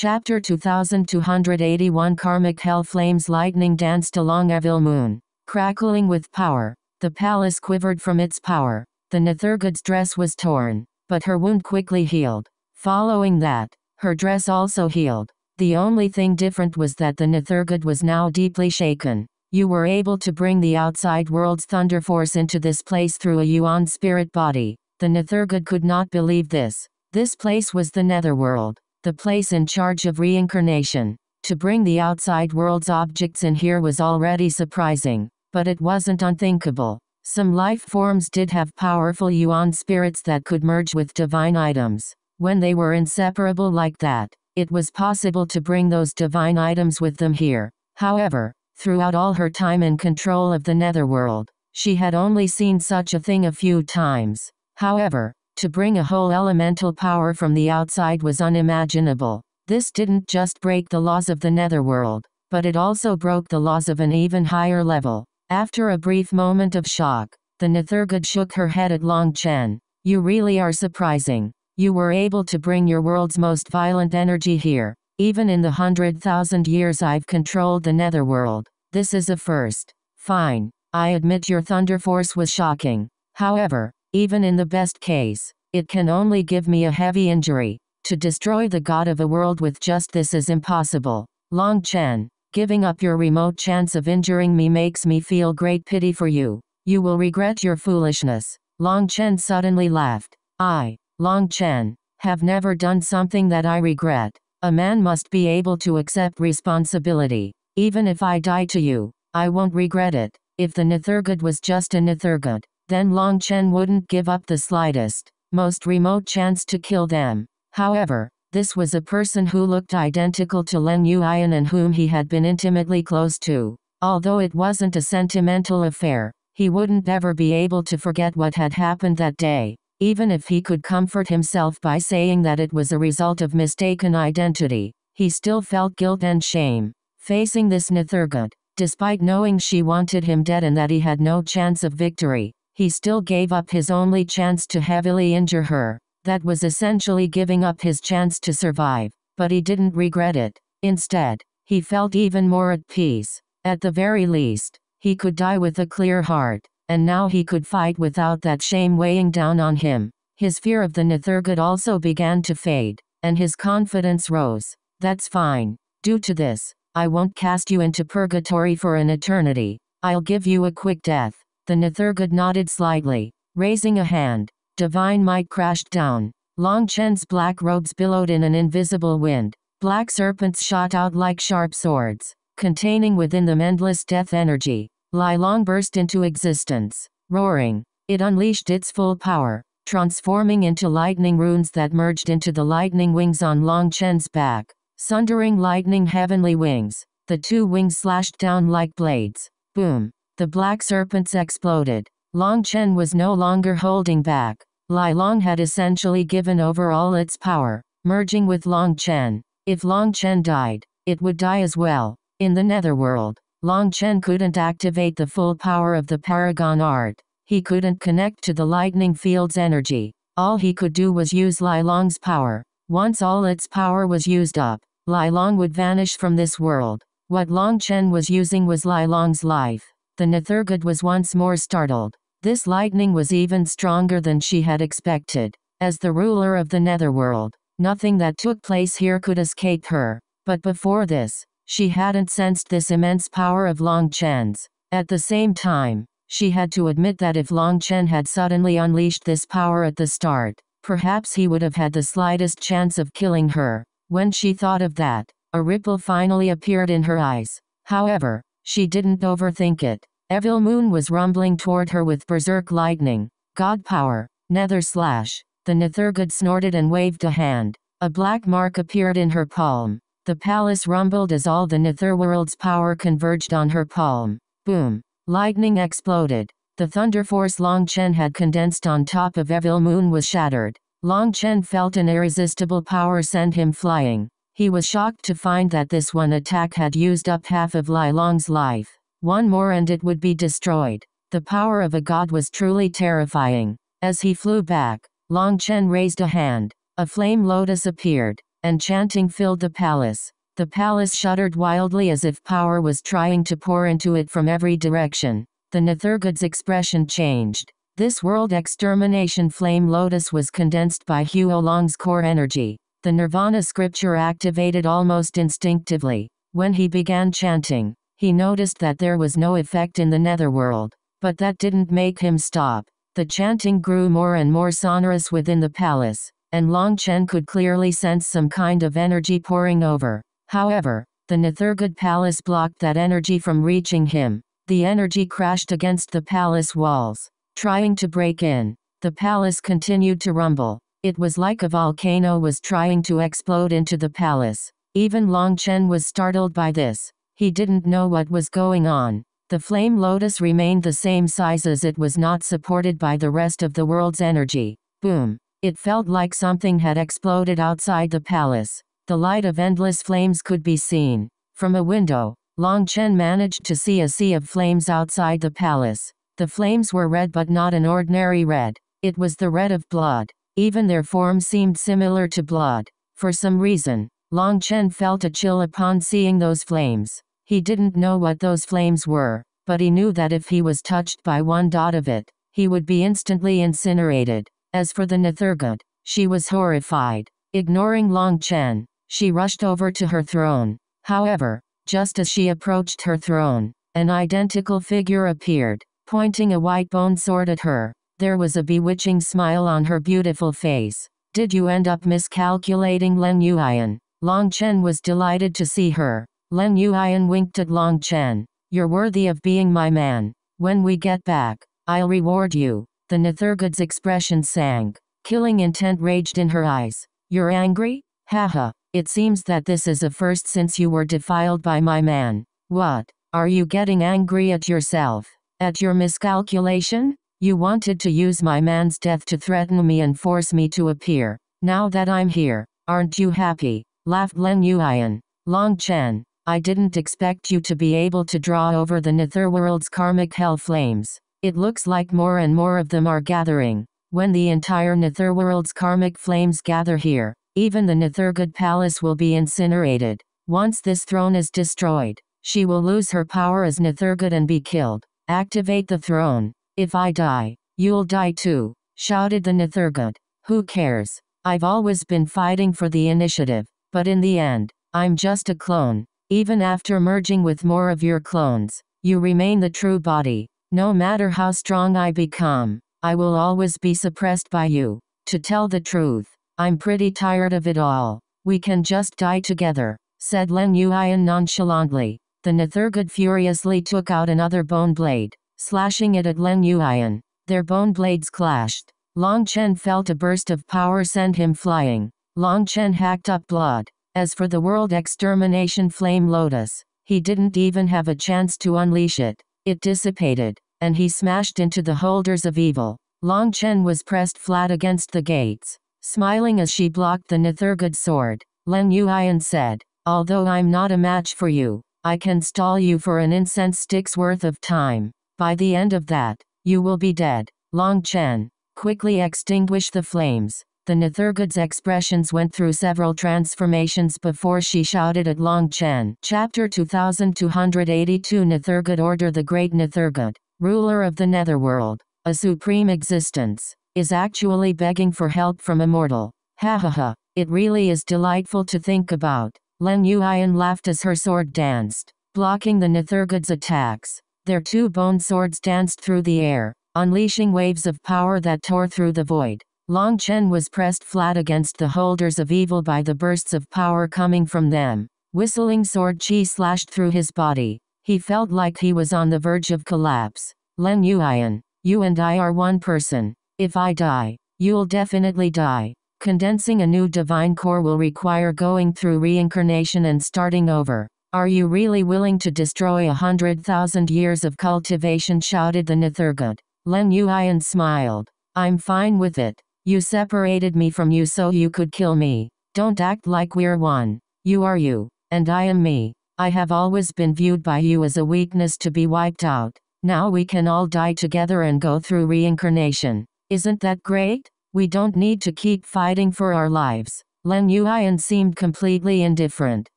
Chapter 2281 Karmic Hell Flames Lightning danced along Evil Moon, crackling with power. The palace quivered from its power. The Nethergod's dress was torn, but her wound quickly healed. Following that, her dress also healed. The only thing different was that the Nethergod was now deeply shaken. You were able to bring the outside world's thunder force into this place through a yuan spirit body. The Nethergod could not believe this. This place was the Netherworld the place in charge of reincarnation. To bring the outside world's objects in here was already surprising, but it wasn't unthinkable. Some life forms did have powerful yuan spirits that could merge with divine items. When they were inseparable like that, it was possible to bring those divine items with them here. However, throughout all her time in control of the netherworld, she had only seen such a thing a few times. However, to bring a whole elemental power from the outside was unimaginable. This didn't just break the laws of the netherworld, but it also broke the laws of an even higher level. After a brief moment of shock, the Nethergod shook her head at Long Chen. You really are surprising. You were able to bring your world's most violent energy here. Even in the hundred thousand years I've controlled the netherworld. This is a first. Fine. I admit your thunder force was shocking. However, even in the best case, it can only give me a heavy injury. To destroy the god of a world with just this is impossible. Long Chen, giving up your remote chance of injuring me makes me feel great pity for you. You will regret your foolishness. Long Chen suddenly laughed. I, Long Chen, have never done something that I regret. A man must be able to accept responsibility. Even if I die to you, I won't regret it. If the Nethergod was just a Nethergod, then Long Chen wouldn't give up the slightest, most remote chance to kill them. However, this was a person who looked identical to Leng Yuan and whom he had been intimately close to. Although it wasn't a sentimental affair, he wouldn't ever be able to forget what had happened that day, even if he could comfort himself by saying that it was a result of mistaken identity. He still felt guilt and shame. Facing this Nethergod, despite knowing she wanted him dead and that he had no chance of victory, he still gave up his only chance to heavily injure her. That was essentially giving up his chance to survive, but he didn't regret it. Instead, he felt even more at peace. At the very least, he could die with a clear heart, and now he could fight without that shame weighing down on him. His fear of the Nethergod also began to fade, and his confidence rose. That's fine. Due to this, I won't cast you into purgatory for an eternity. I'll give you a quick death. The Nethergod nodded slightly, raising a hand. Divine might crashed down. Long Chen's black robes billowed in an invisible wind. Black serpents shot out like sharp swords, containing within them endless death energy. Lai Long burst into existence. Roaring, it unleashed its full power, transforming into lightning runes that merged into the lightning wings on Long Chen's back. Sundering lightning heavenly wings, the two wings slashed down like blades. Boom. The black serpents exploded. Long Chen was no longer holding back. Lai Long had essentially given over all its power, merging with Long Chen. If Long Chen died, it would die as well. In the netherworld, Long Chen couldn't activate the full power of the Paragon art. He couldn't connect to the lightning field's energy. All he could do was use Lai Long's power. Once all its power was used up, Lai Long would vanish from this world. What Long Chen was using was Lai Long's life. The Nethergod was once more startled. This lightning was even stronger than she had expected. As the ruler of the netherworld, nothing that took place here could escape her. But before this, she hadn't sensed this immense power of Long Chen's. At the same time, she had to admit that if Long Chen had suddenly unleashed this power at the start, perhaps he would have had the slightest chance of killing her. When she thought of that, a ripple finally appeared in her eyes. However, she didn't overthink it. Evil Moon was rumbling toward her with berserk lightning. God power. Nether slash. The Nethergod snorted and waved a hand. A black mark appeared in her palm. The palace rumbled as all the Netherworld's power converged on her palm. Boom. Lightning exploded. The thunder force Long Chen had condensed on top of Evil Moon was shattered. Long Chen felt an irresistible power send him flying. He was shocked to find that this one attack had used up half of Lai Long's life. One more and it would be destroyed. The power of a god was truly terrifying. As he flew back, Long Chen raised a hand. A flame lotus appeared, and chanting filled the palace. The palace shuddered wildly as if power was trying to pour into it from every direction. The Nethergod's expression changed. This world extermination flame lotus was condensed by Huo Long's core energy. The nirvana scripture activated almost instinctively. When he began chanting, he noticed that there was no effect in the netherworld. But that didn't make him stop. The chanting grew more and more sonorous within the palace, and Long Chen could clearly sense some kind of energy pouring over. However, the Nethergod palace blocked that energy from reaching him. The energy crashed against the palace walls, trying to break in. The palace continued to rumble. It was like a volcano was trying to explode into the palace. Even Long Chen was startled by this. He didn't know what was going on. The flame lotus remained the same size as it was not supported by the rest of the world's energy. Boom. It felt like something had exploded outside the palace. The light of endless flames could be seen. From a window, Long Chen managed to see a sea of flames outside the palace. The flames were red but not an ordinary red. It was the red of blood. Even their form seemed similar to blood. For some reason, Long Chen felt a chill upon seeing those flames. He didn't know what those flames were, but he knew that if he was touched by one dot of it, he would be instantly incinerated. As for the Nethergod, she was horrified. Ignoring Long Chen, she rushed over to her throne. However, just as she approached her throne, an identical figure appeared, pointing a white bone sword at her. There was a bewitching smile on her beautiful face. Did you end up miscalculating Leng Yuan? Long Chen was delighted to see her. Leng Yuan winked at Long Chen. You're worthy of being my man. When we get back, I'll reward you. The Nethergod's expression sank. Killing intent raged in her eyes. You're angry? Haha. It seems that this is a first since you were defiled by my man. What? Are you getting angry at yourself? At your miscalculation? You wanted to use my man's death to threaten me and force me to appear. Now that I'm here, aren't you happy? Laughed Leng Yuan. Long Chen, I didn't expect you to be able to draw over the Netherworld's karmic hell flames. It looks like more and more of them are gathering. When the entire Netherworld's karmic flames gather here, even the Nethergod palace will be incinerated. Once this throne is destroyed, she will lose her power as Nethergod and be killed. Activate the throne. If I die, you'll die too, shouted the Nethergod. Who cares? I've always been fighting for the initiative, but in the end, I'm just a clone. Even after merging with more of your clones, you remain the true body. No matter how strong I become, I will always be suppressed by you. To tell the truth, I'm pretty tired of it all. We can just die together, said Leng Yuan nonchalantly. The Nethergod furiously took out another bone blade, slashing it at Leng Yuan. Their bone blades clashed. Long Chen felt a burst of power send him flying. Long Chen hacked up blood. As for the world extermination flame lotus, he didn't even have a chance to unleash it. It dissipated, and he smashed into the holders of evil. Long Chen was pressed flat against the gates. Smiling as she blocked the Nethergod sword, Leng Yuan said, Although I'm not a match for you, I can stall you for an incense stick's worth of time. By the end of that, you will be dead. Long Chen, quickly extinguish the flames. The Nethergod's expressions went through several transformations before she shouted at Long Chen. Chapter 2282 Nethergod Order The Great Nethergod, ruler of the Netherworld, a supreme existence is actually begging for help from a mortal. Ha ha ha, it really is delightful to think about. Leng Yuan laughed as her sword danced, blocking the Nethergod's attacks. Their two bone swords danced through the air, unleashing waves of power that tore through the void. Long Chen was pressed flat against the holders of evil by the bursts of power coming from them. Whistling sword chi slashed through his body. He felt like he was on the verge of collapse. Leng Yuan, you and I are one person. If I die, you'll definitely die. Condensing a new divine core will require going through reincarnation and starting over. Are you really willing to destroy a hundred thousand years of cultivation? shouted the Nethergod. Leng Yuan smiled. I'm fine with it. You separated me from you so you could kill me. Don't act like we're one. You are you, and I am me. I have always been viewed by you as a weakness to be wiped out. Now we can all die together and go through reincarnation. Isn't that great? We don't need to keep fighting for our lives. Leng Yuan seemed completely indifferent.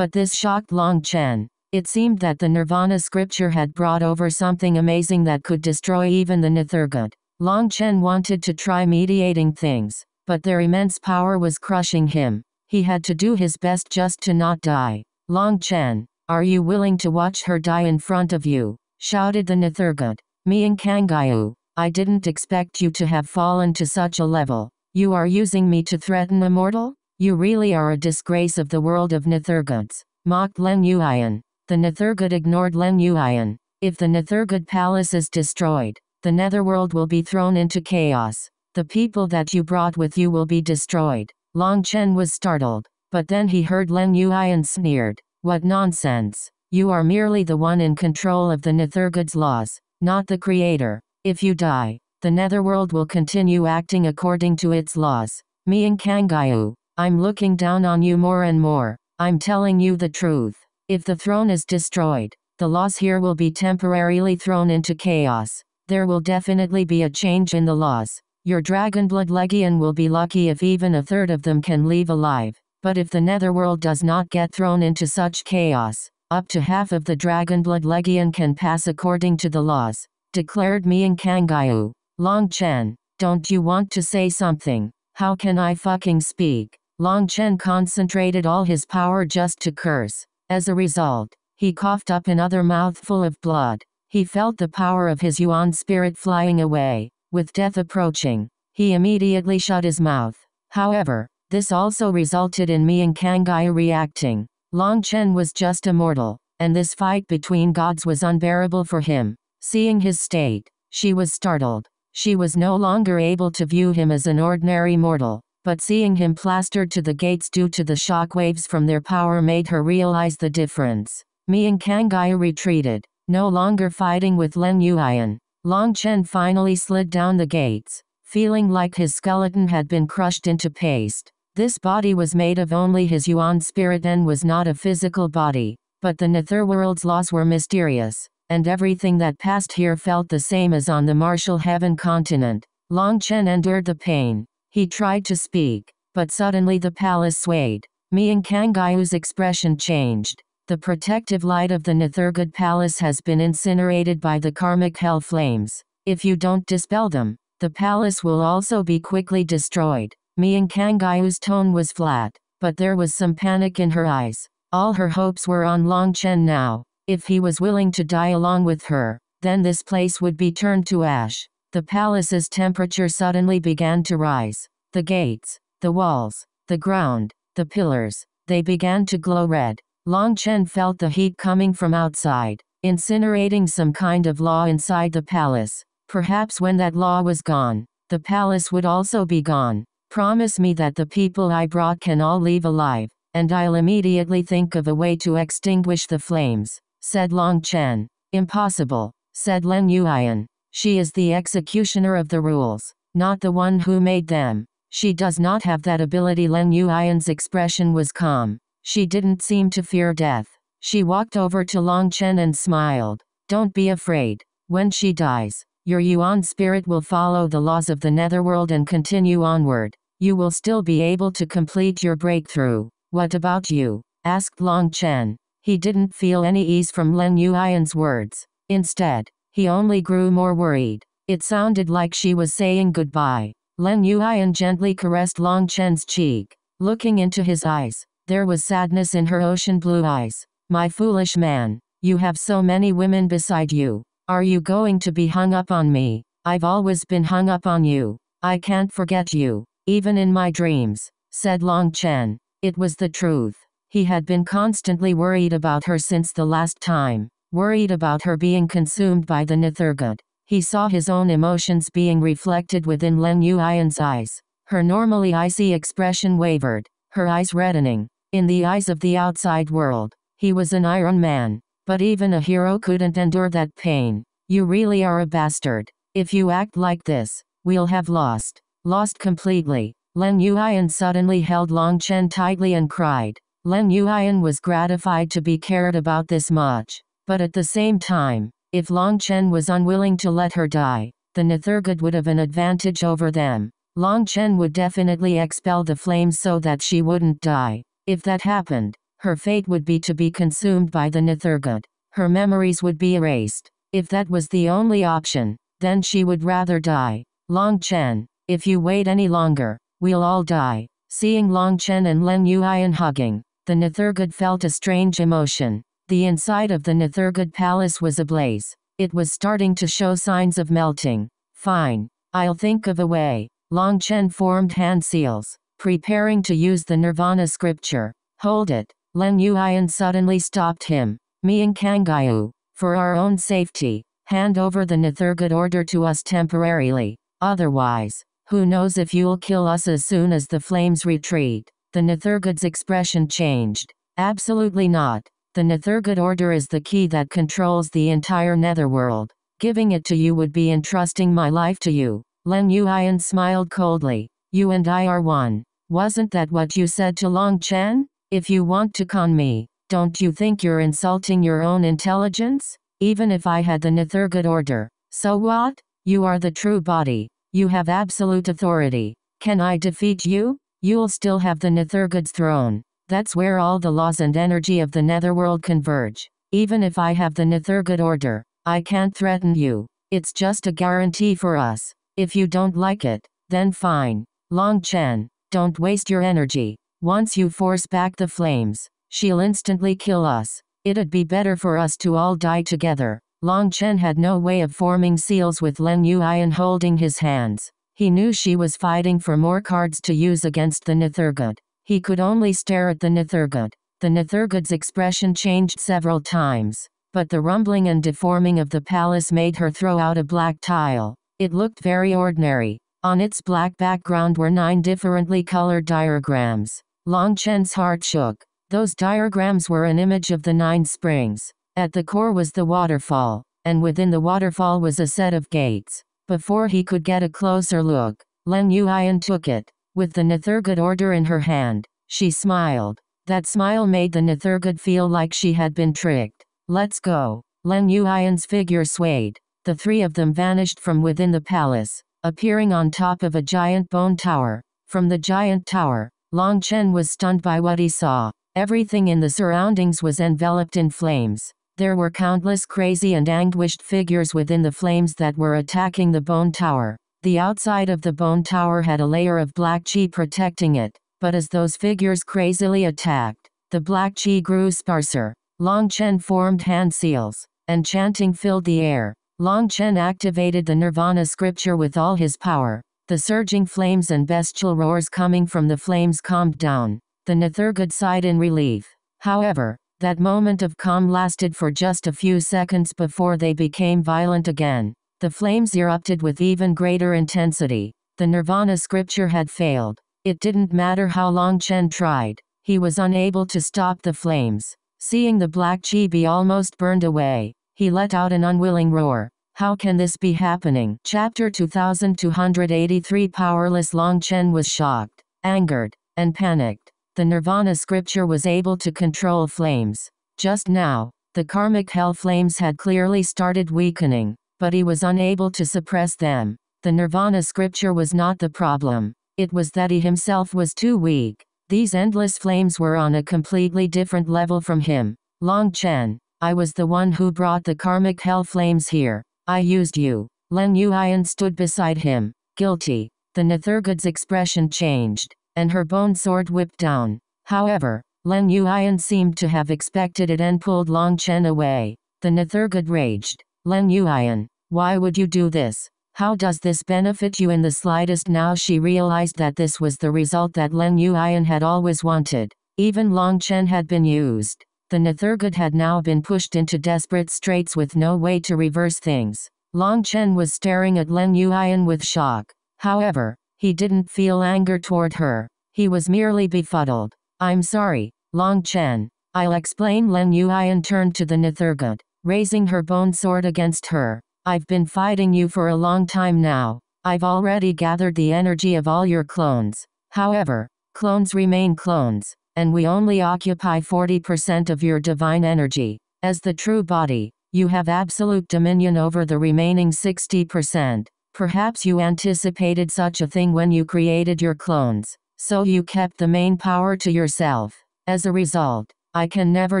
But this shocked Long Chen. It seemed that the Nirvana scripture had brought over something amazing that could destroy even the Nethergod. Long Chen wanted to try mediating things, but their immense power was crushing him. He had to do his best just to not die. Long Chen, are you willing to watch her die in front of you? shouted the Nethergod. Mian Kangayu, I didn't expect you to have fallen to such a level. You are using me to threaten a mortal? You really are a disgrace of the world of Nithurguts. Mocked Leng Yuan. The Nethergod ignored Leng Yuan. If the Nethergod palace is destroyed, the netherworld will be thrown into chaos. The people that you brought with you will be destroyed. Long Chen was startled, but then he heard Leng Yuan sneered. What nonsense. You are merely the one in control of the Nethergod's laws, not the creator. If you die, the netherworld will continue acting according to its laws. Mian Kangayu, I'm looking down on you more and more. I'm telling you the truth. If the throne is destroyed, the laws here will be temporarily thrown into chaos. There will definitely be a change in the laws. Your Dragonblood Legion will be lucky if even a third of them can leave alive. But if the netherworld does not get thrown into such chaos, up to half of the Dragonblood Legion can pass according to the laws, declared Mian Kangayu. Long Chen, don't you want to say something? How can I fucking speak? Long Chen concentrated all his power just to curse. As a result, he coughed up another mouthful of blood. He felt the power of his Yuan spirit flying away. With death approaching, he immediately shut his mouth. However, this also resulted in Mian Kangai reacting. Long Chen was just a mortal, and this fight between gods was unbearable for him. Seeing his state, she was startled. She was no longer able to view him as an ordinary mortal but seeing him plastered to the gates due to the shockwaves from their power made her realize the difference. Mian Kangai retreated, no longer fighting with Leng Yuan. Long Chen finally slid down the gates, feeling like his skeleton had been crushed into paste. This body was made of only his Yuan spirit and was not a physical body, but the Netherworld's laws were mysterious, and everything that passed here felt the same as on the martial heaven continent. Long Chen endured the pain, he tried to speak, but suddenly the palace swayed. Mian Kangayu's expression changed. The protective light of the Nethergod palace has been incinerated by the karmic hell flames. If you don't dispel them, the palace will also be quickly destroyed. Mian Kangayu's tone was flat, but there was some panic in her eyes. All her hopes were on Long Chen now. If he was willing to die along with her, then this place would be turned to ash. The palace's temperature suddenly began to rise. The gates, the walls, the ground, the pillars, they began to glow red. Long Chen felt the heat coming from outside, incinerating some kind of law inside the palace. Perhaps when that law was gone, the palace would also be gone. Promise me that the people I brought can all leave alive, and I'll immediately think of a way to extinguish the flames, said Long Chen. Impossible, said Leng Yuan. She is the executioner of the rules, not the one who made them. She does not have that ability. Leng Yuan's expression was calm. She didn't seem to fear death. She walked over to Long Chen and smiled. Don't be afraid. When she dies, your Yuan spirit will follow the laws of the netherworld and continue onward. You will still be able to complete your breakthrough. What about you? asked Long Chen. He didn't feel any ease from Leng Yuan's words. Instead, he only grew more worried. It sounded like she was saying goodbye. Leng Yuan gently caressed Long Chen's cheek. Looking into his eyes, there was sadness in her ocean blue eyes. My foolish man, you have so many women beside you. Are you going to be hung up on me? I've always been hung up on you. I can't forget you, even in my dreams, said Long Chen. It was the truth. He had been constantly worried about her since the last time. Worried about her being consumed by the Nethergod, he saw his own emotions being reflected within Leng Yuan's eyes. Her normally icy expression wavered, her eyes reddening. In the eyes of the outside world, he was an Iron Man. But even a hero couldn't endure that pain. You really are a bastard. If you act like this, we'll have lost. Lost completely. Leng Yuan suddenly held Long Chen tightly and cried. Leng Yuan was gratified to be cared about this much. But at the same time, if Long Chen was unwilling to let her die, the Nethergod would have an advantage over them. Long Chen would definitely expel the flames so that she wouldn't die. If that happened, her fate would be to be consumed by the Nethergod. Her memories would be erased. If that was the only option, then she would rather die. Long Chen, if you wait any longer, we'll all die. Seeing Long Chen and Leng Yuan hugging, the Nethergod felt a strange emotion. The inside of the Nethergod palace was ablaze. It was starting to show signs of melting. Fine. I'll think of a way. Long Chen formed hand seals, preparing to use the Nirvana scripture. Hold it. Leng Yuan suddenly stopped him. Miang Kangyu, for our own safety, hand over the Nethergod order to us temporarily. Otherwise, who knows if you'll kill us as soon as the flames retreat. The Nethergod's expression changed. Absolutely not. The Nethergod order is the key that controls the entire netherworld. Giving it to you would be entrusting my life to you. Leng Yuan smiled coldly. You and I are one. Wasn't that what you said to Long Chen? If you want to con me, don't you think you're insulting your own intelligence? Even if I had the Nethergod order. So what? You are the true body. You have absolute authority. Can I defeat you? You'll still have the Nethergod's throne. That's where all the laws and energy of the netherworld converge. Even if I have the Nethergod order, I can't threaten you. It's just a guarantee for us. If you don't like it, then fine. Long Chen, don't waste your energy. Once you force back the flames, she'll instantly kill us. It'd be better for us to all die together. Long Chen had no way of forming seals with Leng Yuan holding his hands. He knew she was fighting for more cards to use against the Nethergod. He could only stare at the Nethergod. The Nethergod's expression changed several times, but the rumbling and deforming of the palace made her throw out a black tile. It looked very ordinary. On its black background were nine differently colored diagrams. Long Chen's heart shook. Those diagrams were an image of the nine springs. At the core was the waterfall, and within the waterfall was a set of gates. Before he could get a closer look, Leng Yuan took it. With the Nethergod order in her hand, she smiled. That smile made the Nethergod feel like she had been tricked. Let's go. Leng Yuan's figure swayed. The three of them vanished from within the palace, appearing on top of a giant bone tower. From the giant tower, Long Chen was stunned by what he saw. Everything in the surroundings was enveloped in flames. There were countless crazy and anguished figures within the flames that were attacking the bone tower. The outside of the bone tower had a layer of black chi protecting it, but as those figures crazily attacked, the black chi grew sparser. Long Chen formed hand seals, and chanting filled the air. Long Chen activated the Nirvana scripture with all his power. The surging flames and bestial roars coming from the flames calmed down. The Nethergod sighed in relief. However, that moment of calm lasted for just a few seconds before they became violent again. The flames erupted with even greater intensity. The Nirvana scripture had failed. It didn't matter how long Chen tried. He was unable to stop the flames. Seeing the black chi be almost burned away, he let out an unwilling roar. How can this be happening? Chapter 2283 Powerless Long Chen was shocked, angered, and panicked. The Nirvana scripture was able to control flames. Just now, the karmic hell flames had clearly started weakening but he was unable to suppress them. The nirvana scripture was not the problem. It was that he himself was too weak. These endless flames were on a completely different level from him. Long Chen, I was the one who brought the karmic hell flames here. I used you. Leng Yuan stood beside him, guilty. The Nethergod's expression changed, and her bone sword whipped down. However, Leng Yuan seemed to have expected it and pulled Long Chen away. The Nethergod raged. Leng Yuan, why would you do this? How does this benefit you in the slightest? Now she realized that this was the result that Leng Yuan had always wanted. Even Long Chen had been used. The Nethergod had now been pushed into desperate straits with no way to reverse things. Long Chen was staring at Leng Yuan with shock. However, he didn't feel anger toward her. He was merely befuddled. I'm sorry, Long Chen. I'll explain Leng Yuan turned to the Nethergod raising her bone sword against her. I've been fighting you for a long time now. I've already gathered the energy of all your clones. However, clones remain clones, and we only occupy 40% of your divine energy. As the true body, you have absolute dominion over the remaining 60%. Perhaps you anticipated such a thing when you created your clones, so you kept the main power to yourself. As a result, I can never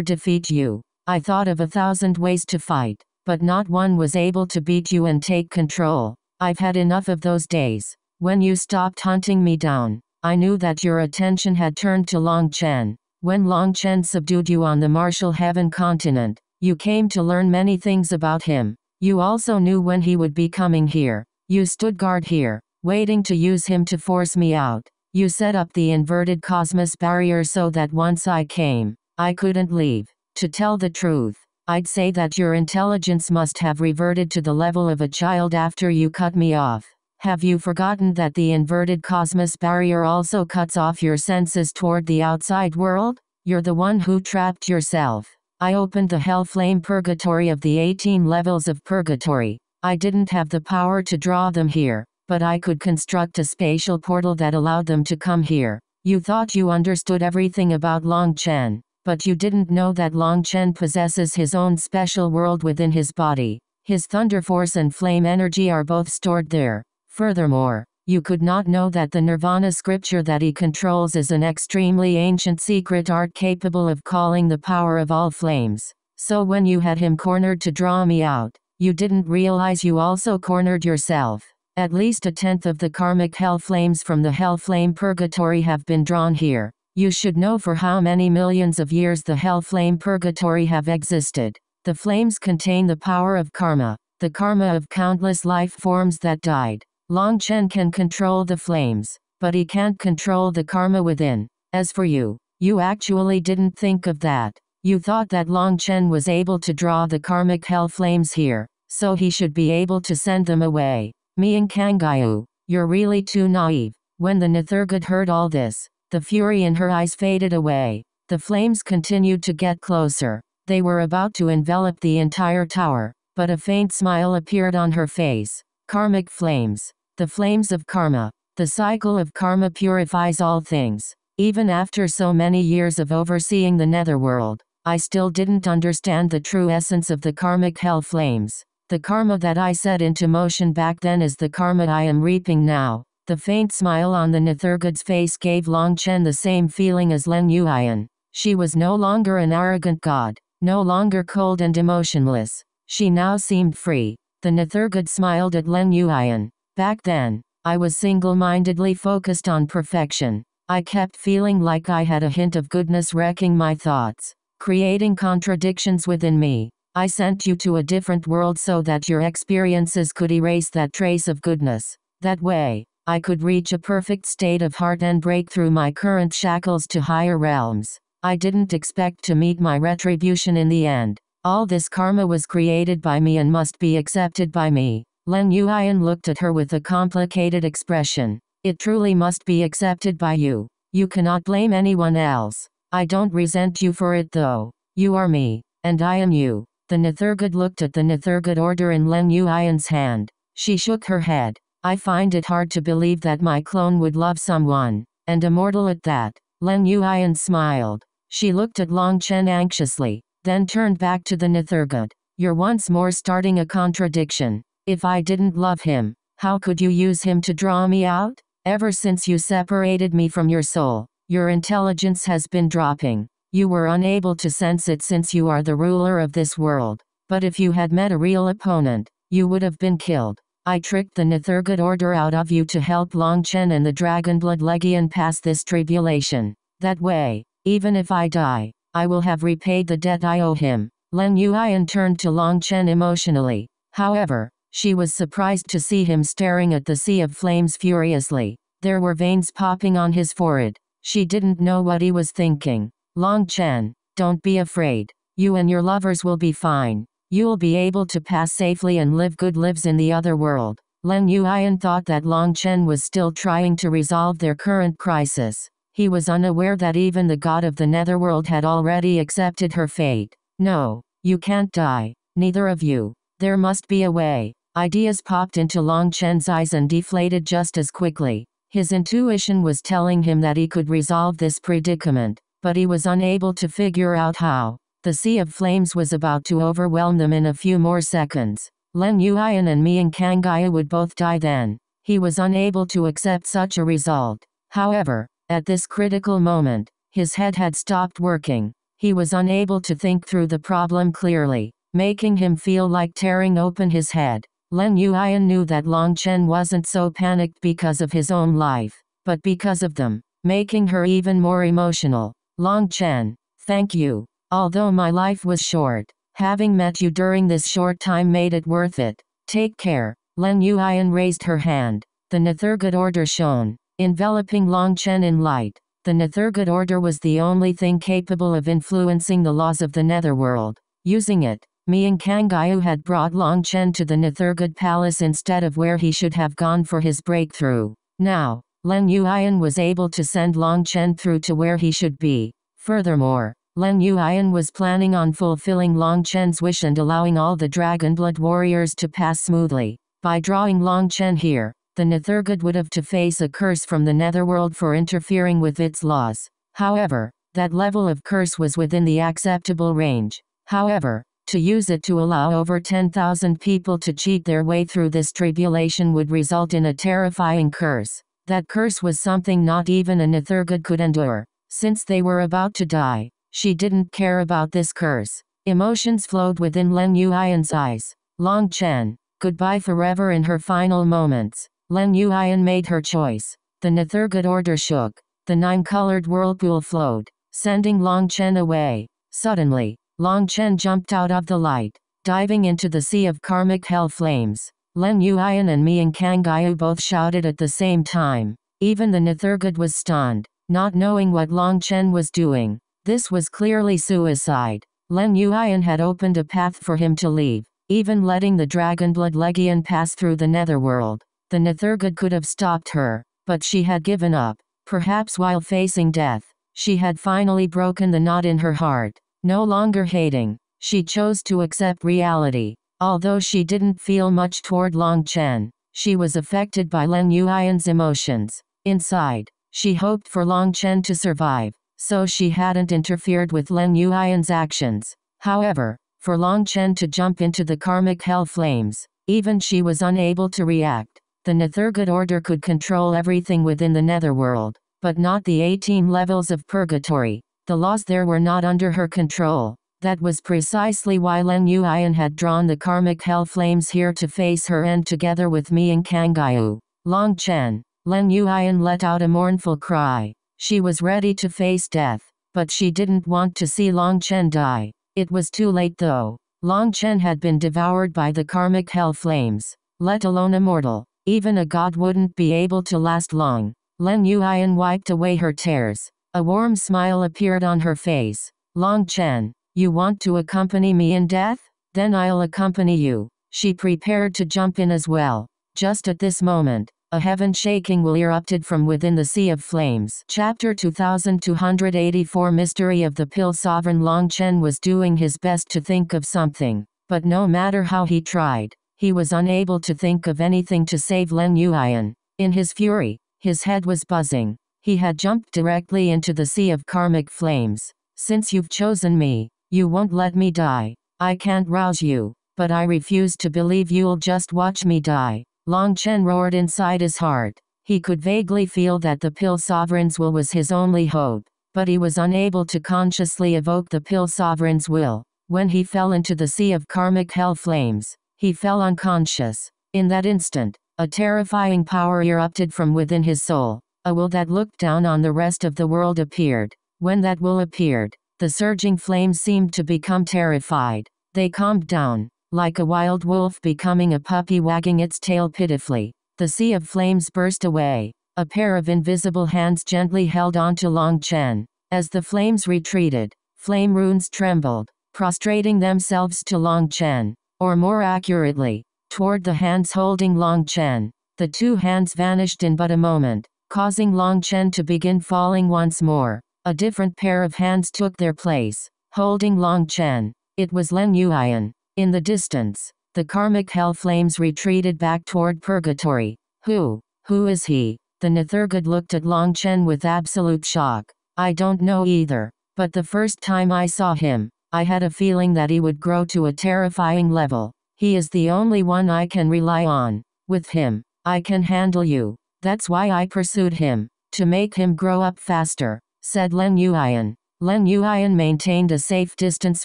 defeat you. I thought of a thousand ways to fight, but not one was able to beat you and take control. I've had enough of those days. When you stopped hunting me down, I knew that your attention had turned to Long Chen. When Long Chen subdued you on the Martial Heaven continent, you came to learn many things about him. You also knew when he would be coming here. You stood guard here, waiting to use him to force me out. You set up the inverted cosmos barrier so that once I came, I couldn't leave. To tell the truth, I'd say that your intelligence must have reverted to the level of a child after you cut me off. Have you forgotten that the inverted cosmos barrier also cuts off your senses toward the outside world? You're the one who trapped yourself. I opened the hell flame purgatory of the 18 levels of purgatory. I didn't have the power to draw them here, but I could construct a spatial portal that allowed them to come here. You thought you understood everything about Long Chen, but you didn't know that Long Chen possesses his own special world within his body. His thunder force and flame energy are both stored there. Furthermore, you could not know that the Nirvana scripture that he controls is an extremely ancient secret art capable of calling the power of all flames. So when you had him cornered to draw me out, you didn't realize you also cornered yourself. At least a tenth of the karmic hell flames from the hell flame purgatory have been drawn here. You should know for how many millions of years the hell flame purgatory have existed. The flames contain the power of karma, the karma of countless life forms that died. Long Chen can control the flames, but he can't control the karma within. As for you, you actually didn't think of that. You thought that Long Chen was able to draw the karmic hell flames here, so he should be able to send them away. Mian Kangayu, you're really too naive. When the Nethergod heard all this, the fury in her eyes faded away. The flames continued to get closer. They were about to envelop the entire tower, but a faint smile appeared on her face. Karmic flames. The flames of karma. The cycle of karma purifies all things. Even after so many years of overseeing the netherworld, I still didn't understand the true essence of the karmic hell flames. The karma that I set into motion back then is the karma I am reaping now. The faint smile on the Nethergod's face gave Long Chen the same feeling as Leng Yuan. She was no longer an arrogant god, no longer cold and emotionless. She now seemed free. The Nethergod smiled at Leng Yuan. Back then, I was single-mindedly focused on perfection. I kept feeling like I had a hint of goodness wrecking my thoughts creating contradictions within me. I sent you to a different world so that your experiences could erase that trace of goodness. That way, I could reach a perfect state of heart and break through my current shackles to higher realms. I didn't expect to meet my retribution in the end. All this karma was created by me and must be accepted by me. Leng Yuan looked at her with a complicated expression. It truly must be accepted by you. You cannot blame anyone else. I don't resent you for it though. You are me, and I am you. The Nethergod looked at the Nethergod order in Leng Yuan's hand. She shook her head. I find it hard to believe that my clone would love someone, and immortal at that. Leng Yuan smiled. She looked at Long Chen anxiously, then turned back to the Nethergod. You're once more starting a contradiction. If I didn't love him, how could you use him to draw me out? Ever since you separated me from your soul, your intelligence has been dropping. You were unable to sense it since you are the ruler of this world. But if you had met a real opponent, you would have been killed. I tricked the Nethergod order out of you to help Long Chen and the Dragonblood Legion pass this tribulation. That way, even if I die, I will have repaid the debt I owe him. Leng Yuan turned to Long Chen emotionally. However, she was surprised to see him staring at the sea of flames furiously. There were veins popping on his forehead. She didn't know what he was thinking. Long Chen, don't be afraid. You and your lovers will be fine. You'll be able to pass safely and live good lives in the other world. Leng Yuan thought that Long Chen was still trying to resolve their current crisis. He was unaware that even the god of the netherworld had already accepted her fate. No, you can't die. Neither of you. There must be a way. Ideas popped into Long Chen's eyes and deflated just as quickly. His intuition was telling him that he could resolve this predicament, but he was unable to figure out how. The sea of flames was about to overwhelm them in a few more seconds. Leng Yuan and Mian Kangaya would both die then. He was unable to accept such a result. However, at this critical moment, his head had stopped working. He was unable to think through the problem clearly, making him feel like tearing open his head. Leng Yuan knew that Long Chen wasn't so panicked because of his own life, but because of them, making her even more emotional. Long Chen, thank you. Although my life was short, having met you during this short time made it worth it. Take care. Leng Yuan raised her hand. The Nethergod order shone, enveloping Long Chen in light. The Nethergod order was the only thing capable of influencing the laws of the Netherworld. Using it, Mian Kangayu had brought Long Chen to the Nethergod Palace instead of where he should have gone for his breakthrough. Now, Leng Yuan was able to send Long Chen through to where he should be. Furthermore, Leng Yuan was planning on fulfilling Long Chen's wish and allowing all the Dragonblood warriors to pass smoothly. By drawing Long Chen here, the Nethergod would have to face a curse from the Netherworld for interfering with its laws. However, that level of curse was within the acceptable range. However, to use it to allow over 10,000 people to cheat their way through this tribulation would result in a terrifying curse. That curse was something not even a Nethergod could endure. Since they were about to die, she didn't care about this curse. Emotions flowed within Leng Yuan's eyes. Long Chen, goodbye forever in her final moments. Leng Yuan made her choice. The Nethergod order shook. The nine-colored whirlpool flowed, sending Long Chen away. Suddenly, Long Chen jumped out of the light, diving into the sea of karmic hell flames. Leng Yuan and Mian Kangayu both shouted at the same time. Even the Nethergod was stunned, not knowing what Long Chen was doing. This was clearly suicide. Leng Yuan had opened a path for him to leave, even letting the Dragonblood Legion pass through the Netherworld. The Nethergod could have stopped her, but she had given up. Perhaps while facing death, she had finally broken the knot in her heart. No longer hating, she chose to accept reality. Although she didn't feel much toward Long Chen, she was affected by Leng Yuan's emotions. Inside, she hoped for Long Chen to survive, so she hadn't interfered with Leng Yuan's actions. However, for Long Chen to jump into the karmic hell flames, even she was unable to react. The Nethergod order could control everything within the netherworld, but not the 18 levels of purgatory. The laws there were not under her control. That was precisely why Leng Yuan had drawn the karmic hell flames here to face her end together with Mian Kangayu. Long Chen, Leng Yuan let out a mournful cry. She was ready to face death, but she didn't want to see Long Chen die. It was too late though. Long Chen had been devoured by the karmic hell flames. Let alone a mortal, even a god wouldn't be able to last long. Leng Yuan wiped away her tears. A warm smile appeared on her face. Long Chen, you want to accompany me in death? Then I'll accompany you. She prepared to jump in as well. Just at this moment, a heaven shaking will erupted from within the sea of flames. Chapter 2284 Mystery of the Pill Sovereign Long Chen was doing his best to think of something, but no matter how he tried, he was unable to think of anything to save Leng Yuan. In his fury, his head was buzzing. He had jumped directly into the sea of karmic flames. Since you've chosen me, you won't let me die. I can't rouse you, but I refuse to believe you'll just watch me die. Long Chen roared inside his heart. He could vaguely feel that the Pill Sovereign's will was his only hope, but he was unable to consciously evoke the Pill Sovereign's will. When he fell into the sea of karmic hell flames, he fell unconscious. In that instant, a terrifying power erupted from within his soul. A will that looked down on the rest of the world appeared. When that will appeared, the surging flames seemed to become terrified. They calmed down, like a wild wolf becoming a puppy wagging its tail pitifully. The sea of flames burst away. A pair of invisible hands gently held onto Long Chen. As the flames retreated, flame runes trembled, prostrating themselves to Long Chen, or more accurately, toward the hands holding Long Chen. The two hands vanished in but a moment causing Long Chen to begin falling once more. A different pair of hands took their place, holding Long Chen. It was Leng Yuan. In the distance, the karmic hell flames retreated back toward purgatory. Who? Who is he? The Nethergod looked at Long Chen with absolute shock. I don't know either, but the first time I saw him, I had a feeling that he would grow to a terrifying level. He is the only one I can rely on. With him, I can handle you. That's why I pursued him. To make him grow up faster, said Len Yuyan. Len Yuyan maintained a safe distance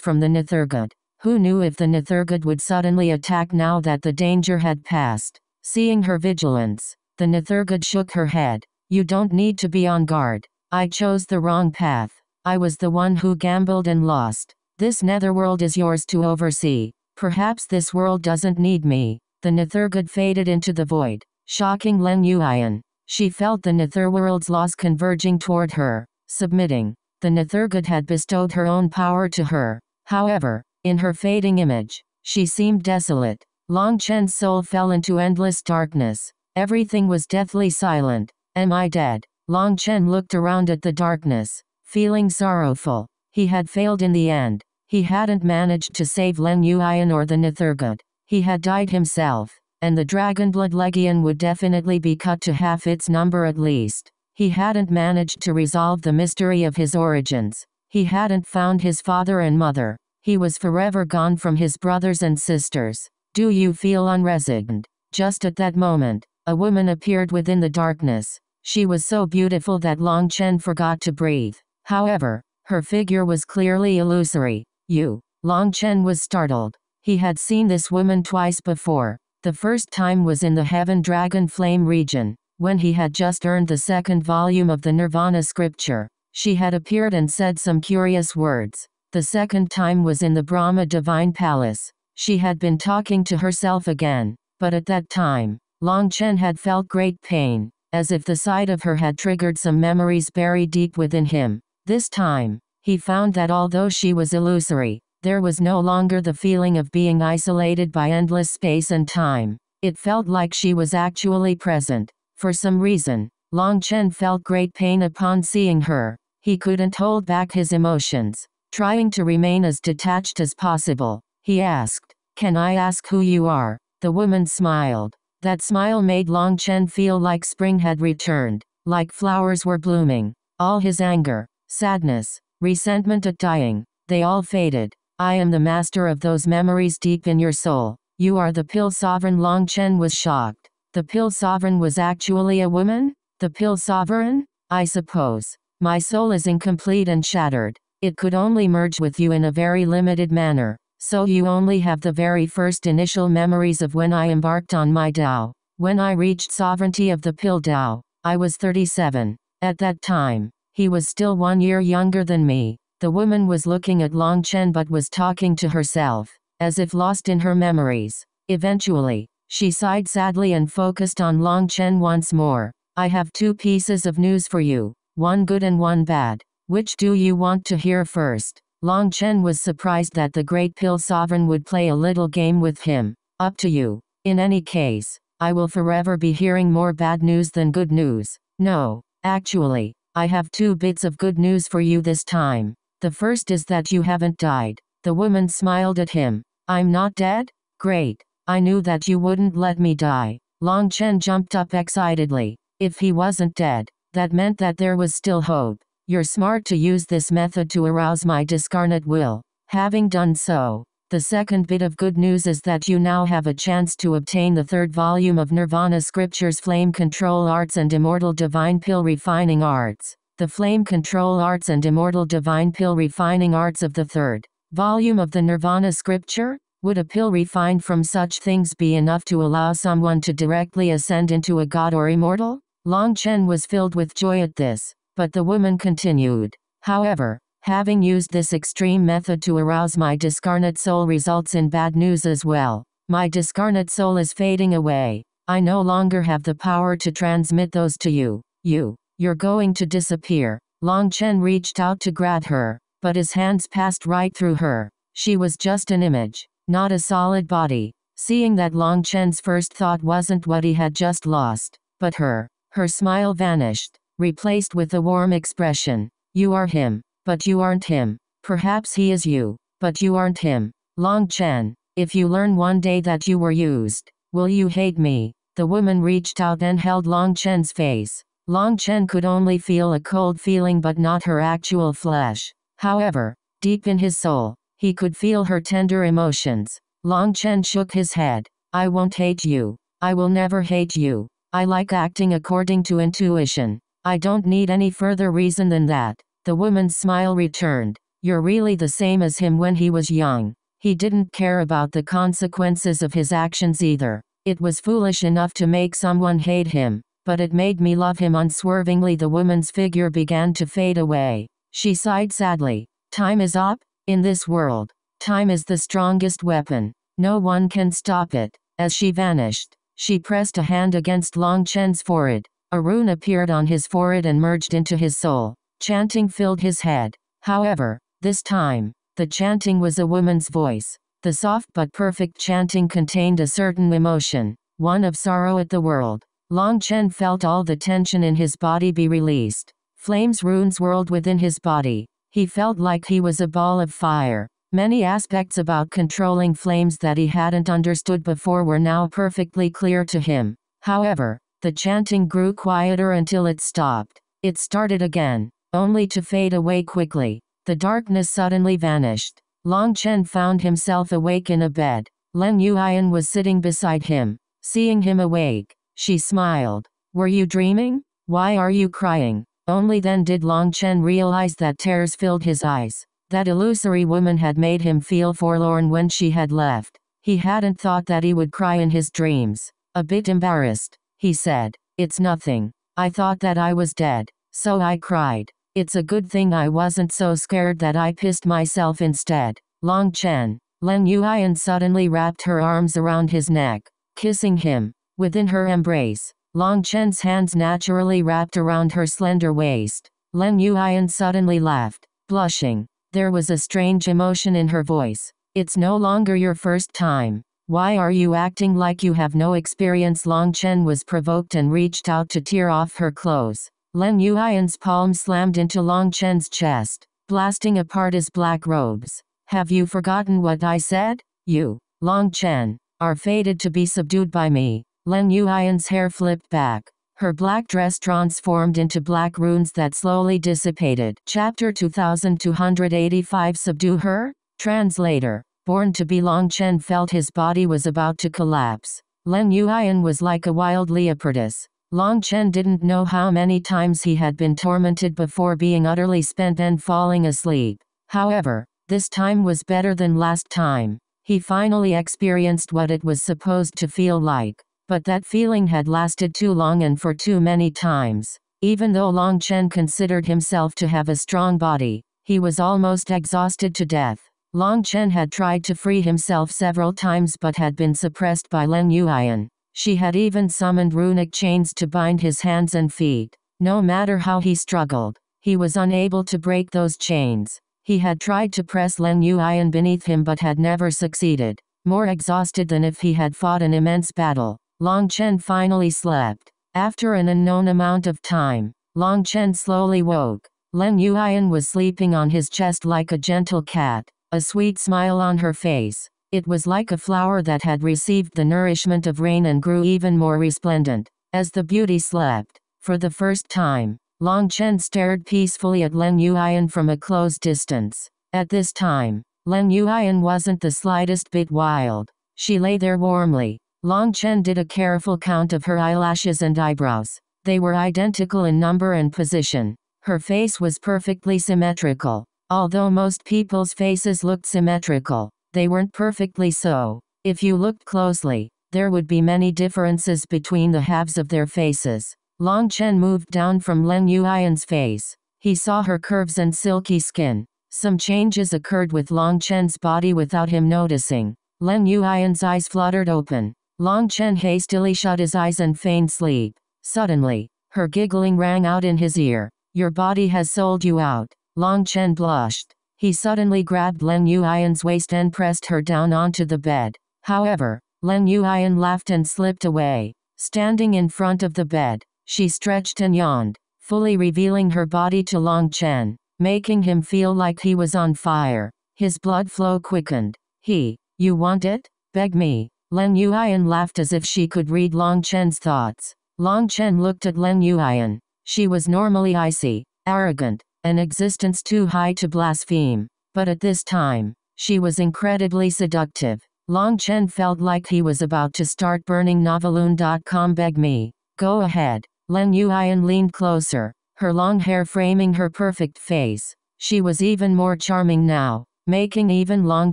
from the Nethergod. Who knew if the Nethergod would suddenly attack now that the danger had passed? Seeing her vigilance, the Nethergod shook her head. You don't need to be on guard. I chose the wrong path. I was the one who gambled and lost. This netherworld is yours to oversee. Perhaps this world doesn't need me. The Nethergod faded into the void, shocking Leng Yuan. She felt the Netherworld's laws converging toward her, submitting the Nethergod had bestowed her own power to her. However, in her fading image, she seemed desolate. Long Chen's soul fell into endless darkness. Everything was deathly silent. Am I dead? Long Chen looked around at the darkness, feeling sorrowful. He had failed in the end. He hadn't managed to save Leng Yuan or the Nethergod. He had died himself, and the Dragonblood Legion would definitely be cut to half its number at least. He hadn't managed to resolve the mystery of his origins. He hadn't found his father and mother. He was forever gone from his brothers and sisters. Do you feel unresigned? Just at that moment, a woman appeared within the darkness. She was so beautiful that Long Chen forgot to breathe. However, her figure was clearly illusory. You. Long Chen was startled. He had seen this woman twice before. The first time was in the Heaven Dragon Flame region. When he had just earned the second volume of the Nirvana scripture, she had appeared and said some curious words. The second time was in the Brahma Divine Palace. She had been talking to herself again, but at that time, Long Chen had felt great pain, as if the sight of her had triggered some memories buried deep within him. This time, he found that although she was illusory, there was no longer the feeling of being isolated by endless space and time. It felt like she was actually present. For some reason, Long Chen felt great pain upon seeing her. He couldn't hold back his emotions. Trying to remain as detached as possible, he asked, Can I ask who you are? The woman smiled. That smile made Long Chen feel like spring had returned, like flowers were blooming. All his anger, sadness, resentment at dying, they all faded. I am the master of those memories deep in your soul. You are the pill sovereign. Long Chen was shocked. The pill sovereign was actually a woman? The pill sovereign? I suppose. My soul is incomplete and shattered. It could only merge with you in a very limited manner. So you only have the very first initial memories of when I embarked on my Tao. When I reached sovereignty of the pill Tao, I was 37. At that time, he was still one year younger than me. The woman was looking at Long Chen but was talking to herself, as if lost in her memories. Eventually, she sighed sadly and focused on Long Chen once more. I have two pieces of news for you, one good and one bad. Which do you want to hear first? Long Chen was surprised that the Great Pill Sovereign would play a little game with him. Up to you. In any case, I will forever be hearing more bad news than good news. No, actually, I have two bits of good news for you this time. The first is that you haven't died. The woman smiled at him. I'm not dead? Great. I knew that you wouldn't let me die. Long Chen jumped up excitedly. If he wasn't dead, that meant that there was still hope. You're smart to use this method to arouse my discarnate will. Having done so, the second bit of good news is that you now have a chance to obtain the third volume of Nirvana Scriptures Flame Control Arts and Immortal Divine Pill Refining Arts. The Flame Control Arts and Immortal Divine Pill Refining Arts of the third volume of the Nirvana Scripture? Would a pill refined from such things be enough to allow someone to directly ascend into a god or immortal? Long Chen was filled with joy at this, but the woman continued. However, having used this extreme method to arouse my discarnate soul results in bad news as well. My discarnate soul is fading away. I no longer have the power to transmit those to you. You, you're going to disappear. Long Chen reached out to grab her, but his hands passed right through her. She was just an image not a solid body. Seeing that Long Chen's first thought wasn't what he had just lost, but her, her smile vanished, replaced with a warm expression. You are him, but you aren't him. Perhaps he is you, but you aren't him. Long Chen, if you learn one day that you were used, will you hate me? The woman reached out and held Long Chen's face. Long Chen could only feel a cold feeling but not her actual flesh. However, deep in his soul, he could feel her tender emotions. Long Chen shook his head. I won't hate you. I will never hate you. I like acting according to intuition. I don't need any further reason than that. The woman's smile returned. You're really the same as him when he was young. He didn't care about the consequences of his actions either. It was foolish enough to make someone hate him, but it made me love him unswervingly. The woman's figure began to fade away. She sighed sadly. Time is up? In this world, time is the strongest weapon. No one can stop it. As she vanished, she pressed a hand against Long Chen's forehead. A rune appeared on his forehead and merged into his soul. Chanting filled his head. However, this time, the chanting was a woman's voice. The soft but perfect chanting contained a certain emotion, one of sorrow at the world. Long Chen felt all the tension in his body be released. Flames runes whirled within his body. He felt like he was a ball of fire. Many aspects about controlling flames that he hadn't understood before were now perfectly clear to him. However, the chanting grew quieter until it stopped. It started again, only to fade away quickly. The darkness suddenly vanished. Long Chen found himself awake in a bed. Leng Yuan was sitting beside him. Seeing him awake, she smiled. Were you dreaming? Why are you crying? Only then did Long Chen realize that tears filled his eyes. That illusory woman had made him feel forlorn when she had left. He hadn't thought that he would cry in his dreams. A bit embarrassed, he said. It's nothing. I thought that I was dead, so I cried. It's a good thing I wasn't so scared that I pissed myself instead. Long Chen. Leng Yuan suddenly wrapped her arms around his neck, kissing him. Within her embrace, Long Chen's hands naturally wrapped around her slender waist. Leng Yuan suddenly laughed, blushing. There was a strange emotion in her voice. It's no longer your first time. Why are you acting like you have no experience? Long Chen was provoked and reached out to tear off her clothes. Leng Yuan's palm slammed into Long Chen's chest, blasting apart his black robes. Have you forgotten what I said? You, Long Chen, are fated to be subdued by me. Leng Yuan's hair flipped back. Her black dress transformed into black runes that slowly dissipated. Chapter 2285 Subdue Her? Translator. Born to be Long Chen felt his body was about to collapse. Leng Yuan was like a wild leopardess, Long Chen didn't know how many times he had been tormented before being utterly spent and falling asleep. However, this time was better than last time. He finally experienced what it was supposed to feel like. But that feeling had lasted too long and for too many times. Even though Long Chen considered himself to have a strong body, he was almost exhausted to death. Long Chen had tried to free himself several times but had been suppressed by Leng Yuan. She had even summoned runic chains to bind his hands and feet. No matter how he struggled, he was unable to break those chains. He had tried to press Leng Yuan beneath him but had never succeeded. More exhausted than if he had fought an immense battle, Long Chen finally slept. After an unknown amount of time, Long Chen slowly woke. Leng Yuan was sleeping on his chest like a gentle cat, a sweet smile on her face. It was like a flower that had received the nourishment of rain and grew even more resplendent. As the beauty slept, for the first time, Long Chen stared peacefully at Leng Yuan from a close distance. At this time, Leng Yuan wasn't the slightest bit wild. She lay there warmly. Long Chen did a careful count of her eyelashes and eyebrows. They were identical in number and position. Her face was perfectly symmetrical. Although most people's faces looked symmetrical, they weren't perfectly so. If you looked closely, there would be many differences between the halves of their faces. Long Chen moved down from Leng Yuan's face. He saw her curves and silky skin. Some changes occurred with Long Chen's body without him noticing. Leng Yuan's eyes fluttered open. Long Chen hastily shut his eyes and feigned sleep. Suddenly, her giggling rang out in his ear. Your body has sold you out. Long Chen blushed. He suddenly grabbed Leng Yuan's waist and pressed her down onto the bed. However, Leng Yuan laughed and slipped away. Standing in front of the bed, she stretched and yawned, fully revealing her body to Long Chen, making him feel like he was on fire. His blood flow quickened. He, you want it? Beg me. Leng Yuan laughed as if she could read Long Chen's thoughts. Long Chen looked at Leng Yuan. She was normally icy, arrogant, an existence too high to blaspheme. But at this time, she was incredibly seductive. Long Chen felt like he was about to start burning Noveloon.com beg me. Go ahead. Leng Yuan leaned closer, her long hair framing her perfect face. She was even more charming now, making even Long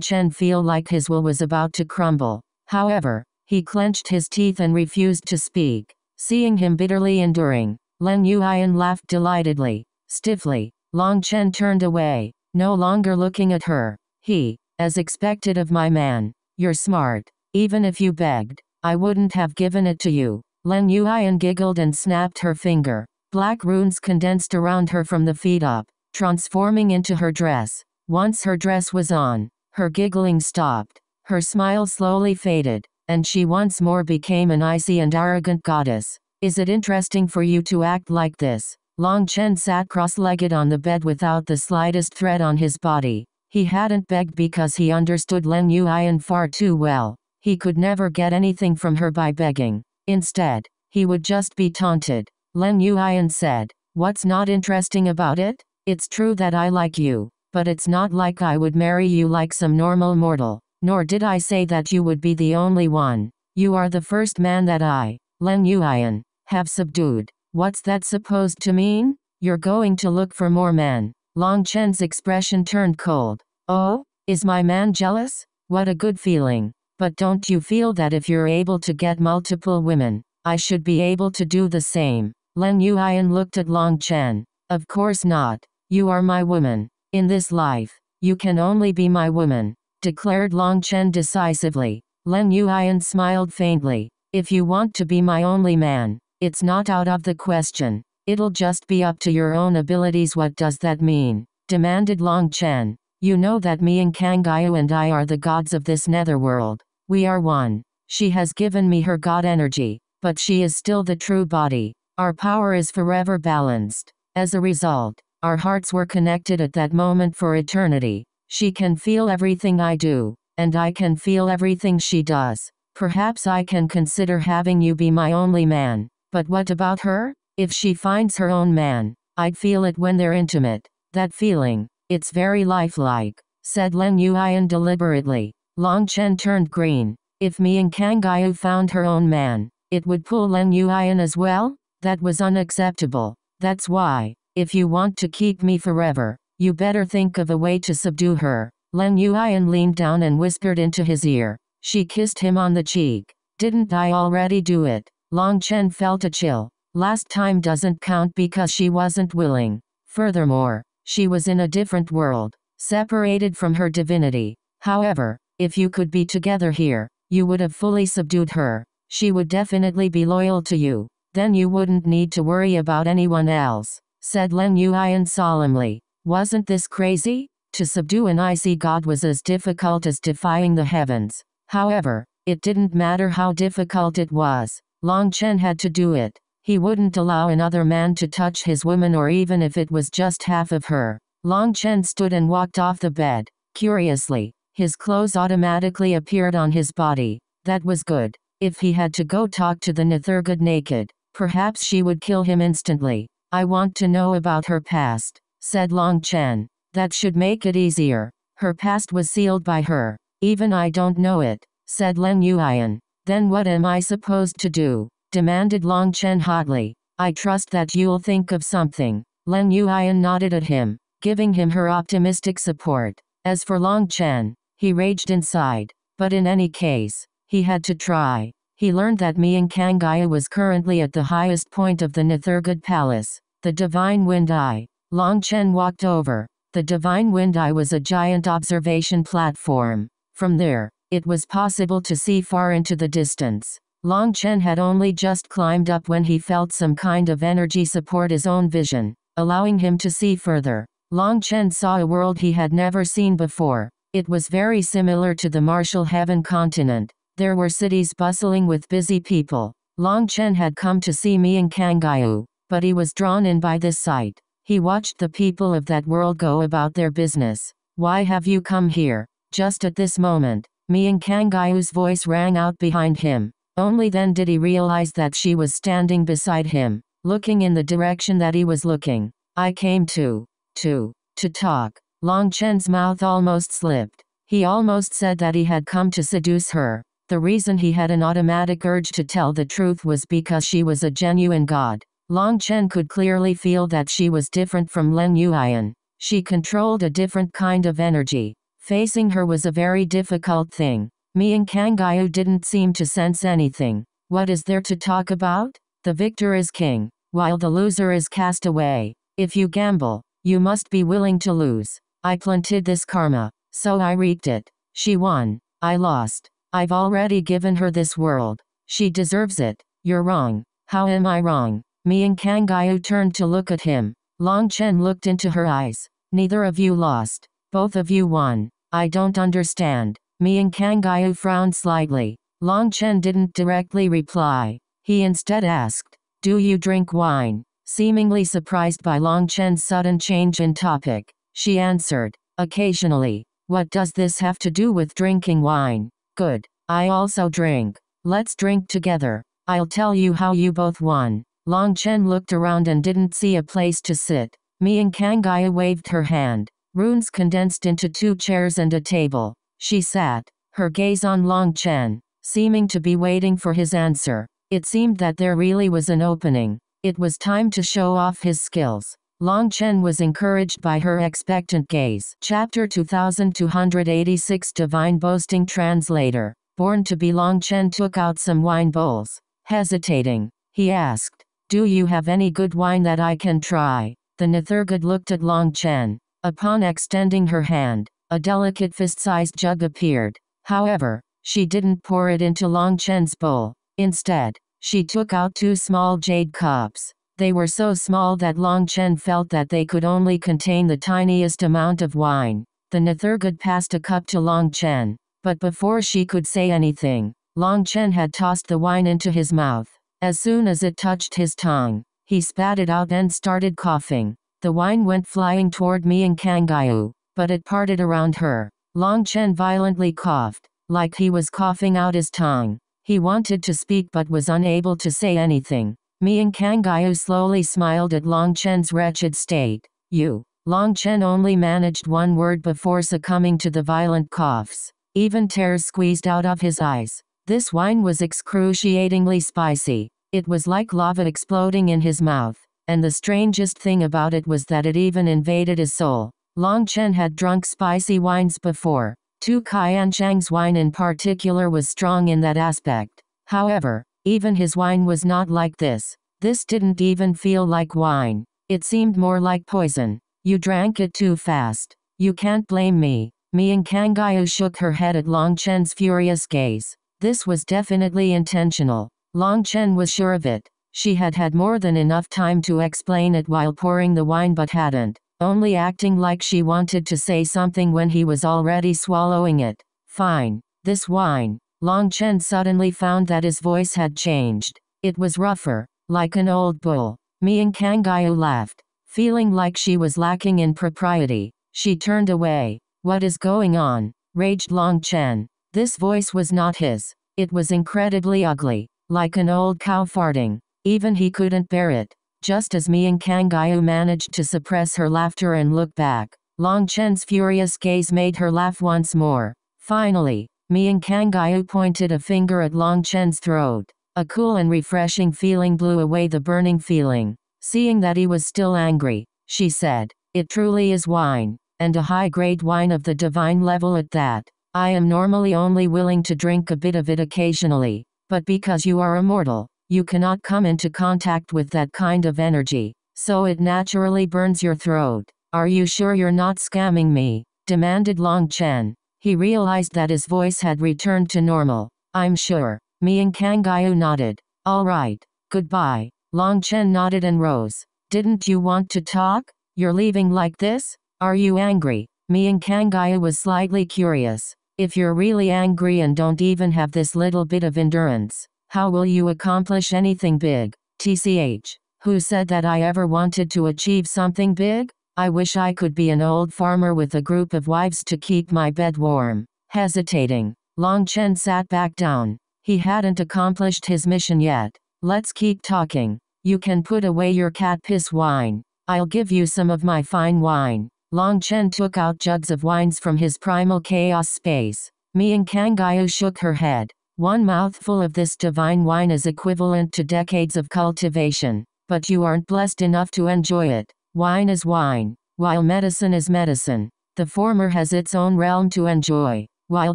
Chen feel like his will was about to crumble. However, he clenched his teeth and refused to speak. Seeing him bitterly enduring, Leng Yuan laughed delightedly. Stiffly, Long Chen turned away, no longer looking at her. He, as expected of my man, you're smart. Even if you begged, I wouldn't have given it to you. Leng Yuan giggled and snapped her finger. Black runes condensed around her from the feet up, transforming into her dress. Once her dress was on, her giggling stopped. Her smile slowly faded, and she once more became an icy and arrogant goddess. Is it interesting for you to act like this? Long Chen sat cross-legged on the bed without the slightest threat on his body. He hadn't begged because he understood Leng Yuan far too well. He could never get anything from her by begging. Instead, he would just be taunted. Leng Yuan said, What's not interesting about it? It's true that I like you, but it's not like I would marry you like some normal mortal. Nor did I say that you would be the only one. You are the first man that I, Leng Yuan, have subdued. What's that supposed to mean? You're going to look for more men. Long Chen's expression turned cold. Oh, is my man jealous? What a good feeling. But don't you feel that if you're able to get multiple women, I should be able to do the same? Leng Yuan looked at Long Chen. Of course not. You are my woman. In this life, you can only be my woman, declared Long Chen decisively. Leng Yuan smiled faintly. If you want to be my only man, it's not out of the question. It'll just be up to your own abilities. What does that mean? demanded Long Chen. You know that Mian Kangayu and I are the gods of this netherworld. We are one. She has given me her god energy, but she is still the true body. Our power is forever balanced. As a result, our hearts were connected at that moment for eternity. She can feel everything I do, and I can feel everything she does. Perhaps I can consider having you be my only man. But what about her? If she finds her own man, I'd feel it when they're intimate. That feeling, it's very lifelike, said Leng Yuan deliberately. Long Chen turned green. If me and Kang Kangayu found her own man, it would pull Leng Yuan as well? That was unacceptable. That's why, if you want to keep me forever, you better think of a way to subdue her. Leng Yuan leaned down and whispered into his ear. She kissed him on the cheek. Didn't I already do it? Long Chen felt a chill. Last time doesn't count because she wasn't willing. Furthermore, she was in a different world, separated from her divinity. However, if you could be together here, you would have fully subdued her. She would definitely be loyal to you. Then you wouldn't need to worry about anyone else, said Leng Yuan solemnly. Wasn't this crazy? To subdue an icy god was as difficult as defying the heavens. However, it didn't matter how difficult it was. Long Chen had to do it. He wouldn't allow another man to touch his woman or even if it was just half of her. Long Chen stood and walked off the bed. Curiously, his clothes automatically appeared on his body. That was good. If he had to go talk to the Nethergod naked, perhaps she would kill him instantly. I want to know about her past, said Long Chen. That should make it easier. Her past was sealed by her. Even I don't know it, said Leng Yuan. Then what am I supposed to do? demanded Long Chen hotly. I trust that you'll think of something. Leng Yuan nodded at him, giving him her optimistic support. As for Long Chen, he raged inside. But in any case, he had to try. He learned that Mian Kangayu was currently at the highest point of the Nethergod Palace, the Divine Wind Eye. Long Chen walked over. The Divine Wind Eye was a giant observation platform. From there, it was possible to see far into the distance. Long Chen had only just climbed up when he felt some kind of energy support his own vision, allowing him to see further. Long Chen saw a world he had never seen before. It was very similar to the Martial Heaven continent. There were cities bustling with busy people. Long Chen had come to see Mian Kangayu, but he was drawn in by this sight. He watched the people of that world go about their business. Why have you come here? Just at this moment, Mian Kangayu's voice rang out behind him. Only then did he realize that she was standing beside him, looking in the direction that he was looking. I came to, to, to talk. Long Chen's mouth almost slipped. He almost said that he had come to seduce her. The reason he had an automatic urge to tell the truth was because she was a genuine god. Long Chen could clearly feel that she was different from Leng Yuan. She controlled a different kind of energy. Facing her was a very difficult thing. Mian Kangayu didn't seem to sense anything. What is there to talk about? The victor is king, while the loser is cast away. If you gamble, you must be willing to lose. I planted this karma, so I reaped it. She won. I lost. I've already given her this world. She deserves it. You're wrong. How am I wrong? Mian Kangayu turned to look at him. Long Chen looked into her eyes. Neither of you lost. Both of you won. I don't understand. Mian Kangayu frowned slightly. Long Chen didn't directly reply. He instead asked, Do you drink wine? Seemingly surprised by Long Chen's sudden change in topic, she answered, Occasionally. What does this have to do with drinking wine? Good. I also drink. Let's drink together. I'll tell you how you both won. Long Chen looked around and didn't see a place to sit. Mian Kangayu waved her hand. Runes condensed into two chairs and a table. She sat, her gaze on Long Chen, seeming to be waiting for his answer. It seemed that there really was an opening. It was time to show off his skills. Long Chen was encouraged by her expectant gaze. Chapter 2286 Divine Boasting Translator. Born to be Long Chen took out some wine bowls. Hesitating, he asked, Do you have any good wine that I can try? The Nethergod looked at Long Chen. Upon extending her hand, a delicate fist-sized jug appeared. However, she didn't pour it into Long Chen's bowl. Instead, she took out two small jade cups. They were so small that Long Chen felt that they could only contain the tiniest amount of wine. The Nethergod passed a cup to Long Chen, but before she could say anything, Long Chen had tossed the wine into his mouth. As soon as it touched his tongue, he spat it out and started coughing. The wine went flying toward Mian Kangayu, but it parted around her. Long Chen violently coughed, like he was coughing out his tongue. He wanted to speak but was unable to say anything. Mian Kangayu slowly smiled at Long Chen's wretched state. You. Long Chen only managed one word before succumbing to the violent coughs. Even tears squeezed out of his eyes. This wine was excruciatingly spicy. It was like lava exploding in his mouth. And the strangest thing about it was that it even invaded his soul. Long Chen had drunk spicy wines before. Tu Chang's wine in particular was strong in that aspect. However, even his wine was not like this. This didn't even feel like wine. It seemed more like poison. You drank it too fast. You can't blame me. And Kangayu shook her head at Long Chen's furious gaze. This was definitely intentional. Long Chen was sure of it. She had had more than enough time to explain it while pouring the wine but hadn't only acting like she wanted to say something when he was already swallowing it. Fine. This wine. Long Chen suddenly found that his voice had changed. It was rougher, like an old bull. Mian Kangayu laughed. Feeling like she was lacking in propriety, she turned away. What is going on? raged Long Chen. This voice was not his. It was incredibly ugly, like an old cow farting. Even he couldn't bear it. Just as Mian Kangayu managed to suppress her laughter and look back, Long Chen's furious gaze made her laugh once more. Finally, Mian Kangayu pointed a finger at Long Chen's throat. A cool and refreshing feeling blew away the burning feeling. Seeing that he was still angry, she said, It truly is wine, and a high-grade wine of the divine level at that. I am normally only willing to drink a bit of it occasionally, but because you are immortal, you cannot come into contact with that kind of energy, so it naturally burns your throat. Are you sure you're not scamming me? demanded Long Chen. He realized that his voice had returned to normal. I'm sure. Mian Kangayu nodded. All right. Goodbye. Long Chen nodded and rose. Didn't you want to talk? You're leaving like this? Are you angry? Mian Kangayu was slightly curious. If you're really angry and don't even have this little bit of endurance, how will you accomplish anything big? TCH. Who said that I ever wanted to achieve something big? I wish I could be an old farmer with a group of wives to keep my bed warm. Hesitating, Long Chen sat back down. He hadn't accomplished his mission yet. Let's keep talking. You can put away your cat piss wine. I'll give you some of my fine wine. Long Chen took out jugs of wines from his primal chaos space. Mian Kangayu shook her head. One mouthful of this divine wine is equivalent to decades of cultivation, but you aren't blessed enough to enjoy it. Wine is wine, while medicine is medicine. The former has its own realm to enjoy, while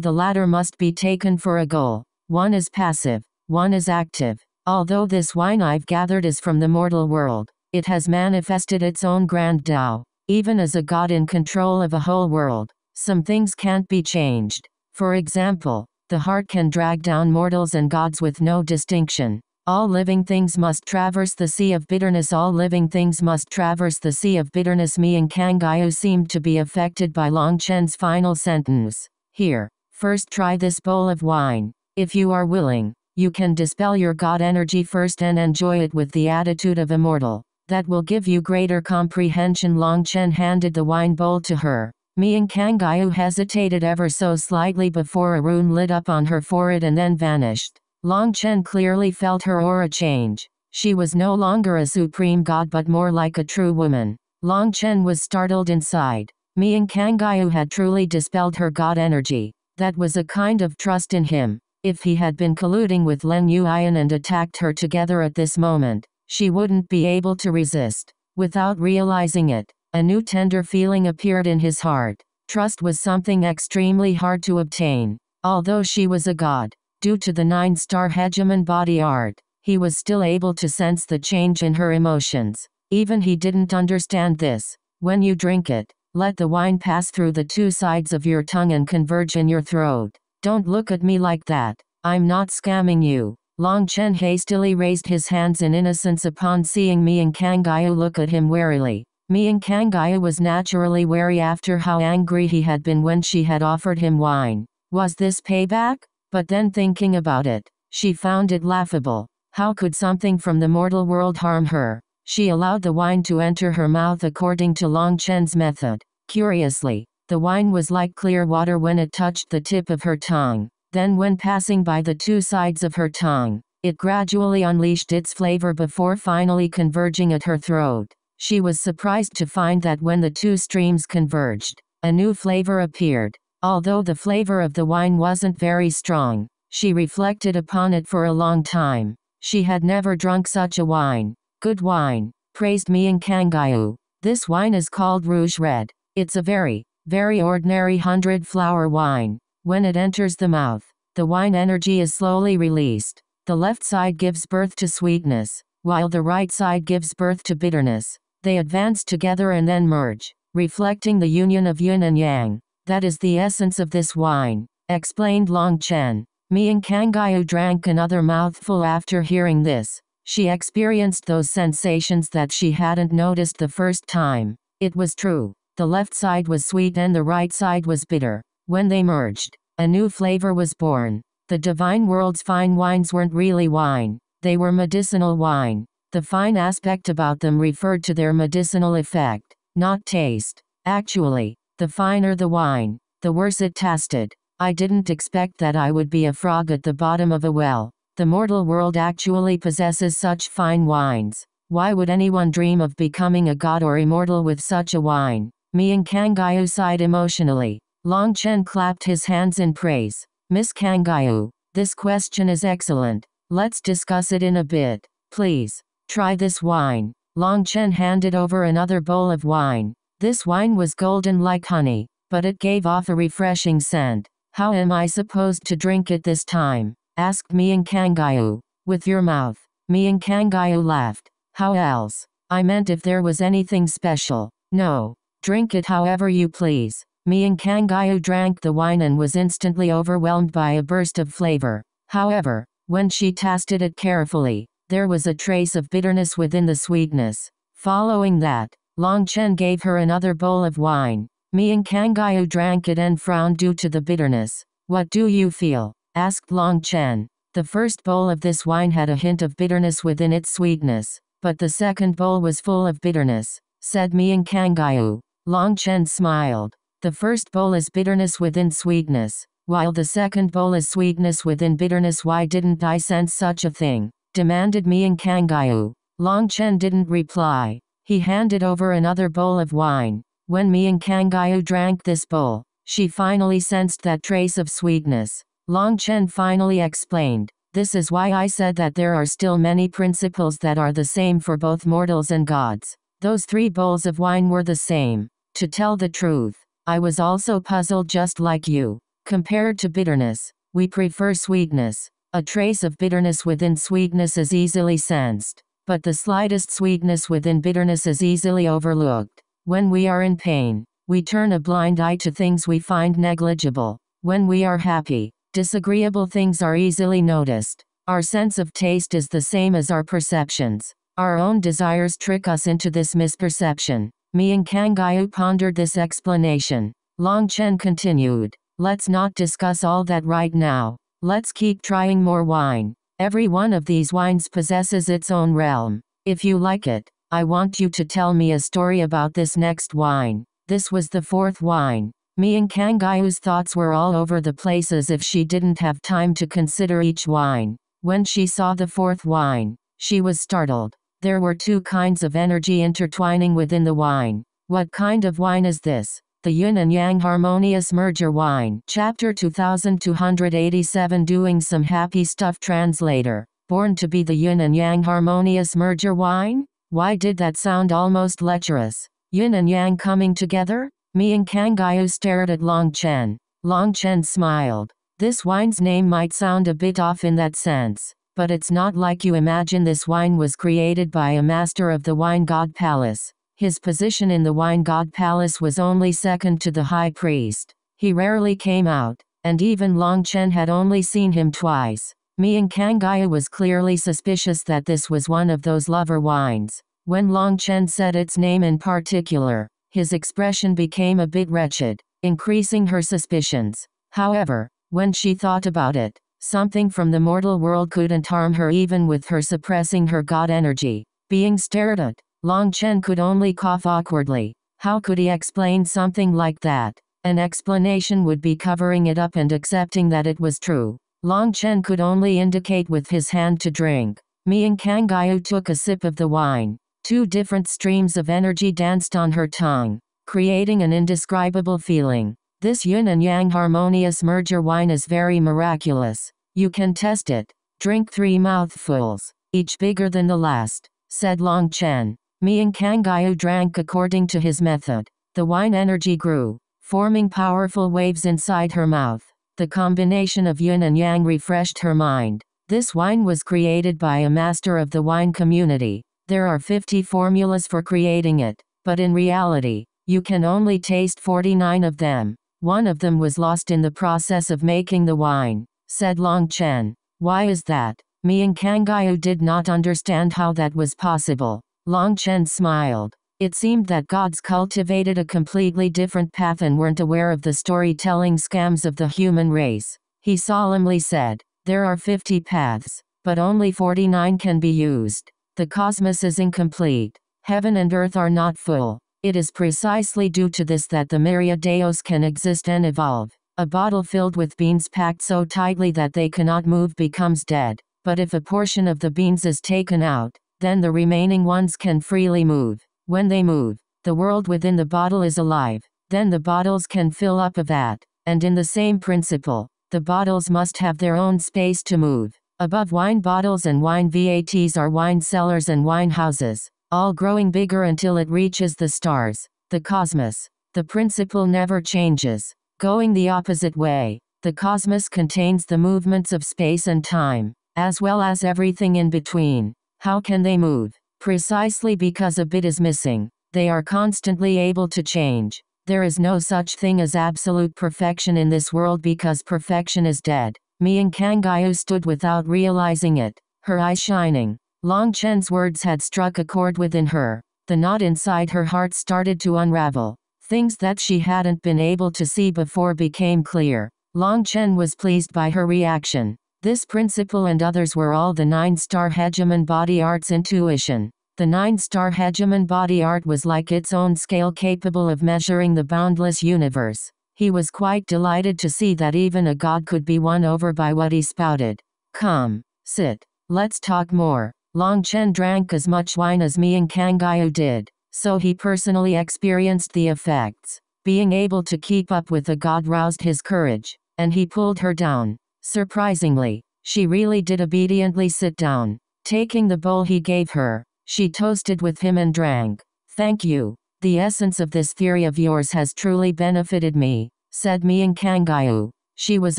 the latter must be taken for a goal. One is passive, one is active. Although this wine I've gathered is from the mortal world, it has manifested its own grand Tao, even as a god in control of a whole world. Some things can't be changed. For example, the heart can drag down mortals and gods with no distinction. All living things must traverse the sea of bitterness. All living things must traverse the sea of bitterness. Mian Kangayu seemed to be affected by Long Chen's final sentence. Here, first try this bowl of wine. If you are willing, you can dispel your god energy first and enjoy it with the attitude of a mortal. That will give you greater comprehension. Long Chen handed the wine bowl to her. Mian Kangayu hesitated ever so slightly before a rune lit up on her forehead and then vanished. Long Chen clearly felt her aura change. She was no longer a supreme god but more like a true woman. Long Chen was startled inside. Mian Kangayu had truly dispelled her god energy. That was a kind of trust in him. If he had been colluding with Leng Yuan and attacked her together at this moment, she wouldn't be able to resist. Without realizing it, a new tender feeling appeared in his heart. Trust was something extremely hard to obtain. Although she was a god, due to the nine-star hegemon body art, he was still able to sense the change in her emotions. Even he didn't understand this. When you drink it, let the wine pass through the two sides of your tongue and converge in your throat. Don't look at me like that. I'm not scamming you. Long Chen hastily raised his hands in innocence upon seeing Mian Kangayu look at him warily. Mian Kangayu was naturally wary after how angry he had been when she had offered him wine. Was this payback? But then thinking about it, she found it laughable. How could something from the mortal world harm her? She allowed the wine to enter her mouth according to Long Chen's method. Curiously, the wine was like clear water when it touched the tip of her tongue. Then when passing by the two sides of her tongue, it gradually unleashed its flavor before finally converging at her throat. She was surprised to find that when the two streams converged, a new flavor appeared. Although the flavor of the wine wasn't very strong, she reflected upon it for a long time. She had never drunk such a wine. Good wine, praised Mian Kangayu. This wine is called Rouge Red. It's a very, very ordinary hundred flower wine. When it enters the mouth, the wine energy is slowly released. The left side gives birth to sweetness, while the right side gives birth to bitterness. They advance together and then merge, reflecting the union of yin and yang. That is the essence of this wine, explained Long Chen. Mian Kangayu drank another mouthful after hearing this. She experienced those sensations that she hadn't noticed the first time. It was true. The left side was sweet and the right side was bitter. When they merged, a new flavor was born. The divine world's fine wines weren't really wine, they were medicinal wine. The fine aspect about them referred to their medicinal effect, not taste. Actually, the finer the wine, the worse it tasted. I didn't expect that I would be a frog at the bottom of a well. The mortal world actually possesses such fine wines. Why would anyone dream of becoming a god or immortal with such a wine? Mian Kangayu sighed emotionally. Long Chen clapped his hands in praise. Miss Kangayu, this question is excellent. Let's discuss it in a bit, please. Try this wine. Long Chen handed over another bowl of wine. This wine was golden like honey, but it gave off a refreshing scent. How am I supposed to drink it this time? asked Mian Kangayu. With your mouth. Mian Kangayu laughed. How else? I meant if there was anything special. No. Drink it however you please. Mian Kangayu drank the wine and was instantly overwhelmed by a burst of flavor. However, when she tasted it carefully, there was a trace of bitterness within the sweetness. Following that, Long Chen gave her another bowl of wine. Mian Kangayu drank it and frowned due to the bitterness. What do you feel? asked Long Chen. The first bowl of this wine had a hint of bitterness within its sweetness, but the second bowl was full of bitterness, said Mian Kangayu. Long Chen smiled. The first bowl is bitterness within sweetness, while the second bowl is sweetness within bitterness. Why didn't I sense such a thing? Demanded Mian Kangayu. Long Chen didn't reply. He handed over another bowl of wine. When Mian Kangayu drank this bowl, she finally sensed that trace of sweetness. Long Chen finally explained, this is why I said that there are still many principles that are the same for both mortals and gods. Those three bowls of wine were the same. To tell the truth, I was also puzzled just like you. Compared to bitterness, we prefer sweetness. A trace of bitterness within sweetness is easily sensed, but the slightest sweetness within bitterness is easily overlooked. When we are in pain, we turn a blind eye to things we find negligible. When we are happy, disagreeable things are easily noticed. Our sense of taste is the same as our perceptions. Our own desires trick us into this misperception. Mian Kangayu pondered this explanation. Long Chen continued. Let's not discuss all that right now. Let's keep trying more wine. Every one of these wines possesses its own realm. If you like it, I want you to tell me a story about this next wine. This was the fourth wine. Mian Kangayu's thoughts were all over the place as if she didn't have time to consider each wine. When she saw the fourth wine, she was startled. There were two kinds of energy intertwining within the wine. What kind of wine is this? The Yin and Yang Harmonious Merger Wine. Chapter 2287 Doing some happy stuff Translator. Born to be the Yin and Yang Harmonious Merger Wine? Why did that sound almost lecherous? Yin and Yang coming together? Mian Kangayu stared at Long Chen. Long Chen smiled. This wine's name might sound a bit off in that sense. But it's not like you imagine this wine was created by a master of the wine god palace. His position in the wine god palace was only second to the high priest. He rarely came out, and even Long Chen had only seen him twice. Mian Kangayu was clearly suspicious that this was one of those lover wines. When Long Chen said its name in particular, his expression became a bit wretched, increasing her suspicions. However, when she thought about it, Something from the mortal world couldn't harm her even with her suppressing her god energy. Being stared at, Long Chen could only cough awkwardly. How could he explain something like that? An explanation would be covering it up and accepting that it was true. Long Chen could only indicate with his hand to drink. Mian Kangayu took a sip of the wine. Two different streams of energy danced on her tongue, creating an indescribable feeling. This yin and yang harmonious merger wine is very miraculous. You can test it. Drink three mouthfuls, each bigger than the last, said Long Chen. Mian Kangayu drank according to his method. The wine energy grew, forming powerful waves inside her mouth. The combination of yin and yang refreshed her mind. This wine was created by a master of the wine community. There are 50 formulas for creating it, but in reality, you can only taste 49 of them. One of them was lost in the process of making the wine, said Long Chen. Why is that? Mian Kangayu did not understand how that was possible. Long Chen smiled. It seemed that gods cultivated a completely different path and weren't aware of the storytelling scams of the human race. He solemnly said, There are 50 paths, but only 49 can be used. The cosmos is incomplete. Heaven and earth are not full. It is precisely due to this that the Myriadeos can exist and evolve. A bottle filled with beans packed so tightly that they cannot move becomes dead. But if a portion of the beans is taken out, then the remaining ones can freely move. When they move, the world within the bottle is alive. Then the bottles can fill up a vat. And in the same principle, the bottles must have their own space to move. Above wine bottles and wine VATs are wine cellars and wine houses all growing bigger until it reaches the stars, the cosmos. The principle never changes. Going the opposite way, the cosmos contains the movements of space and time, as well as everything in between. How can they move? Precisely because a bit is missing. They are constantly able to change. There is no such thing as absolute perfection in this world because perfection is dead. Mian Kangayu stood without realizing it, her eyes shining. Long Chen's words had struck a chord within her. The knot inside her heart started to unravel. Things that she hadn't been able to see before became clear. Long Chen was pleased by her reaction. This principle and others were all the nine-star hegemon body art's intuition. The nine-star hegemon body art was like its own scale capable of measuring the boundless universe. He was quite delighted to see that even a god could be won over by what he spouted. Come, sit, let's talk more. Long Chen drank as much wine as Mian Kangayu did. so he personally experienced the effects. Being able to keep up with the god roused his courage, and he pulled her down. Surprisingly, she really did obediently sit down. Taking the bowl he gave her, she toasted with him and drank. Thank you. The essence of this theory of yours has truly benefited me, said Mian Kangayu. She was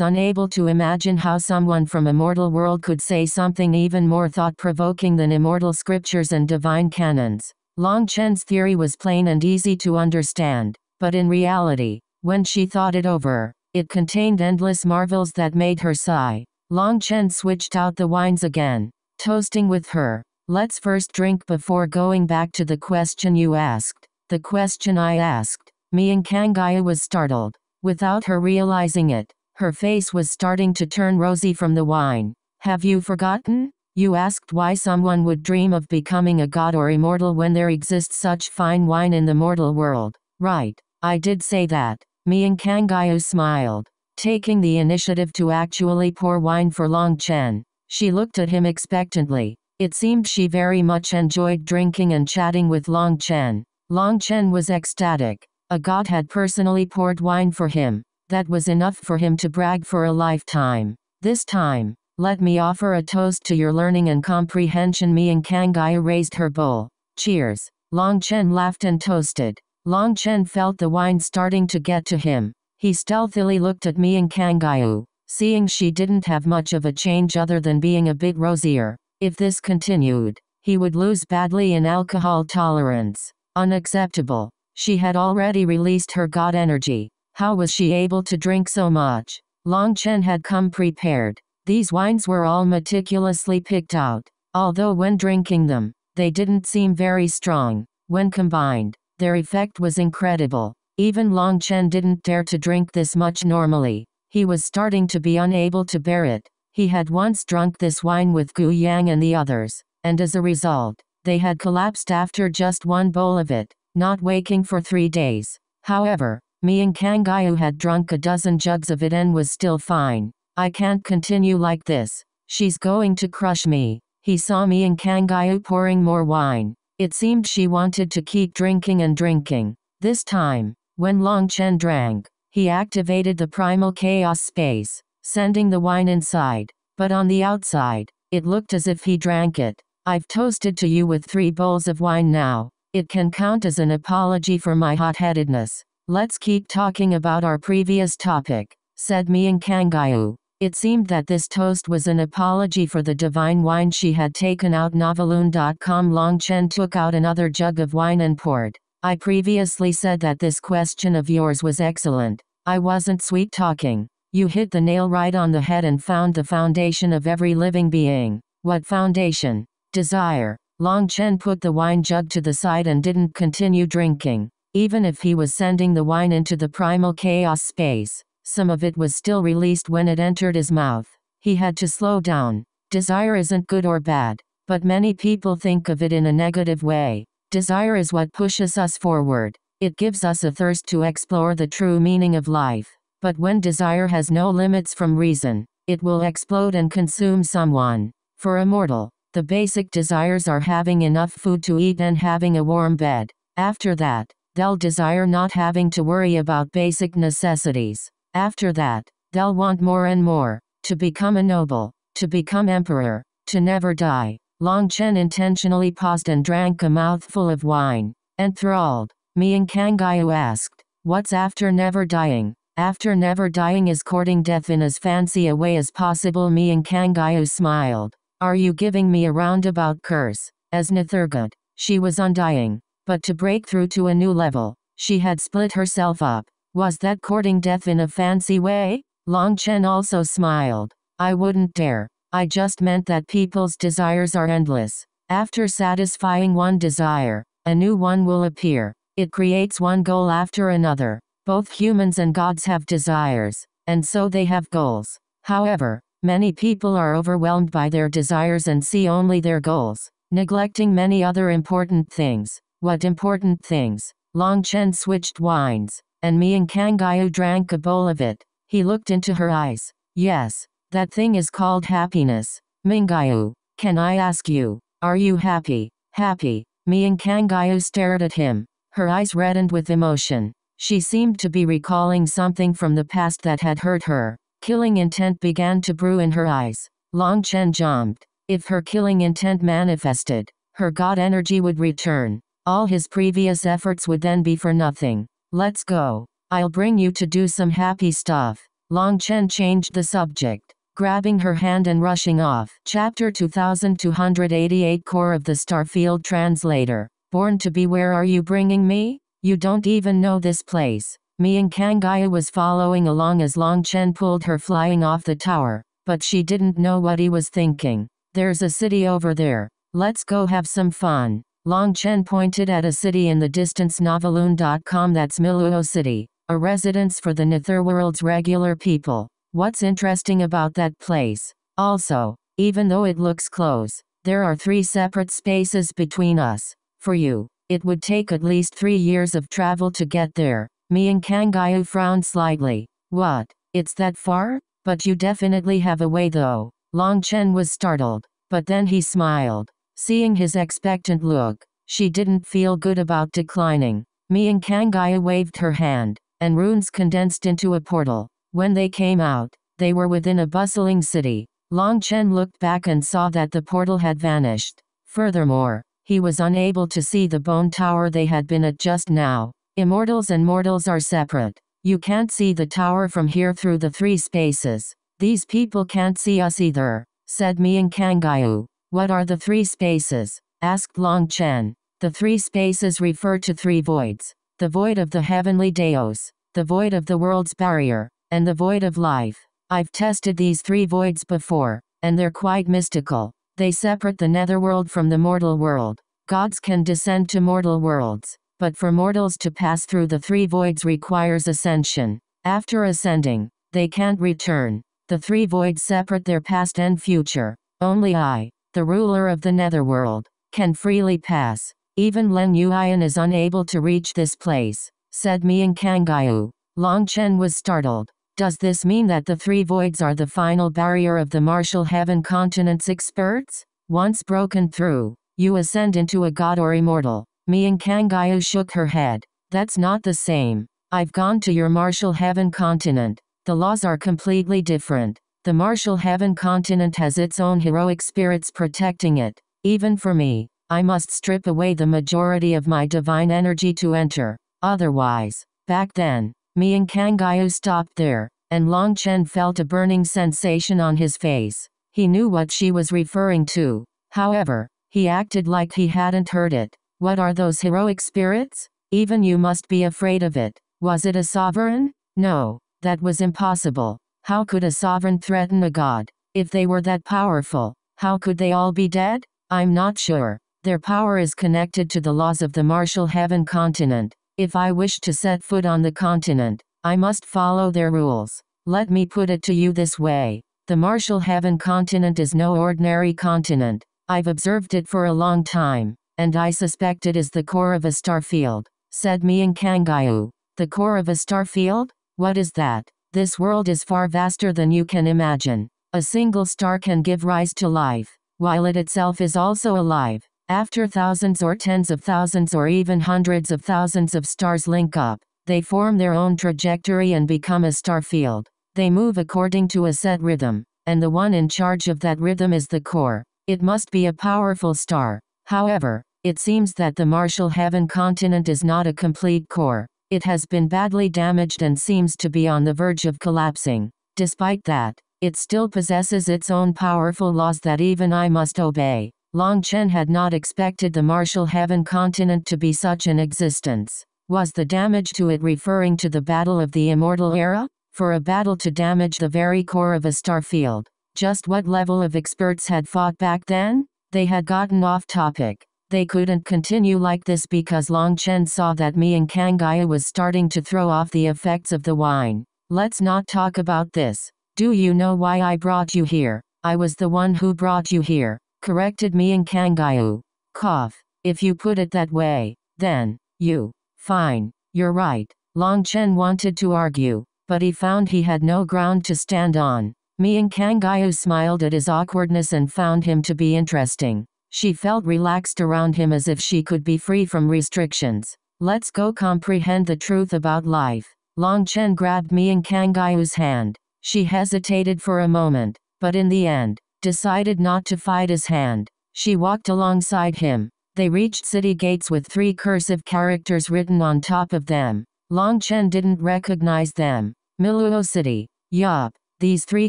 unable to imagine how someone from a mortal world could say something even more thought-provoking than immortal scriptures and divine canons. Long Chen's theory was plain and easy to understand, but in reality, when she thought it over, it contained endless marvels that made her sigh. Long Chen switched out the wines again, toasting with her. Let's first drink before going back to the question you asked. The question I asked. Mian Kangayu was startled. Without her realizing it, her face was starting to turn rosy from the wine. Have you forgotten? You asked why someone would dream of becoming a god or immortal when there exists such fine wine in the mortal world. Right, I did say that. Mian Kangayu smiled, taking the initiative to actually pour wine for Long Chen. She looked at him expectantly. It seemed she very much enjoyed drinking and chatting with Long Chen. Long Chen was ecstatic. A god had personally poured wine for him. That was enough for him to brag for a lifetime. This time, let me offer a toast to your learning and comprehension. Mian Kangayu raised her bowl. Cheers. Long Chen laughed and toasted. Long Chen felt the wine starting to get to him. He stealthily looked at Mian Kangayu, seeing she didn't have much of a change other than being a bit rosier. If this continued, he would lose badly in alcohol tolerance. Unacceptable. She had already released her god energy. How was she able to drink so much? Long Chen had come prepared. These wines were all meticulously picked out. Although when drinking them, they didn't seem very strong. When combined, their effect was incredible. Even Long Chen didn't dare to drink this much normally. He was starting to be unable to bear it. He had once drunk this wine with Gu Yang and the others, and as a result, they had collapsed after just one bowl of it, not waking for three days. However, Mian Kangayu had drunk a dozen jugs of it and was still fine. I can't continue like this. She's going to crush me. He saw Mian Kangayu pouring more wine. It seemed she wanted to keep drinking and drinking. This time, when Long Chen drank, he activated the primal chaos space, sending the wine inside. But on the outside, it looked as if he drank it. I've toasted to you with three bowls of wine now. It can count as an apology for my hot-headedness. Let's keep talking about our previous topic, said Mian Kangayu. It seemed that this toast was an apology for the divine wine she had taken out Noveloon.com Long Chen took out another jug of wine and poured. I previously said that this question of yours was excellent. I wasn't sweet talking. You hit the nail right on the head and found the foundation of every living being. What foundation? Desire. Long Chen put the wine jug to the side and didn't continue drinking. Even if he was sending the wine into the primal chaos space, some of it was still released when it entered his mouth. He had to slow down. Desire isn't good or bad, but many people think of it in a negative way. Desire is what pushes us forward. It gives us a thirst to explore the true meaning of life. But when desire has no limits from reason, it will explode and consume someone. For a mortal, the basic desires are having enough food to eat and having a warm bed. After that, they'll desire not having to worry about basic necessities. After that, they'll want more and more. To become a noble, to become emperor, to never die. Long Chen intentionally paused and drank a mouthful of wine. Enthralled, Mian Kangayu asked, What's after never dying? After never dying is courting death in as fancy a way as possible. Mian Kangayu smiled. Are you giving me a roundabout curse? As Nethergod, she was undying. But to break through to a new level, she had split herself up. Was that courting death in a fancy way? Long Chen also smiled. I wouldn't dare. I just meant that people's desires are endless. After satisfying one desire, a new one will appear. It creates one goal after another. Both humans and gods have desires, and so they have goals. However, Many people are overwhelmed by their desires and see only their goals, neglecting many other important things. What important things? Long Chen switched wines, and Mian Kangayu drank a bowl of it. He looked into her eyes. Yes, that thing is called happiness. Mingayu, can I ask you, are you happy? Happy. Mian Kangayu stared at him. Her eyes reddened with emotion. She seemed to be recalling something from the past that had hurt her. Killing intent began to brew in her eyes. Long Chen jumped. If her killing intent manifested, her god energy would return. All his previous efforts would then be for nothing. Let's go. I'll bring you to do some happy stuff. Long Chen changed the subject, grabbing her hand and rushing off. Chapter 2288 Core of the Starfield Translator. Born to be where are you bringing me? You don't even know this place. Mian Kangayu was following along as Long Chen pulled her flying off the tower, but she didn't know what he was thinking. There's a city over there. Let's go have some fun. Long Chen pointed at a city in the distance Noveloon.com that's Miluo City, a residence for the Netherworld's regular people. What's interesting about that place? Also, even though it looks close, there are three separate spaces between us. For you, it would take at least three years of travel to get there. Mian Kangayu frowned slightly. What? It's that far? But you definitely have a way though. Long Chen was startled, but then he smiled. Seeing his expectant look, she didn't feel good about declining. Mian Kangayu waved her hand, and runes condensed into a portal. When they came out, they were within a bustling city. Long Chen looked back and saw that the portal had vanished. Furthermore, he was unable to see the bone tower they had been at just now. Immortals and mortals are separate. You can't see the tower from here through the three spaces. These people can't see us either, said Mian Kangayu. What are the three spaces? asked Long Chen. The three spaces refer to three voids the void of the heavenly Deos, the void of the world's barrier, and the void of life. I've tested these three voids before, and they're quite mystical. They separate the netherworld from the mortal world. Gods can descend to mortal worlds, but for mortals to pass through the three voids requires ascension. After ascending, they can't return. The three voids separate their past and future. Only I, the ruler of the netherworld, can freely pass. Even Leng Yueyan is unable to reach this place, said Mian Kangayu. Long Chen was startled. Does this mean that the three voids are the final barrier of the martial heaven continent's experts? Once broken through, you ascend into a god or immortal. Mian Kangayu shook her head. That's not the same. I've gone to your martial heaven continent. The laws are completely different. The martial heaven continent has its own heroic spirits protecting it. Even for me, I must strip away the majority of my divine energy to enter. Otherwise, back then, Mian Kangayu stopped there, and Long Chen felt a burning sensation on his face. He knew what she was referring to. However, he acted like he hadn't heard it. What are those heroic spirits? Even you must be afraid of it. Was it a sovereign? No, that was impossible. How could a sovereign threaten a god? If they were that powerful, how could they all be dead? I'm not sure. Their power is connected to the laws of the martial heaven continent. If I wish to set foot on the continent, I must follow their rules. Let me put it to you this way. The martial heaven continent is no ordinary continent. I've observed it for a long time, and I suspect it is the core of a star field, said Mian Kangayu. The core of a star field? What is that? This world is far vaster than you can imagine. A single star can give rise to life, while it itself is also alive. After thousands or tens of thousands or even hundreds of thousands of stars link up, they form their own trajectory and become a star field. They move according to a set rhythm, and the one in charge of that rhythm is the core. It must be a powerful star. However, it seems that the Martial Heaven continent is not a complete core. It has been badly damaged and seems to be on the verge of collapsing. Despite that, it still possesses its own powerful laws that even I must obey. Long Chen had not expected the martial heaven continent to be such an existence. Was the damage to it referring to the Battle of the Immortal Era? For a battle to damage the very core of a star field. Just what level of experts had fought back then? They had gotten off topic. They couldn't continue like this because Long Chen saw that Mian Kangayu was starting to throw off the effects of the wine. Let's not talk about this. Do you know why I brought you here? I was the one who brought you here, corrected Mian Kangayu. Cough. If you put it that way, then, you. Fine. You're right. Long Chen wanted to argue, but he found he had no ground to stand on. Mian Kangayu smiled at his awkwardness and found him to be interesting. She felt relaxed around him as if she could be free from restrictions. Let's go comprehend the truth about life. Long Chen grabbed Mian Kangayu's hand. She hesitated for a moment, but in the end, decided not to fight his hand. She walked alongside him. They reached city gates with three cursive characters written on top of them. Long Chen didn't recognize them. Miluo City. Yup. These three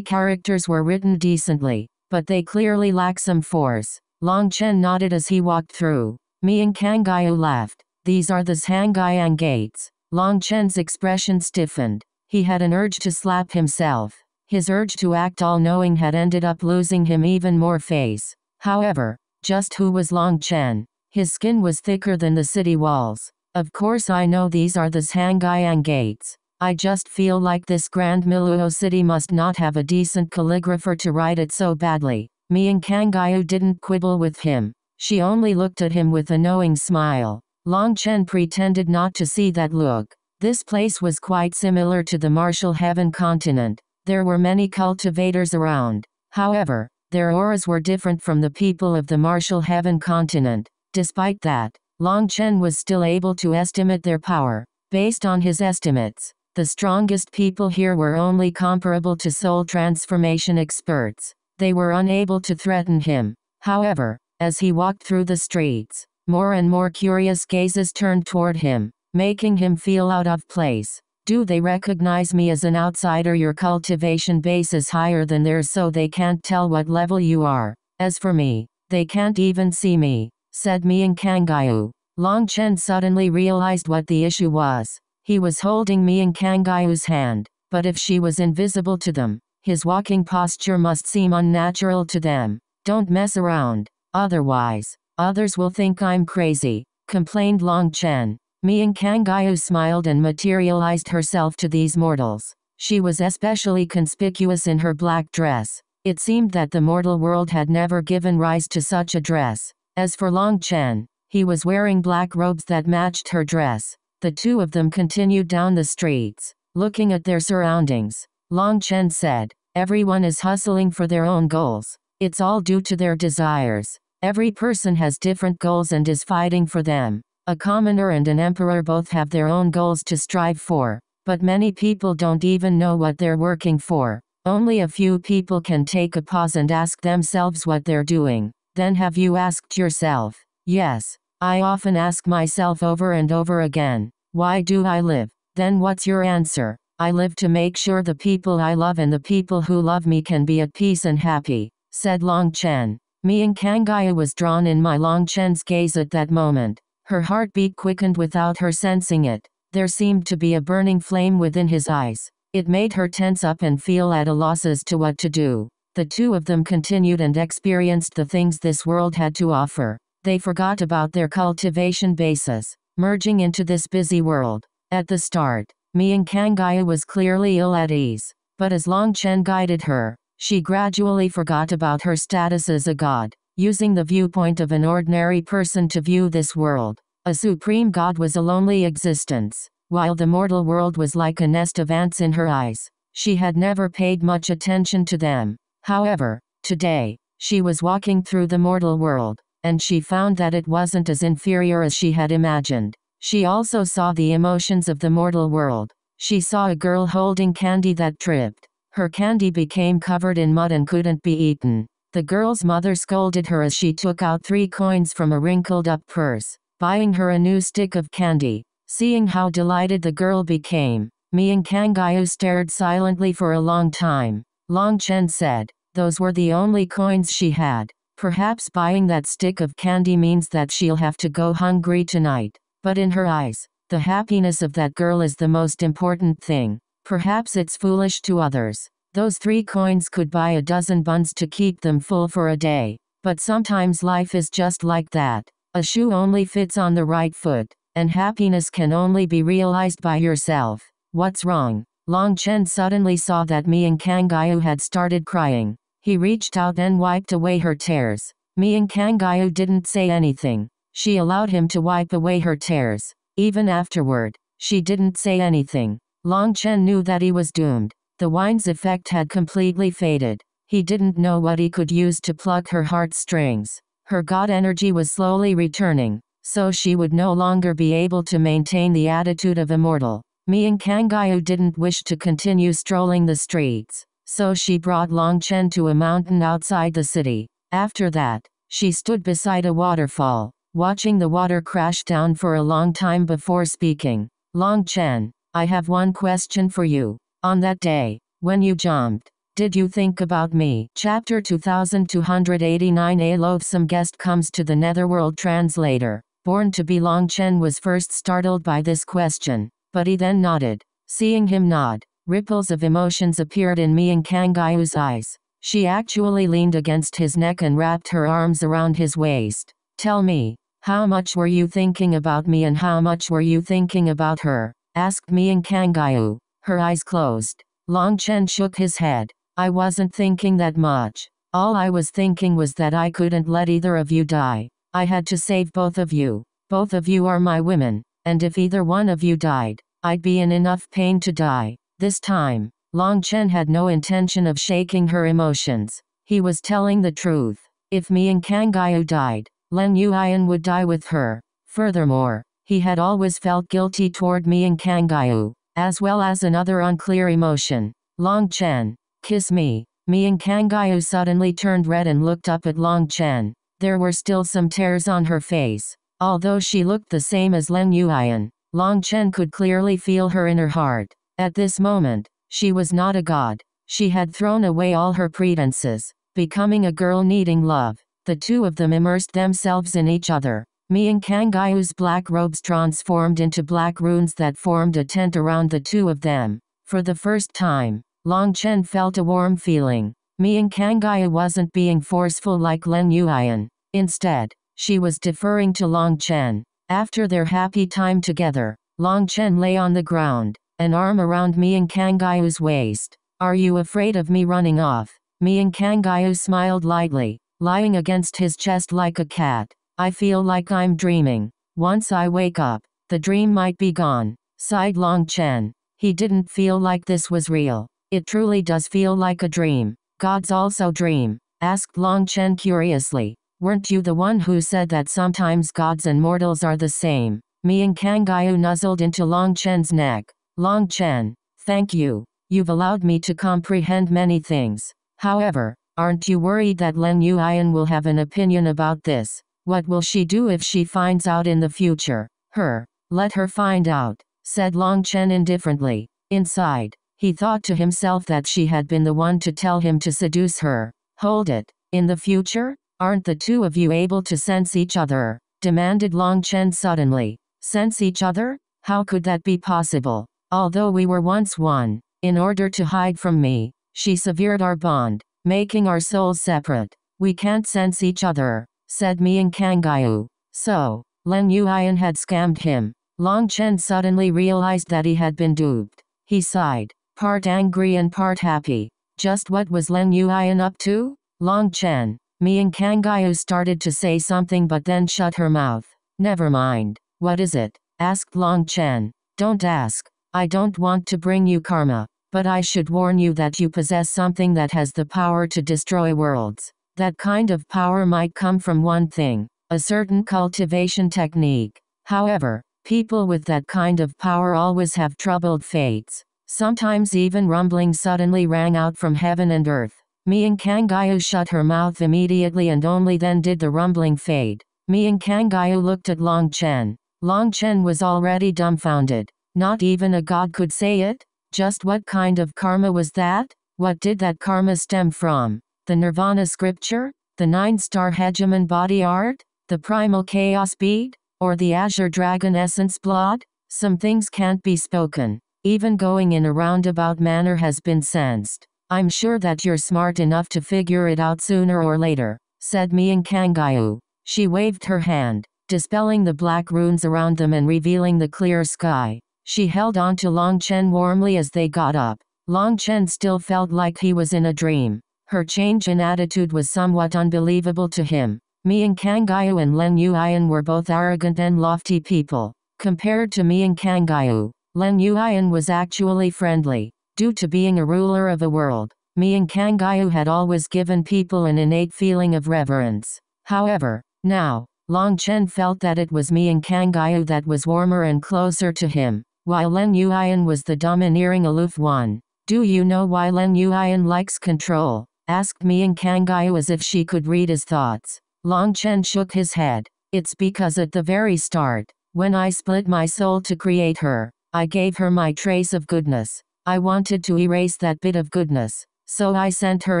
characters were written decently, but they clearly lack some force. Long Chen nodded as he walked through. Mian Kangayu laughed. These are the Zhangyang gates. Long Chen's expression stiffened. He had an urge to slap himself. His urge to act all-knowing had ended up losing him even more face. However, just who was Long Chen? His skin was thicker than the city walls. Of course I know these are the Zhangyang gates. I just feel like this Grand Miluo city must not have a decent calligrapher to write it so badly. Mian Kangayu didn't quibble with him. She only looked at him with a knowing smile. Long Chen pretended not to see that look. This place was quite similar to the Martial Heaven continent. There were many cultivators around. However, their auras were different from the people of the Martial Heaven continent. Despite that, Long Chen was still able to estimate their power. Based on his estimates, the strongest people here were only comparable to soul transformation experts. They were unable to threaten him. However, as he walked through the streets, more and more curious gazes turned toward him, making him feel out of place. Do they recognize me as an outsider? Your cultivation base is higher than theirs, so they can't tell what level you are. As for me, they can't even see me said Mian Kangayu. Long Chen suddenly realized what the issue was. He was holding Mian Kangayu's hand, but if she was invisible to them, his walking posture must seem unnatural to them. Don't mess around, otherwise, others will think I'm crazy, complained Long Chen. Mian Kangayu smiled and materialized herself to these mortals. She was especially conspicuous in her black dress. It seemed that the mortal world had never given rise to such a dress. As for Long Chen, he was wearing black robes that matched her dress. The two of them continued down the streets, looking at their surroundings. Long Chen said, Everyone is hustling for their own goals. It's all due to their desires. Every person has different goals and is fighting for them. A commoner and an emperor both have their own goals to strive for, but many people don't even know what they're working for. Only a few people can take a pause and ask themselves what they're doing. Then have you asked yourself? Yes. I often ask myself over and over again, why do I live? Then what's your answer? I live to make sure the people I love and the people who love me can be at peace and happy, said Long Chen. Mian Kangayu was drawn in my Long Chen's gaze at that moment. Her heartbeat quickened without her sensing it. There seemed to be a burning flame within his eyes. It made her tense up and feel at a loss as to what to do. The two of them continued and experienced the things this world had to offer. They forgot about their cultivation basis, merging into this busy world. At the start, Mian Kangayu was clearly ill at ease. But as Long Chen guided her, she gradually forgot about her status as a god, using the viewpoint of an ordinary person to view this world. A supreme god was a lonely existence, while the mortal world was like a nest of ants in her eyes. She had never paid much attention to them. However, today, she was walking through the mortal world, and she found that it wasn't as inferior as she had imagined. She also saw the emotions of the mortal world. She saw a girl holding candy that tripped. Her candy became covered in mud and couldn't be eaten. The girl's mother scolded her as she took out three coins from a wrinkled up purse, buying her a new stick of candy. Seeing how delighted the girl became, me Mian Kangayu stared silently for a long time. Long Chen said, those were the only coins she had. Perhaps buying that stick of candy means that she'll have to go hungry tonight. But in her eyes, the happiness of that girl is the most important thing. Perhaps it's foolish to others. Those three coins could buy a dozen buns to keep them full for a day. But sometimes life is just like that. A shoe only fits on the right foot, and happiness can only be realized by yourself. What's wrong? Long Chen suddenly saw that Mian Kangayu had started crying. He reached out and wiped away her tears. Mian Kangayu didn't say anything. She allowed him to wipe away her tears. Even afterward, she didn't say anything. Long Chen knew that he was doomed. The wine's effect had completely faded. He didn't know what he could use to pluck her heartstrings. Her god energy was slowly returning, so she would no longer be able to maintain the attitude of immortal. Mian Kangayu didn't wish to continue strolling the streets, so she brought Long Chen to a mountain outside the city. After that, she stood beside a waterfall, watching the water crash down for a long time before speaking. Long Chen, I have one question for you. On that day, when you jumped, did you think about me? Chapter 2289 A loathsome guest comes to the netherworld translator. Born to be Long Chen was first startled by this question, but he then nodded. Seeing him nod, ripples of emotions appeared in Mian Kangayu's eyes. She actually leaned against his neck and wrapped her arms around his waist. Tell me, how much were you thinking about me and how much were you thinking about her? asked Mian Kangayu. Her eyes closed. Long Chen shook his head. I wasn't thinking that much. All I was thinking was that I couldn't let either of you die. I had to save both of you. Both of you are my women, and if either one of you died, I'd be in enough pain to die. This time, Long Chen had no intention of shaking her emotions. He was telling the truth. If me Mian Kangayu died, Leng Yuan would die with her. Furthermore, he had always felt guilty toward Mian Kangayu, as well as another unclear emotion. Long Chen, kiss me. Mian Kangayu suddenly turned red and looked up at Long Chen. There were still some tears on her face. Although she looked the same as Leng Yuan, Long Chen could clearly feel her inner heart. At this moment, she was not a god. She had thrown away all her pretenses, becoming a girl needing love. The two of them immersed themselves in each other. Mian Kangayu's black robes transformed into black runes that formed a tent around the two of them. For the first time, Long Chen felt a warm feeling. Mian Kangayu wasn't being forceful like Leng Yuan. Instead, she was deferring to Long Chen. After their happy time together, Long Chen lay on the ground, an arm around Mian Kangayu's waist. Are you afraid of me running off? Mian Kangayu smiled lightly lying against his chest like a cat. I feel like I'm dreaming. Once I wake up, the dream might be gone, sighed Long Chen. He didn't feel like this was real. It truly does feel like a dream. Gods also dream, asked Long Chen curiously. Weren't you the one who said that sometimes gods and mortals are the same? Me Mian Kangayu nuzzled into Long Chen's neck. Long Chen, thank you. You've allowed me to comprehend many things. However, Aren't you worried that Leng Yuan will have an opinion about this? What will she do if she finds out in the future? Her. Let her find out, said Long Chen indifferently. Inside, he thought to himself that she had been the one to tell him to seduce her. Hold it. In the future, aren't the two of you able to sense each other? demanded Long Chen suddenly. Sense each other? How could that be possible? Although we were once one, in order to hide from me, she severed our bond making our souls separate. We can't sense each other, said Mian Kangayu. So, Leng Yuan had scammed him. Long Chen suddenly realized that he had been duped. He sighed, part angry and part happy. Just what was Leng Yuan up to? Long Chen. Mian Kangayu started to say something but then shut her mouth. Never mind. What is it? asked Long Chen. Don't ask. I don't want to bring you karma. But I should warn you that you possess something that has the power to destroy worlds. That kind of power might come from one thing, a certain cultivation technique. However, people with that kind of power always have troubled fates. Sometimes even rumbling suddenly rang out from heaven and earth. Mian Kangayu shut her mouth immediately and only then did the rumbling fade. Mian Kangayu looked at Long Chen. Long Chen was already dumbfounded. Not even a god could say it? Just what kind of karma was that? What did that karma stem from? The Nirvana scripture? The nine-star hegemon body art? The primal chaos bead? Or the azure dragon essence blood? Some things can't be spoken. Even going in a roundabout manner has been sensed. I'm sure that you're smart enough to figure it out sooner or later, said Mian Kangayu. She waved her hand, dispelling the black runes around them and revealing the clear sky. She held on to Long Chen warmly as they got up. Long Chen still felt like he was in a dream. Her change in attitude was somewhat unbelievable to him. Mian Kangayu and Leng Yuan were both arrogant and lofty people. Compared to Mian Kangayu, Leng Yuan was actually friendly. Due to being a ruler of a world, Mian Kangayu had always given people an innate feeling of reverence. However, now, Long Chen felt that it was Mian Kangayu that was warmer and closer to him, while Leng Yuan was the domineering aloof one. Do you know why Leng Yuan likes control? asked Mian Kangayu as if she could read his thoughts. Long Chen shook his head. It's because at the very start, when I split my soul to create her, I gave her my trace of goodness. I wanted to erase that bit of goodness, so I sent her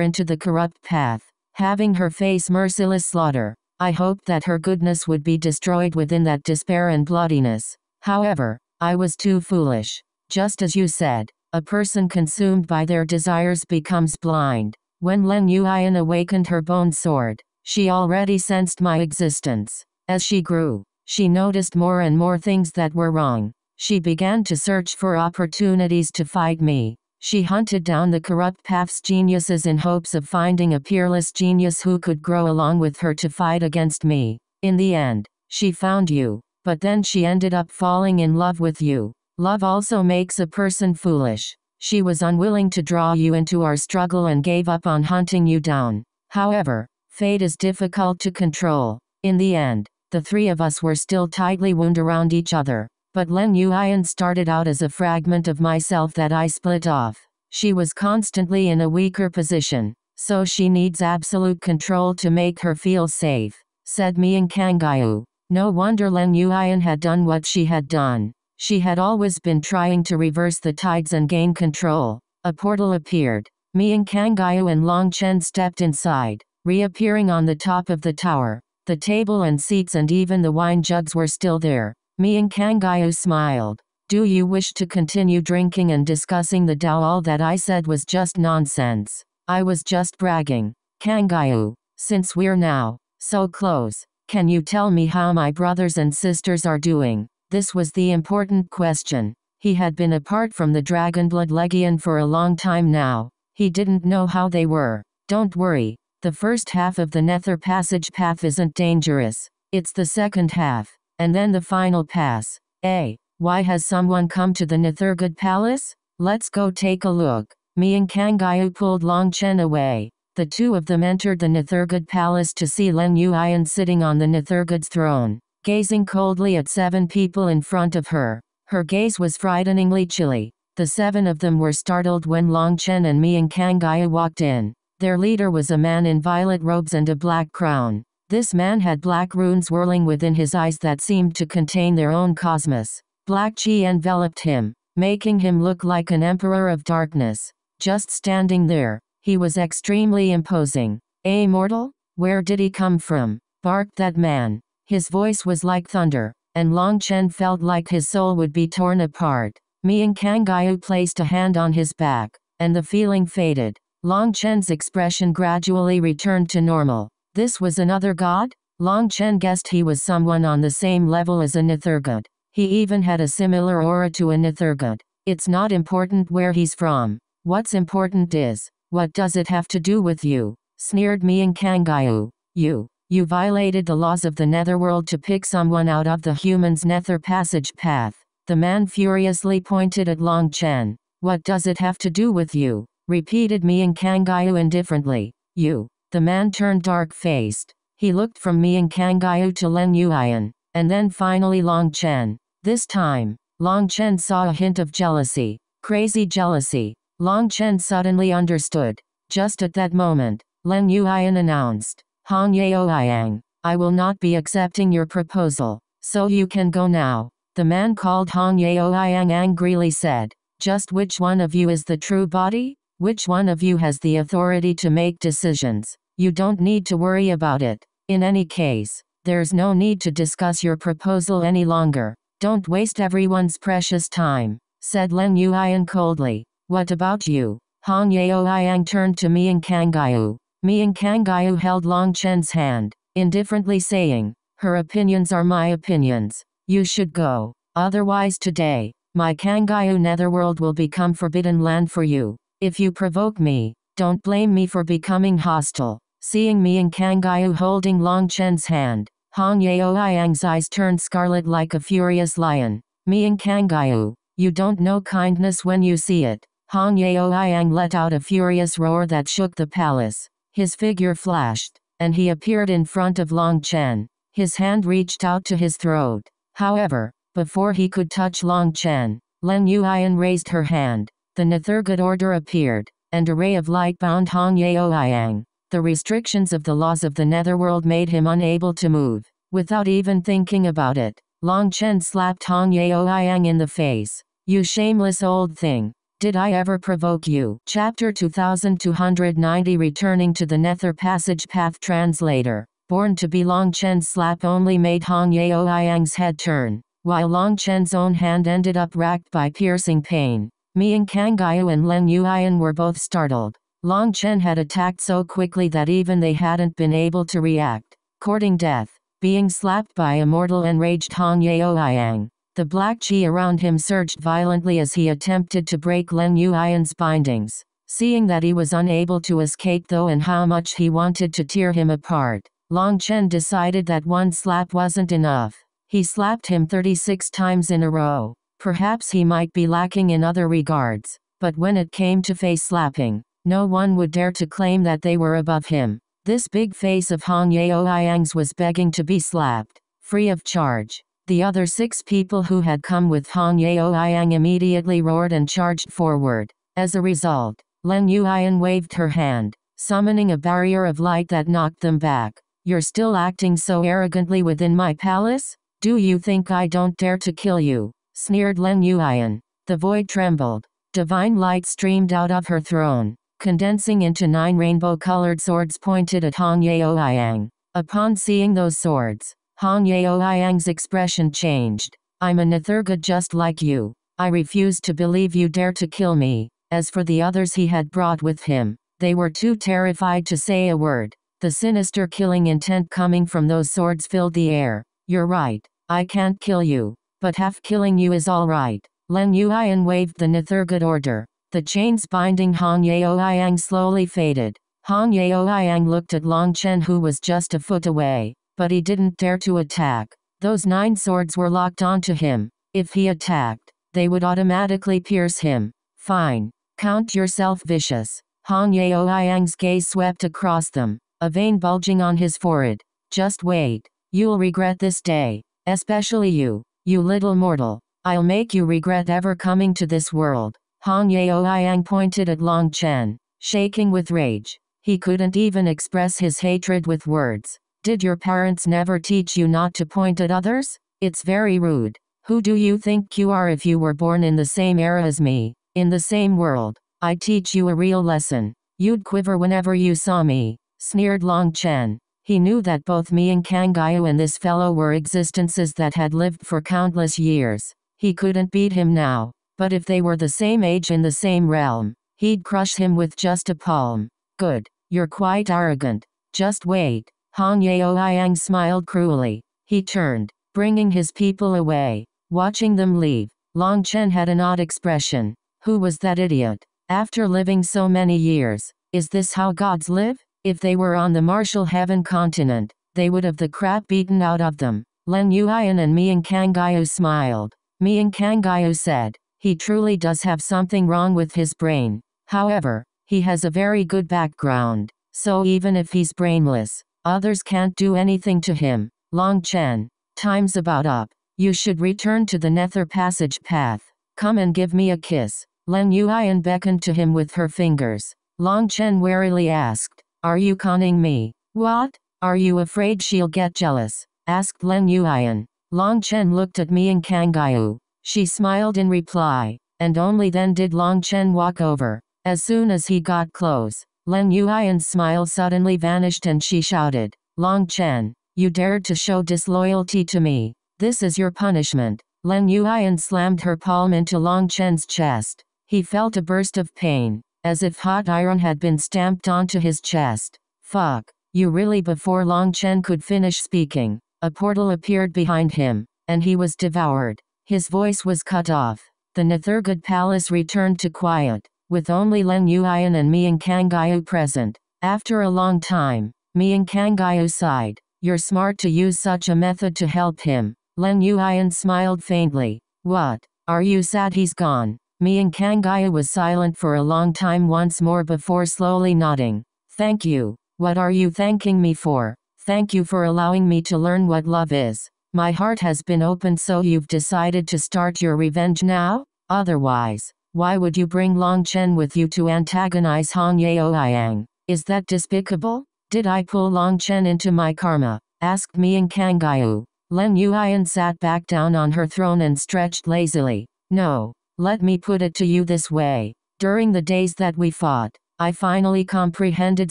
into the corrupt path, having her face merciless slaughter. I hoped that her goodness would be destroyed within that despair and bloodiness. However, I was too foolish. Just as you said, a person consumed by their desires becomes blind. When Leng Yuan awakened her bone sword, she already sensed my existence. As she grew, she noticed more and more things that were wrong. She began to search for opportunities to fight me. She hunted down the corrupt path's geniuses in hopes of finding a peerless genius who could grow along with her to fight against me. In the end, she found you, but then she ended up falling in love with you. Love also makes a person foolish. She was unwilling to draw you into our struggle and gave up on hunting you down. However, fate is difficult to control. In the end, the three of us were still tightly wound around each other. But Leng Yuan started out as a fragment of myself that I split off. She was constantly in a weaker position, so she needs absolute control to make her feel safe, said Mian Kangayu. No wonder Leng Yuan had done what she had done. She had always been trying to reverse the tides and gain control. A portal appeared. Mian Kangayu and Long Chen stepped inside, reappearing on the top of the tower. The table and seats and even the wine jugs were still there. Mian Kangayu smiled. Do you wish to continue drinking and discussing the Tao? All that I said was just nonsense. I was just bragging. Kangayu, since we're now so close, can you tell me how my brothers and sisters are doing? This was the important question. He had been apart from the Dragonblood Legion for a long time now. He didn't know how they were. Don't worry. The first half of the Nether Passage path isn't dangerous. It's the second half. And then the final pass. A. Why has someone come to the Nethergod Palace? Let's go take a look. Mian Kangayu pulled Long Chen away. The two of them entered the Nethergod Palace to see Leng Yuan sitting on the Nethergod's throne, gazing coldly at seven people in front of her. Her gaze was frighteningly chilly. The seven of them were startled when Long Chen and Mian Kangayu walked in. Their leader was a man in violet robes and a black crown. This man had black runes whirling within his eyes that seemed to contain their own cosmos. Black chi enveloped him, making him look like an emperor of darkness. Just standing there, he was extremely imposing. A mortal? Where did he come from? barked that man. His voice was like thunder, and Long Chen felt like his soul would be torn apart. Mian Kangayu placed a hand on his back, and the feeling faded. Long Chen's expression gradually returned to normal. This was another god? Long Chen guessed he was someone on the same level as a Nethergod. He even had a similar aura to a Nethergod. It's not important where he's from. What's important is, what does it have to do with you? Sneered Mian Kangayu. You. You violated the laws of the netherworld to pick someone out of the human's nether passage path. The man furiously pointed at Long Chen. What does it have to do with you? Repeated Mian Kangayu indifferently. You. The man turned dark-faced. He looked from Mian Kangayu to Leng Yuan, and then finally Long Chen. This time, Long Chen saw a hint of jealousy. Crazy jealousy. Long Chen suddenly understood. Just at that moment, Leng Yuan announced, Hong Yaoyang, I will not be accepting your proposal, so you can go now. The man called Hong Yaoyang angrily said, Just which one of you is the true body? Which one of you has the authority to make decisions? You don't need to worry about it. In any case, there's no need to discuss your proposal any longer. Don't waste everyone's precious time, said Leng Yuan coldly. What about you? Hong Yaoyang turned to Mian Kangayu. Mian Kangayu held Long Chen's hand, indifferently saying, Her opinions are my opinions. You should go. Otherwise today, my Kangayu netherworld will become forbidden land for you. If you provoke me, don't blame me for becoming hostile. Seeing Mian Kangayu holding Long Chen's hand, Hong Yaoyang's eyes turned scarlet like a furious lion. Mian Kangayu, you don't know kindness when you see it. Hong Yaoyang let out a furious roar that shook the palace. His figure flashed, and he appeared in front of Long Chen. His hand reached out to his throat. However, before he could touch Long Chen, Leng Yueyan raised her hand. The Nethergod order appeared, and a ray of light bound Hong Yaoyang. The restrictions of the laws of the netherworld made him unable to move. Without even thinking about it, Long Chen slapped Hong Yaoyang in the face. You shameless old thing. Did I ever provoke you? Chapter 2290 Returning to the Nether Passage Path Translator. Born to be Long Chen's slap only made Hong Yaoyang's head turn, while Long Chen's own hand ended up racked by piercing pain. Mian Kangayu and Leng Yueyan were both startled. Long Chen had attacked so quickly that even they hadn't been able to react. Courting death, being slapped by a mortal enraged Hong Yaoyang. The black chi around him surged violently as he attempted to break Leng Yueyan's bindings. Seeing that he was unable to escape though and how much he wanted to tear him apart, Long Chen decided that one slap wasn't enough. He slapped him 36 times in a row. Perhaps he might be lacking in other regards, but when it came to face slapping, no one would dare to claim that they were above him. This big face of Hong Yaoyang's was begging to be slapped, free of charge. The other six people who had come with Hong Yaoyang immediately roared and charged forward. As a result, Leng Yueyan waved her hand, summoning a barrier of light that knocked them back. You're still acting so arrogantly within my palace? Do you think I don't dare to kill you? sneered Leng Yueyan. The void trembled. Divine light streamed out of her throne, condensing into nine rainbow-colored swords pointed at Hong Yaoyang. Upon seeing those swords, Hong Yaoyang's expression changed. I'm a Nethergod just like you. I refuse to believe you dare to kill me. As for the others he had brought with him, they were too terrified to say a word. The sinister killing intent coming from those swords filled the air. You're right. I can't kill you. But half killing you is alright. Leng Yueyan waved the Nethergod order. The chains binding Hong Yaoyang slowly faded. Hong Yaoyang looked at Long Chen who was just a foot away but he didn't dare to attack. Those nine swords were locked onto him. If he attacked, they would automatically pierce him. Fine. Count yourself vicious. Hong Yaoyang's gaze swept across them, a vein bulging on his forehead. Just wait. You'll regret this day. Especially you, you little mortal. I'll make you regret ever coming to this world. Hong Yaoyang pointed at Long Chen, shaking with rage. He couldn't even express his hatred with words. Did your parents never teach you not to point at others? It's very rude. Who do you think you are if you were born in the same era as me, in the same world? I teach you a real lesson. You'd quiver whenever you saw me, sneered Long Chen. He knew that both Mian Kangayu and this fellow were existences that had lived for countless years. He couldn't beat him now, but if they were the same age in the same realm, he'd crush him with just a palm. Good, you're quite arrogant. Just wait. Hong Yaoyang smiled cruelly. He turned, bringing his people away. Watching them leave, Long Chen had an odd expression. Who was that idiot? After living so many years, is this how gods live? If they were on the Martial Heaven continent, they would have the crap beaten out of them. Leng Yueyan and Mian Kangayu smiled. Mian Kangayu said, he truly does have something wrong with his brain. However, he has a very good background, so even if he's brainless, Others can't do anything to him. Long Chen. Time's about up. You should return to the Nether Passage path. Come and give me a kiss. Leng Yueyan beckoned to him with her fingers. Long Chen warily asked, Are you conning me? What? Are you afraid she'll get jealous? asked Leng Yueyan. Long Chen looked at Mian Kangayu. She smiled in reply, and only then did Long Chen walk over. As soon as he got close, Leng Yueyan's smile suddenly vanished and she shouted, Long Chen, you dared to show disloyalty to me. This is your punishment. Leng Yueyan slammed her palm into Long Chen's chest. He felt a burst of pain, as if hot iron had been stamped onto his chest. Fuck, you really before Long Chen could finish speaking, a portal appeared behind him, and he was devoured. His voice was cut off. The Nethergod palace returned to quiet with only Leng Yueyan and Mian Kangayu present. After a long time, Mian Kangayu sighed. You're smart to use such a method to help him. Leng Yueyan smiled faintly. What? Are you sad he's gone? Mian Kangayu was silent for a long time once more before slowly nodding. Thank you. What are you thanking me for? Thank you for allowing me to learn what love is. My heart has been opened so you've decided to start your revenge now? Otherwise, why would you bring Long Chen with you to antagonize Hong Yaoyang? Is that despicable? Did I pull Long Chen into my karma? asked Mian Kangayu. Leng Yueyan sat back down on her throne and stretched lazily. No, let me put it to you this way. During the days that we fought, I finally comprehended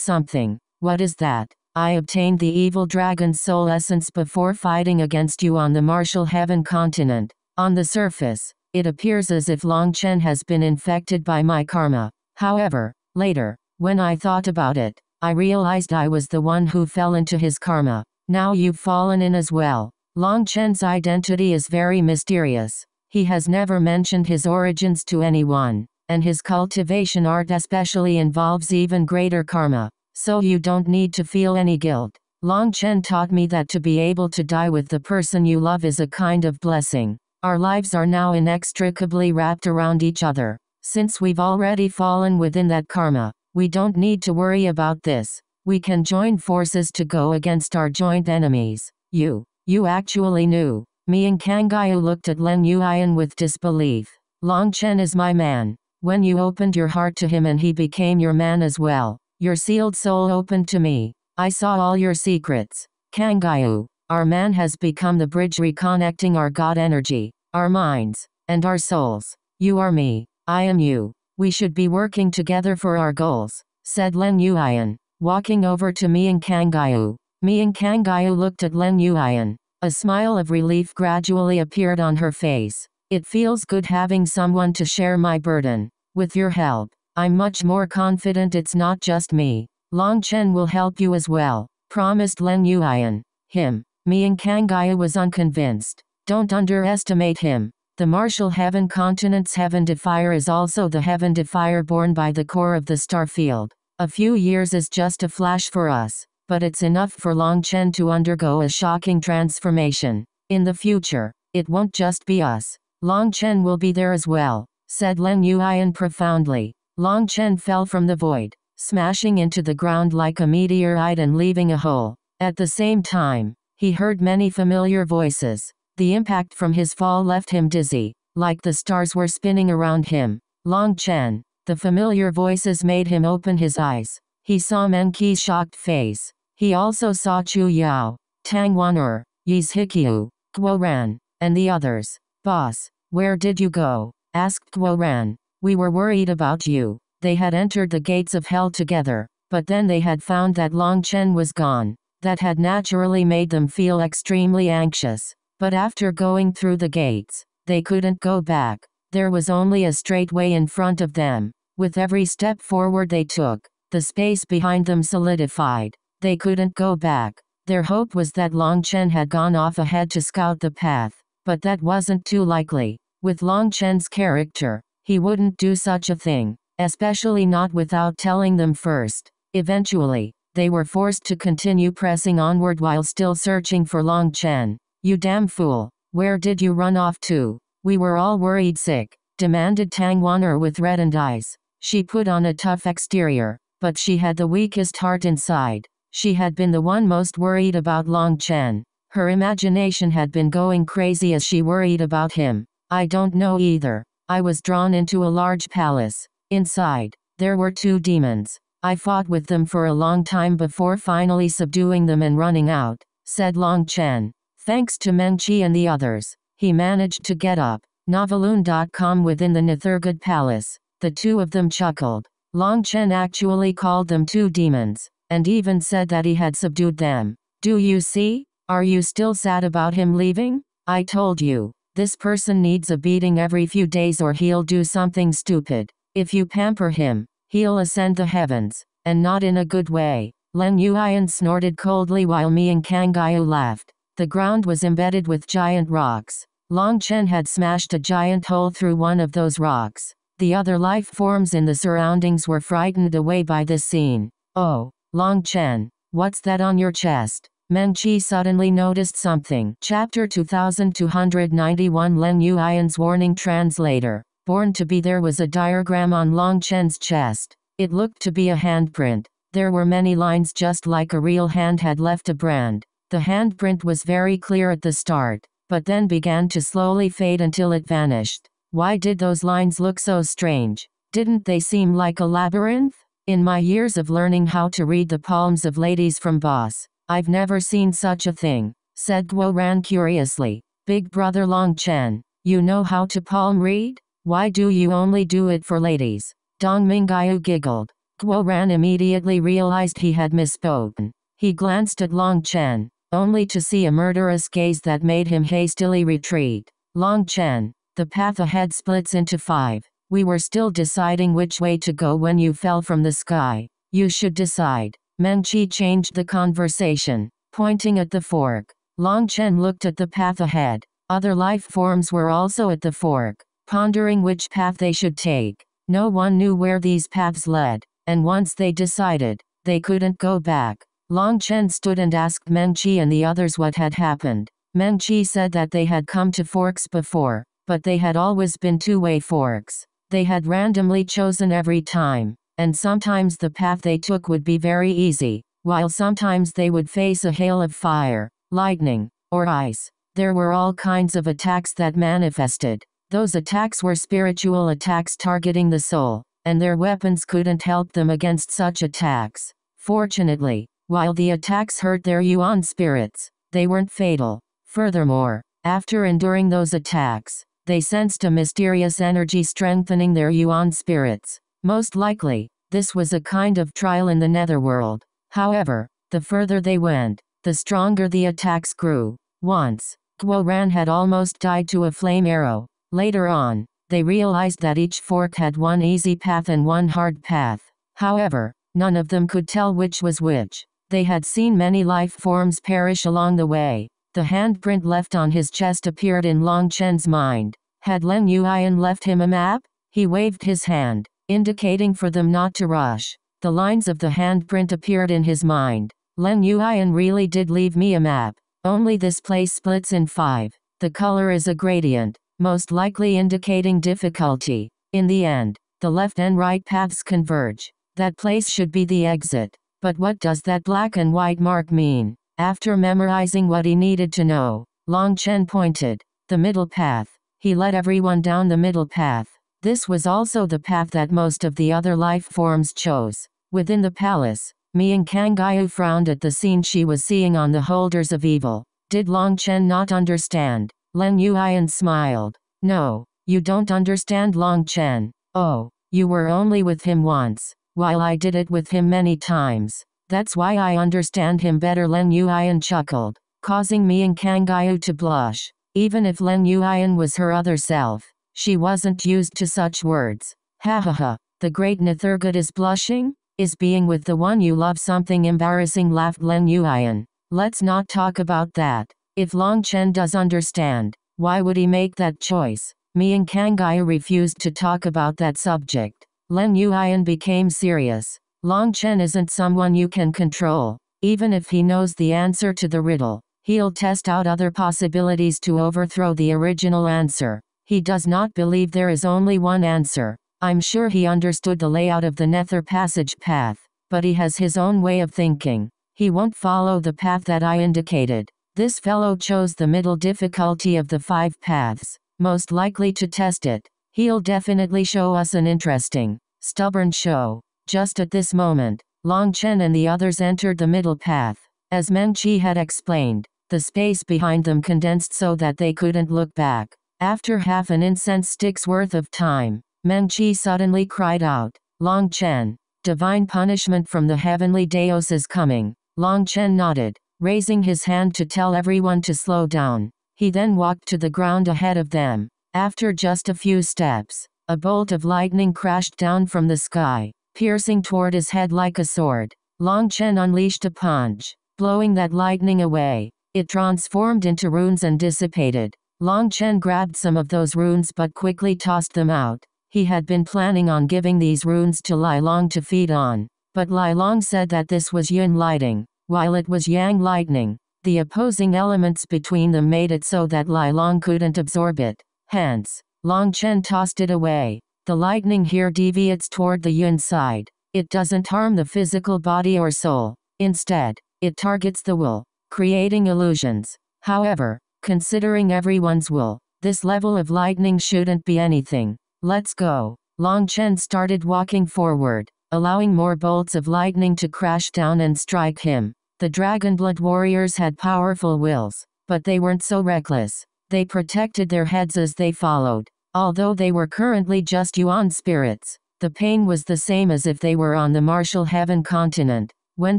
something. What is that? I obtained the evil dragon's soul essence before fighting against you on the Martial Heaven continent. On the surface, it appears as if Long Chen has been infected by my karma. However, later, when I thought about it, I realized I was the one who fell into his karma. Now you've fallen in as well. Long Chen's identity is very mysterious. He has never mentioned his origins to anyone, and his cultivation art especially involves even greater karma. So you don't need to feel any guilt. Long Chen taught me that to be able to die with the person you love is a kind of blessing. Our lives are now inextricably wrapped around each other. Since we've already fallen within that karma, we don't need to worry about this. We can join forces to go against our joint enemies. You, you actually knew. Mian Kangyu looked at Leng Yueyan with disbelief. Long Chen is my man. When you opened your heart to him and he became your man as well, your sealed soul opened to me. I saw all your secrets. Kangyu, our man has become the bridge reconnecting our God energy, our minds, and our souls. You are me. I am you. We should be working together for our goals, said Leng Yueyan, walking over to Mian Kangyu. Mian Kangyu looked at Leng Yueyan. A smile of relief gradually appeared on her face. It feels good having someone to share my burden. With your help, I'm much more confident it's not just me. Long Chen will help you as well, promised Len Yuyan. Him. Mian Kangyu was unconvinced. Don't underestimate him. The martial heaven continent's heaven defier is also the heaven defier born by the core of the star field. A few years is just a flash for us, but it's enough for Long Chen to undergo a shocking transformation. In the future, it won't just be us. Long Chen will be there as well, said Leng Yueyan profoundly. Long Chen fell from the void, smashing into the ground like a meteorite and leaving a hole. At the same time, he heard many familiar voices. The impact from his fall left him dizzy, like the stars were spinning around him. Long Chen, the familiar voices made him open his eyes. He saw Meng Qi's shocked face. He also saw Chu Yao, Tang Wan'er, Yi's Hikyu, Guo Ran, and the others. Boss, where did you go? asked Guo Ran. We were worried about you. They had entered the gates of hell together, but then they had found that Long Chen was gone. That had naturally made them feel extremely anxious. But after going through the gates, they couldn't go back. There was only a straight way in front of them. With every step forward they took, the space behind them solidified. They couldn't go back. Their hope was that Long Chen had gone off ahead to scout the path, but that wasn't too likely. With Long Chen's character, he wouldn't do such a thing, especially not without telling them first. Eventually, they were forced to continue pressing onward while still searching for Long Chen. You damn fool, where did you run off to? We were all worried sick, demanded Tang Wan'er with reddened eyes. She put on a tough exterior, but she had the weakest heart inside. She had been the one most worried about Long Chen. Her imagination had been going crazy as she worried about him. I don't know either. I was drawn into a large palace. Inside, there were two demons. I fought with them for a long time before finally subduing them and running out, said Long Chen. Thanks to Meng Qi and the others, he managed to get up. Noveloon.com within the Nethergod Palace. The two of them chuckled. Long Chen actually called them two demons, and even said that he had subdued them. Do you see? Are you still sad about him leaving? I told you. This person needs a beating every few days or he'll do something stupid. If you pamper him, he'll ascend the heavens, and not in a good way. Leng Yueyan snorted coldly while Mian Kangyu laughed. The ground was embedded with giant rocks. Long Chen had smashed a giant hole through one of those rocks. The other life forms in the surroundings were frightened away by this scene. Oh, Long Chen, what's that on your chest? Meng Qi suddenly noticed something. Chapter 2291 Leng Yueyan's Warning Translator. Born to be there was a diagram on Long Chen's chest. It looked to be a handprint. There were many lines just like a real hand had left a brand. The handprint was very clear at the start, but then began to slowly fade until it vanished. Why did those lines look so strange? Didn't they seem like a labyrinth? In my years of learning how to read the palms of ladies from Boss, I've never seen such a thing, said Guo Ran curiously. Big brother Long Chen, you know how to palm read? Why do you only do it for ladies? Dong Mingyu giggled. Guo Ran immediately realized he had misspoken. He glanced at Long Chen, only to see a murderous gaze that made him hastily retreat. Long Chen, the path ahead splits into five. We were still deciding which way to go when you fell from the sky. You should decide. Meng Qi changed the conversation, pointing at the fork. Long Chen looked at the path ahead. Other life forms were also at the fork, pondering which path they should take. No one knew where these paths led and once they decided, they couldn't go back. Long Chen stood and asked Meng Qi and the others what had happened. Meng Qi said that they had come to forks before, but they had always been two-way forks. They had randomly chosen every time, and sometimes the path they took would be very easy, while sometimes they would face a hail of fire, lightning, or ice. There were all kinds of attacks that manifested. Those attacks were spiritual attacks targeting the soul, and their weapons couldn't help them against such attacks. Fortunately, while the attacks hurt their yuan spirits, they weren't fatal. Furthermore, after enduring those attacks, they sensed a mysterious energy strengthening their yuan spirits. Most likely, this was a kind of trial in the netherworld. However, the further they went, the stronger the attacks grew. Once, Guo Ran had almost died to a flame arrow. Later on, they realized that each fork had one easy path and one hard path. However, none of them could tell which was which. They had seen many life forms perish along the way. The handprint left on his chest appeared in Long Chen's mind. Had Leng Yuan left him a map? He waved his hand, indicating for them not to rush. The lines of the handprint appeared in his mind. Leng Yuan really did leave me a map. Only this place splits in five. The color is a gradient most likely indicating difficulty. In the end, the left and right paths converge. That place should be the exit. But what does that black and white mark mean? After memorizing what he needed to know, Long Chen pointed. The middle path. He led everyone down the middle path. This was also the path that most of the other life forms chose. Within the palace, Mian Kangayu frowned at the scene she was seeing on the holders of evil. Did Long Chen not understand? Leng Yuan smiled. No, you don't understand Long Chen. Oh, you were only with him once, while I did it with him many times. That's why I understand him better Leng Yuan chuckled, causing Mian Kangayu to blush. Even if Leng Yuan was her other self, she wasn't used to such words. Ha ha ha, the great Nethergod is blushing? Is being with the one you love something embarrassing laughed Leng Yuan. Let's not talk about that. If Long Chen does understand, why would he make that choice? Mian Kangayu refused to talk about that subject. Leng Yuan became serious. Long Chen isn't someone you can control. Even if he knows the answer to the riddle, he'll test out other possibilities to overthrow the original answer. He does not believe there is only one answer. I'm sure he understood the layout of the Nether passage path, but he has his own way of thinking. He won't follow the path that I indicated. This fellow chose the middle difficulty of the five paths, most likely to test it. He'll definitely show us an interesting, stubborn show. Just at this moment, Long Chen and the others entered the middle path. As Meng Qi had explained, the space behind them condensed so that they couldn't look back. After half an incense stick's worth of time, Meng Qi suddenly cried out, Long Chen, divine punishment from the heavenly Daos is coming. Long Chen nodded raising his hand to tell everyone to slow down. He then walked to the ground ahead of them. After just a few steps, a bolt of lightning crashed down from the sky, piercing toward his head like a sword. Long Chen unleashed a punch, blowing that lightning away. It transformed into runes and dissipated. Long Chen grabbed some of those runes but quickly tossed them out. He had been planning on giving these runes to Lei Long to feed on. But Lei Long said that this was yin lighting, while it was yang lightning, the opposing elements between them made it so that Lei Long couldn't absorb it. Hence, Long Chen tossed it away. The lightning here deviates toward the yin side. It doesn't harm the physical body or soul. Instead, it targets the will, creating illusions. However, considering everyone's will, this level of lightning shouldn't be anything. Let's go. Long Chen started walking forward, allowing more bolts of lightning to crash down and strike him. The Dragonblood warriors had powerful wills, but they weren't so reckless. They protected their heads as they followed. Although they were currently just Yuan spirits, the pain was the same as if they were on the martial heaven continent. When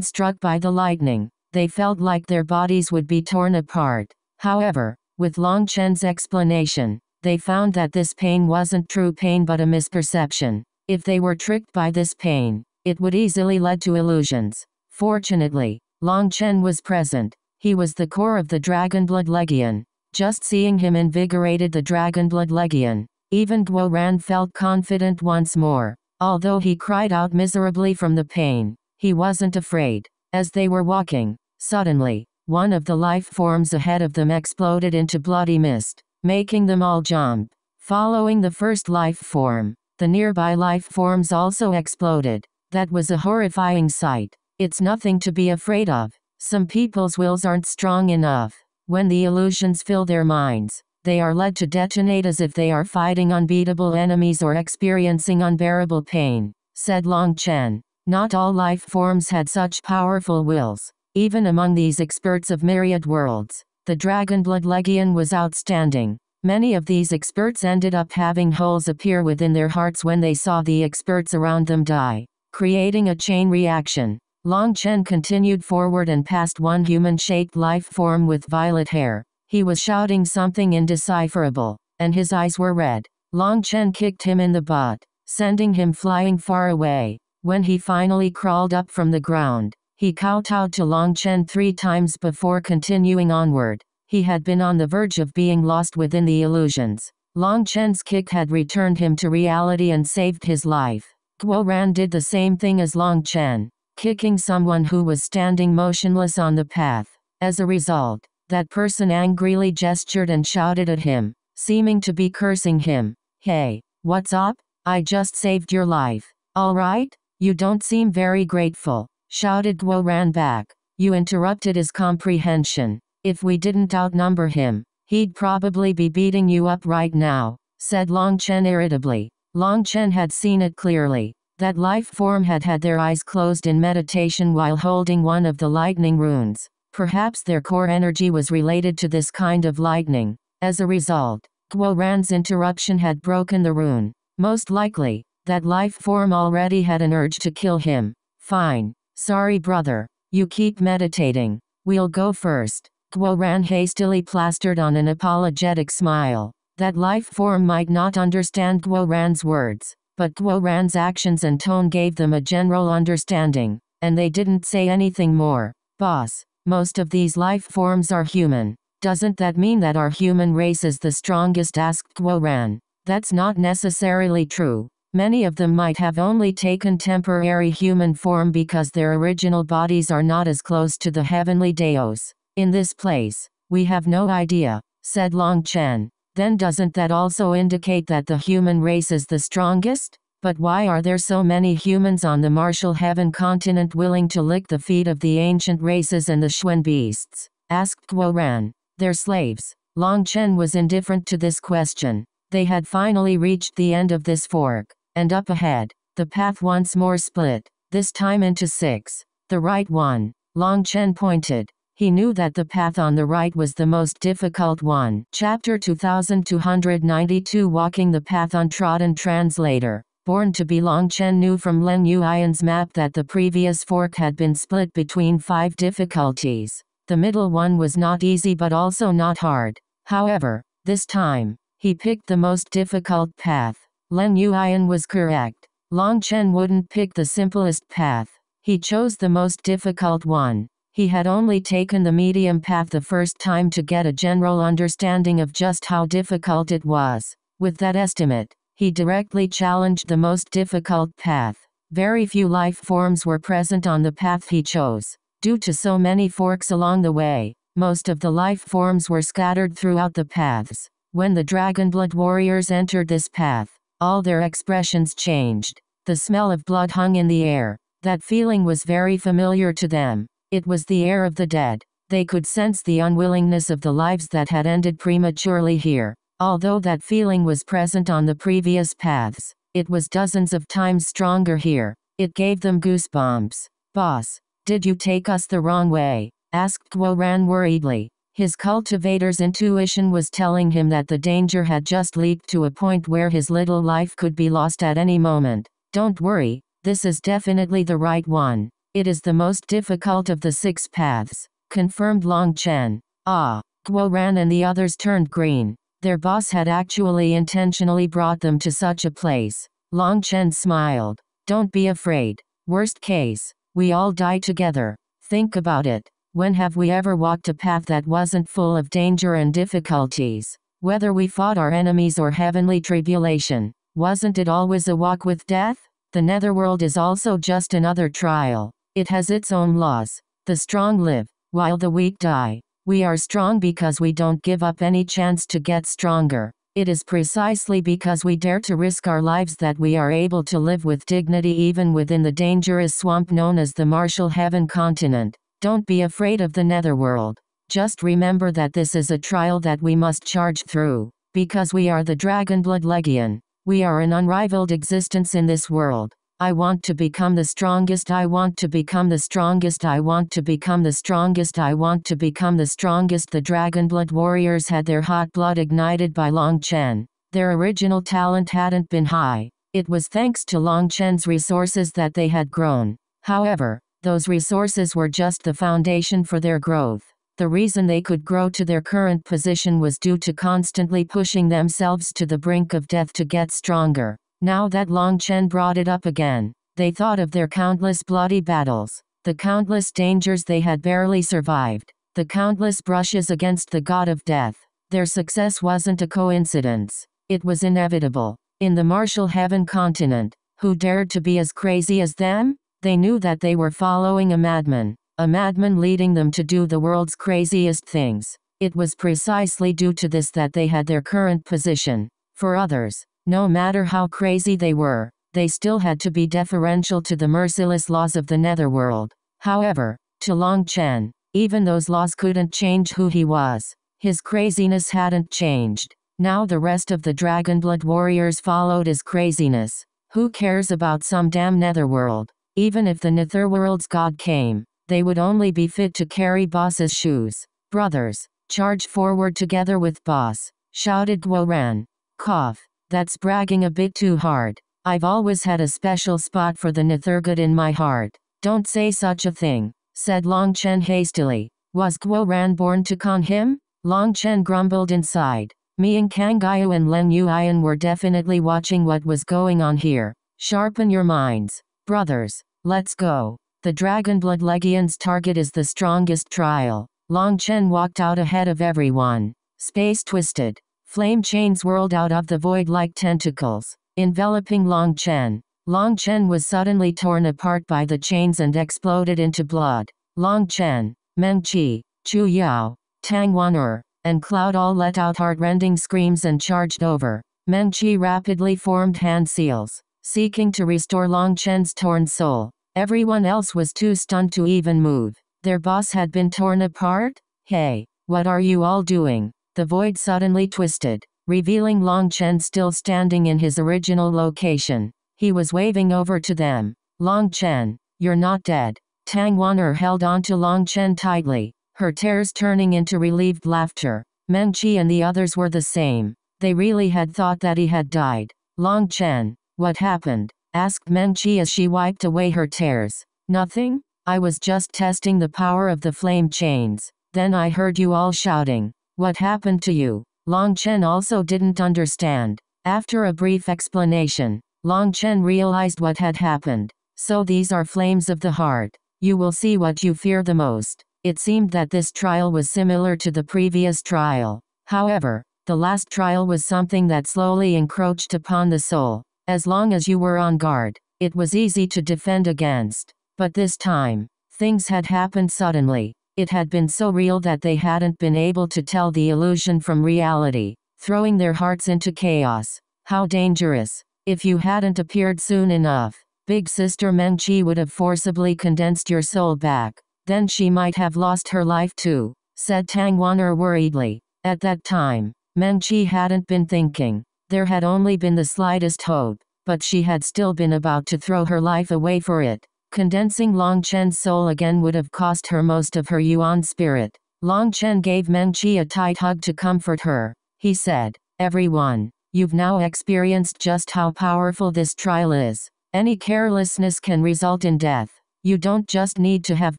struck by the lightning, they felt like their bodies would be torn apart. However, with Long Chen's explanation, they found that this pain wasn't true pain but a misperception. If they were tricked by this pain, it would easily lead to illusions. Fortunately, Long Chen was present. He was the core of the Dragonblood Legion. Just seeing him invigorated the Dragonblood Legion. Even Guo Ran felt confident once more. Although he cried out miserably from the pain, he wasn't afraid. As they were walking, suddenly, one of the life forms ahead of them exploded into bloody mist, making them all jump. Following the first life form, the nearby life forms also exploded. That was a horrifying sight. It's nothing to be afraid of. Some people's wills aren't strong enough. When the illusions fill their minds, they are led to detonate as if they are fighting unbeatable enemies or experiencing unbearable pain, said Long Chen. Not all life forms had such powerful wills. Even among these experts of myriad worlds, the Dragon Blood Legion was outstanding. Many of these experts ended up having holes appear within their hearts when they saw the experts around them die, creating a chain reaction. Long Chen continued forward and passed one human-shaped life form with violet hair. He was shouting something indecipherable, and his eyes were red. Long Chen kicked him in the butt, sending him flying far away. When he finally crawled up from the ground, he kowtowed to Long Chen three times before continuing onward. He had been on the verge of being lost within the illusions. Long Chen's kick had returned him to reality and saved his life. Guo Ran did the same thing as Long Chen, kicking someone who was standing motionless on the path. As a result, that person angrily gestured and shouted at him, seeming to be cursing him. Hey, what's up? I just saved your life. Alright? You don't seem very grateful shouted Guo Ran back. You interrupted his comprehension. If we didn't outnumber him, he'd probably be beating you up right now, said Long Chen irritably. Long Chen had seen it clearly. That life form had had their eyes closed in meditation while holding one of the lightning runes. Perhaps their core energy was related to this kind of lightning. As a result, Guo Ran's interruption had broken the rune. Most likely, that life form already had an urge to kill him. Fine, Sorry brother, you keep meditating. We'll go first. Guo Ran hastily plastered on an apologetic smile. That life form might not understand Guo Ran's words, but Guo Ran's actions and tone gave them a general understanding, and they didn't say anything more. Boss, most of these life forms are human. Doesn't that mean that our human race is the strongest? asked Guo Ran. That's not necessarily true. Many of them might have only taken temporary human form because their original bodies are not as close to the heavenly Daos. In this place, we have no idea, said Long Chen. Then doesn't that also indicate that the human race is the strongest? But why are there so many humans on the martial heaven continent willing to lick the feet of the ancient races and the Xuan beasts? asked Guo Ran. They're slaves. Long Chen was indifferent to this question. They had finally reached the end of this fork and up ahead, the path once more split, this time into six. The right one. Long Chen pointed. He knew that the path on the right was the most difficult one. Chapter 2292 Walking the Path Untrodden Translator. Born to be Long Chen knew from Leng Yuan's map that the previous fork had been split between five difficulties. The middle one was not easy but also not hard. However, this time, he picked the most difficult path. Leng Yuan was correct. Long Chen wouldn't pick the simplest path. He chose the most difficult one. He had only taken the medium path the first time to get a general understanding of just how difficult it was. With that estimate, he directly challenged the most difficult path. Very few life forms were present on the path he chose. Due to so many forks along the way, most of the life forms were scattered throughout the paths. When the Dragonblood warriors entered this path, all their expressions changed. The smell of blood hung in the air. That feeling was very familiar to them. It was the air of the dead. They could sense the unwillingness of the lives that had ended prematurely here. Although that feeling was present on the previous paths, it was dozens of times stronger here. It gave them goosebumps. Boss, did you take us the wrong way? asked Guoran worriedly. His cultivator's intuition was telling him that the danger had just leaped to a point where his little life could be lost at any moment. Don't worry, this is definitely the right one. It is the most difficult of the six paths confirmed Long Chen. Ah, Guo Ran and the others turned green. Their boss had actually intentionally brought them to such a place. Long Chen smiled. Don't be afraid. Worst case, we all die together. Think about it. When have we ever walked a path that wasn't full of danger and difficulties? Whether we fought our enemies or heavenly tribulation, wasn't it always a walk with death? The netherworld is also just another trial. It has its own laws. The strong live, while the weak die, we are strong because we don't give up any chance to get stronger. It is precisely because we dare to risk our lives that we are able to live with dignity even within the dangerous swamp known as the Martial Heaven continent. Don't be afraid of the netherworld. Just remember that this is a trial that we must charge through. Because we are the Dragonblood Legion. We are an unrivaled existence in this world. I want to become the strongest. I want to become the strongest. I want to become the strongest. I want to become the strongest. The Dragonblood warriors had their hot blood ignited by Long Chen. Their original talent hadn't been high. It was thanks to Long Chen's resources that they had grown. However, those resources were just the foundation for their growth. The reason they could grow to their current position was due to constantly pushing themselves to the brink of death to get stronger. Now that Long Chen brought it up again, they thought of their countless bloody battles, the countless dangers they had barely survived, the countless brushes against the god of death. Their success wasn't a coincidence. It was inevitable. In the Martial Heaven continent, who dared to be as crazy as them? They knew that they were following a madman, a madman leading them to do the world's craziest things. It was precisely due to this that they had their current position. For others, no matter how crazy they were, they still had to be deferential to the merciless laws of the netherworld. However, to Long Chen, even those laws couldn't change who he was. His craziness hadn't changed. Now the rest of the Dragonblood warriors followed his craziness. Who cares about some damn netherworld? Even if the netherworld's god came, they would only be fit to carry boss's shoes. Brothers, charge forward together with boss, shouted Guoran. Cough. That's bragging a bit too hard. I've always had a special spot for the Nethergod in my heart. Don't say such a thing, said Long Chen hastily. Was Guo Ran born to con him? Long Chen grumbled inside. Mian Kangayu and Leng Yuan were definitely watching what was going on here. Sharpen your minds. Brothers, let's go. The Dragonblood Legion's target is the strongest trial. Long Chen walked out ahead of everyone. Space twisted. Flame chains whirled out of the void like tentacles, enveloping Long Chen. Long Chen was suddenly torn apart by the chains and exploded into blood. Long Chen, Meng Qi, Chu Yao, Tang Wan'er, and Cloud all let out heartrending screams and charged over. Meng Qi rapidly formed hand seals, seeking to restore Long Chen's torn soul. Everyone else was too stunned to even move. Their boss had been torn apart? Hey, what are you all doing? The void suddenly twisted, revealing Long Chen still standing in his original location. He was waving over to them. Long Chen, you're not dead. Tang Wan'er held onto Long Chen tightly, her tears turning into relieved laughter. Meng Qi and the others were the same. They really had thought that he had died. Long Chen, what happened? asked Meng Qi as she wiped away her tears. Nothing? I was just testing the power of the flame chains. Then I heard you all shouting. What happened to you? Long Chen also didn't understand. After a brief explanation, Long Chen realized what had happened. So these are flames of the heart. You will see what you fear the most. It seemed that this trial was similar to the previous trial. However, the last trial was something that slowly encroached upon the soul. As long as you were on guard, it was easy to defend against. But this time, things had happened suddenly. It had been so real that they hadn't been able to tell the illusion from reality, throwing their hearts into chaos. How dangerous. If you hadn't appeared soon enough, Big Sister Meng Qi would have forcibly condensed your soul back. Then she might have lost her life too, said Tang Wan'er worriedly. At that time, Meng Qi hadn't been thinking. There had only been the slightest hope, but she had still been about to throw her life away for it. Condensing Long Chen's soul again would have cost her most of her yuan spirit. Long Chen gave Meng Qi a tight hug to comfort her. He said, Everyone, you've now experienced just how powerful this trial is. Any carelessness can result in death. You don't just need to have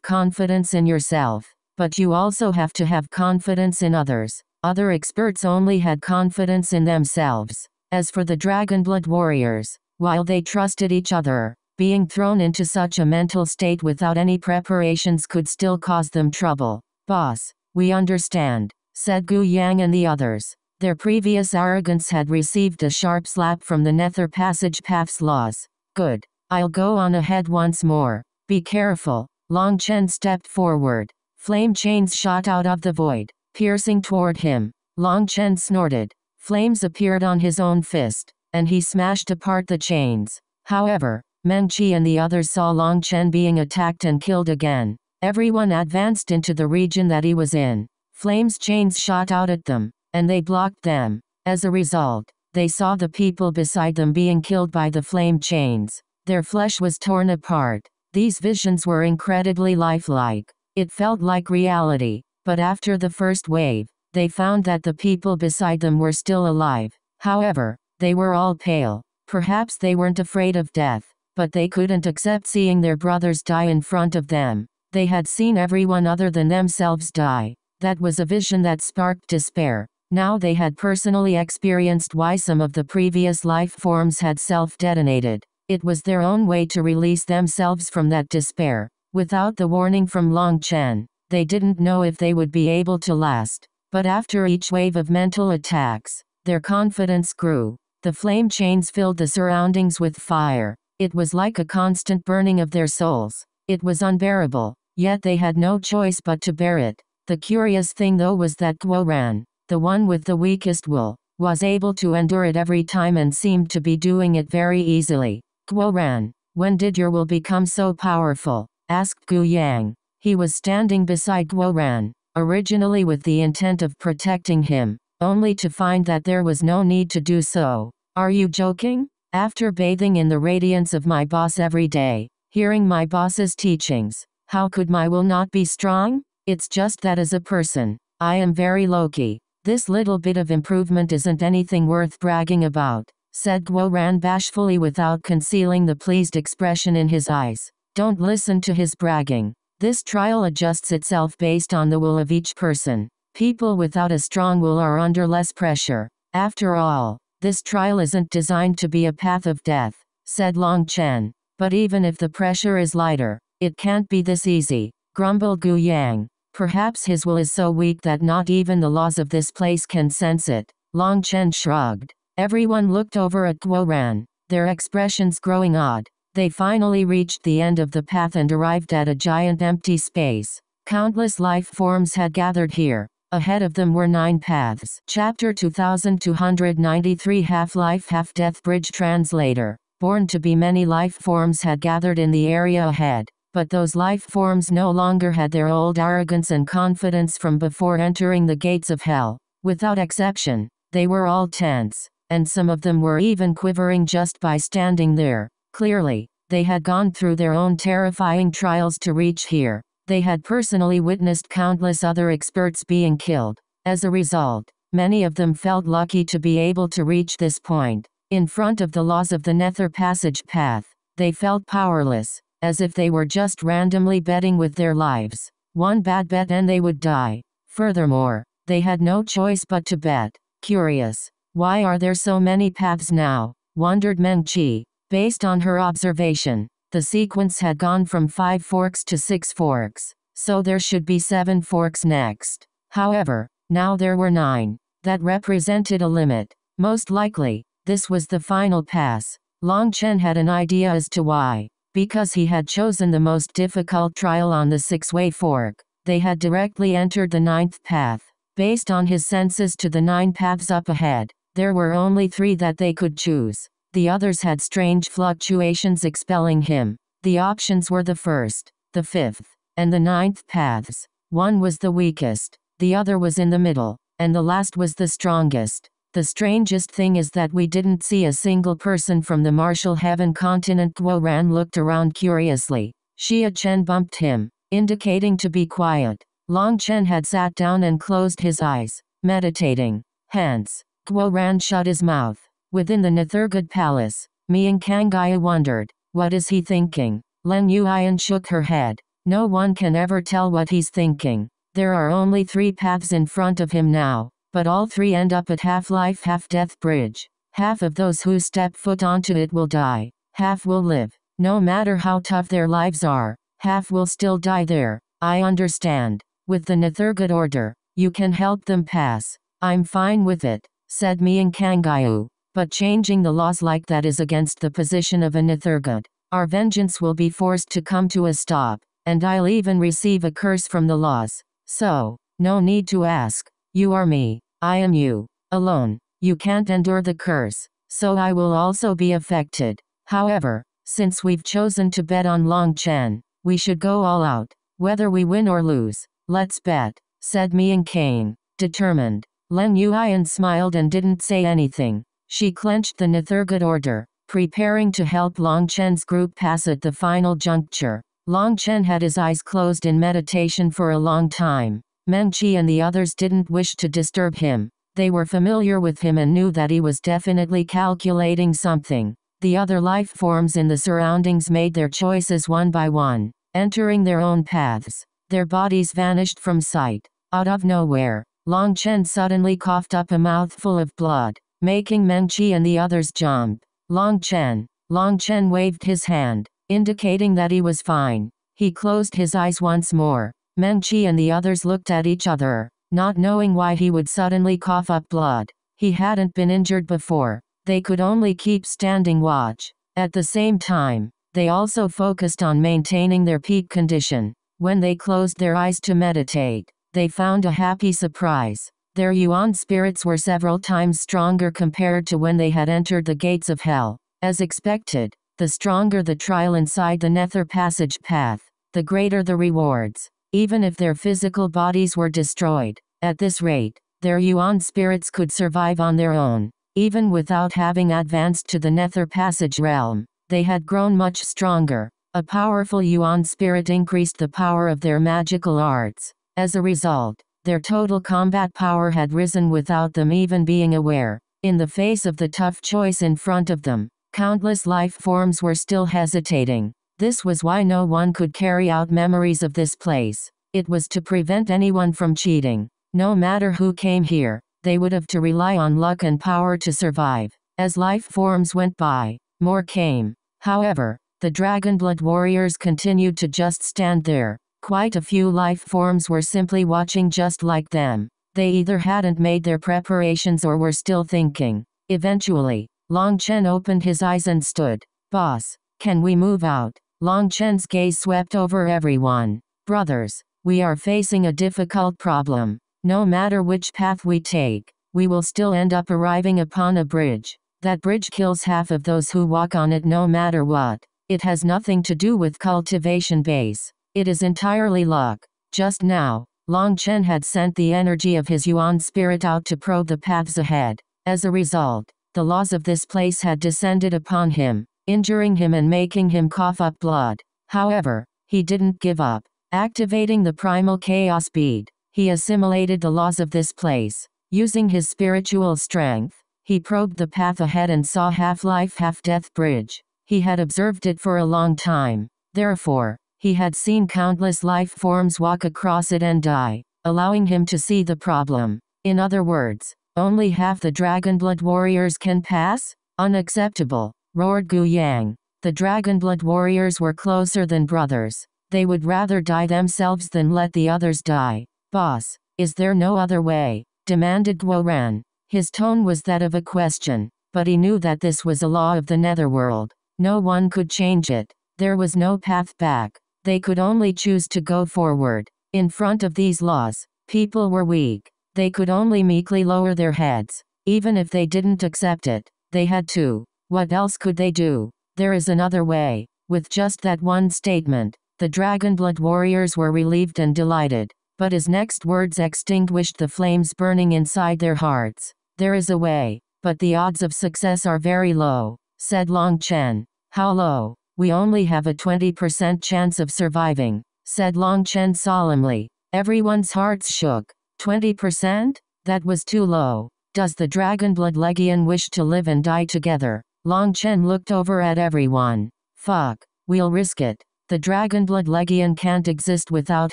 confidence in yourself, but you also have to have confidence in others. Other experts only had confidence in themselves. As for the Dragonblood warriors, while they trusted each other, being thrown into such a mental state without any preparations could still cause them trouble. Boss, we understand, said Gu Yang and the others. Their previous arrogance had received a sharp slap from the Nether Passage Path's laws. Good. I'll go on ahead once more. Be careful. Long Chen stepped forward. Flame chains shot out of the void, piercing toward him. Long Chen snorted. Flames appeared on his own fist, and he smashed apart the chains. However, Meng Qi and the others saw Long Chen being attacked and killed again. Everyone advanced into the region that he was in. Flames chains shot out at them, and they blocked them. As a result, they saw the people beside them being killed by the flame chains. Their flesh was torn apart. These visions were incredibly lifelike. It felt like reality. But after the first wave, they found that the people beside them were still alive. However, they were all pale. Perhaps they weren't afraid of death, but they couldn't accept seeing their brothers die in front of them. They had seen everyone other than themselves die. That was a vision that sparked despair. Now they had personally experienced why some of the previous life forms had self-detonated. It was their own way to release themselves from that despair. Without the warning from Long Chen, they didn't know if they would be able to last. But after each wave of mental attacks, their confidence grew. The flame chains filled the surroundings with fire. It was like a constant burning of their souls. It was unbearable, yet they had no choice but to bear it. The curious thing though was that Guo Ran, the one with the weakest will, was able to endure it every time and seemed to be doing it very easily. Guo Ran, when did your will become so powerful? asked Gu Yang. He was standing beside Guo Ran, originally with the intent of protecting him, only to find that there was no need to do so. Are you joking? After bathing in the radiance of my boss every day, hearing my boss's teachings, how could my will not be strong? It's just that as a person, I am very low-key. This little bit of improvement isn't anything worth bragging about, said Guo Ran bashfully without concealing the pleased expression in his eyes. Don't listen to his bragging. This trial adjusts itself based on the will of each person. People without a strong will are under less pressure. After all, this trial isn't designed to be a path of death, said Long Chen. But even if the pressure is lighter, it can't be this easy, grumbled Gu Yang. Perhaps his will is so weak that not even the laws of this place can sense it. Long Chen shrugged. Everyone looked over at Guo Ran, their expressions growing odd. They finally reached the end of the path and arrived at a giant empty space. Countless life forms had gathered here. Ahead of them were nine paths. Chapter 2293 Half-Life Half-Death Bridge Translator. Born to be many life forms had gathered in the area ahead. But those life forms no longer had their old arrogance and confidence from before entering the gates of hell. Without exception, they were all tense, and some of them were even quivering just by standing there. Clearly, they had gone through their own terrifying trials to reach here. They had personally witnessed countless other experts being killed. As a result, many of them felt lucky to be able to reach this point. In front of the laws of the Nether Passage path, they felt powerless as if they were just randomly betting with their lives. One bad bet and they would die. Furthermore, they had no choice but to bet. Curious. Why are there so many paths now? wondered Meng Qi. Based on her observation, the sequence had gone from five forks to six forks, so there should be seven forks next. However, now there were nine. That represented a limit. Most likely, this was the final pass. Long Chen had an idea as to why. Because he had chosen the most difficult trial on the six-way fork, they had directly entered the ninth path. Based on his senses to the nine paths up ahead, there were only three that they could choose. The others had strange fluctuations expelling him. The options were the first, the fifth, and the ninth paths. One was the weakest, the other was in the middle, and the last was the strongest. The strangest thing is that we didn't see a single person from the Martial Heaven continent. Guo Ran looked around curiously. Xia Chen bumped him, indicating to be quiet. Long Chen had sat down and closed his eyes, meditating. Hence, Guo Ran shut his mouth. Within the Nethergod Palace, Mian Kangayu wondered, what is he thinking? Leng Yuan shook her head. No one can ever tell what he's thinking. There are only three paths in front of him now, but all three end up at half-life half-death bridge. Half of those who step foot onto it will die. Half will live. No matter how tough their lives are, half will still die there. I understand. With the Nethergod order, you can help them pass. I'm fine with it, said Mian Kangayu. But changing the laws like that is against the position of a Nethergod. Our vengeance will be forced to come to a stop and I'll even receive a curse from the laws. So, no need to ask. You are me. I am you. Alone. You can't endure the curse. So I will also be affected. However, since we've chosen to bet on Long Chen, we should go all out. Whether we win or lose, let's bet, said Mian Kane, determined. Leng Yuan smiled and didn't say anything. She clenched the Nethergod order, preparing to help Long Chen's group pass at the final juncture. Long Chen had his eyes closed in meditation for a long time. Meng Qi and the others didn't wish to disturb him. They were familiar with him and knew that he was definitely calculating something. The other life forms in the surroundings made their choices one by one, entering their own paths. Their bodies vanished from sight. Out of nowhere, Long Chen suddenly coughed up a mouthful of blood, making Meng Qi and the others jump. Long Chen, Long Chen waved his hand indicating that he was fine. He closed his eyes once more. Meng Qi and the others looked at each other, not knowing why he would suddenly cough up blood. He hadn't been injured before. They could only keep standing watch. At the same time, they also focused on maintaining their peak condition. When they closed their eyes to meditate, they found a happy surprise. Their yuan spirits were several times stronger compared to when they had entered the gates of hell. As expected, the stronger the trial inside the Nether passage path, the greater the rewards, even if their physical bodies were destroyed. At this rate, their Yuan spirits could survive on their own, even without having advanced to the Nether passage realm. They had grown much stronger. A powerful Yuan spirit increased the power of their magical arts. As a result, their total combat power had risen without them even being aware. In the face of the tough choice in front of them, Countless life forms were still hesitating. This was why no one could carry out memories of this place. It was to prevent anyone from cheating. No matter who came here, they would have to rely on luck and power to survive. As life forms went by, more came. However, the Dragonblood warriors continued to just stand there. Quite a few life forms were simply watching just like them. They either hadn't made their preparations or were still thinking. Eventually, Long Chen opened his eyes and stood. Boss, can we move out? Long Chen's gaze swept over everyone. Brothers, we are facing a difficult problem. No matter which path we take, we will still end up arriving upon a bridge. That bridge kills half of those who walk on it no matter what. It has nothing to do with cultivation base. It is entirely luck. Just now, Long Chen had sent the energy of his Yuan spirit out to probe the paths ahead. As a result, the laws of this place had descended upon him, injuring him and making him cough up blood. However, he didn't give up. Activating the primal chaos bead, he assimilated the laws of this place. Using his spiritual strength, he probed the path ahead and saw half-life half-death bridge. He had observed it for a long time. Therefore, he had seen countless life forms walk across it and die, allowing him to see the problem. In other words, only half the Dragonblood warriors can pass? Unacceptable, roared Gu Yang. The Dragonblood warriors were closer than brothers. They would rather die themselves than let the others die. Boss, is there no other way? demanded Guo Ran. His tone was that of a question, but he knew that this was a law of the netherworld. No one could change it. There was no path back. They could only choose to go forward. In front of these laws, people were weak. They could only meekly lower their heads. Even if they didn't accept it, they had to. What else could they do? There is another way. With just that one statement, the Dragonblood warriors were relieved and delighted. But his next words extinguished the flames burning inside their hearts. There is a way, but the odds of success are very low, said Long Chen. How low? We only have a 20% chance of surviving, said Long Chen solemnly. Everyone's hearts shook. 20%? That was too low. Does the Dragonblood Legion wish to live and die together? Long Chen looked over at everyone. Fuck. We'll risk it. The Dragonblood Legion can't exist without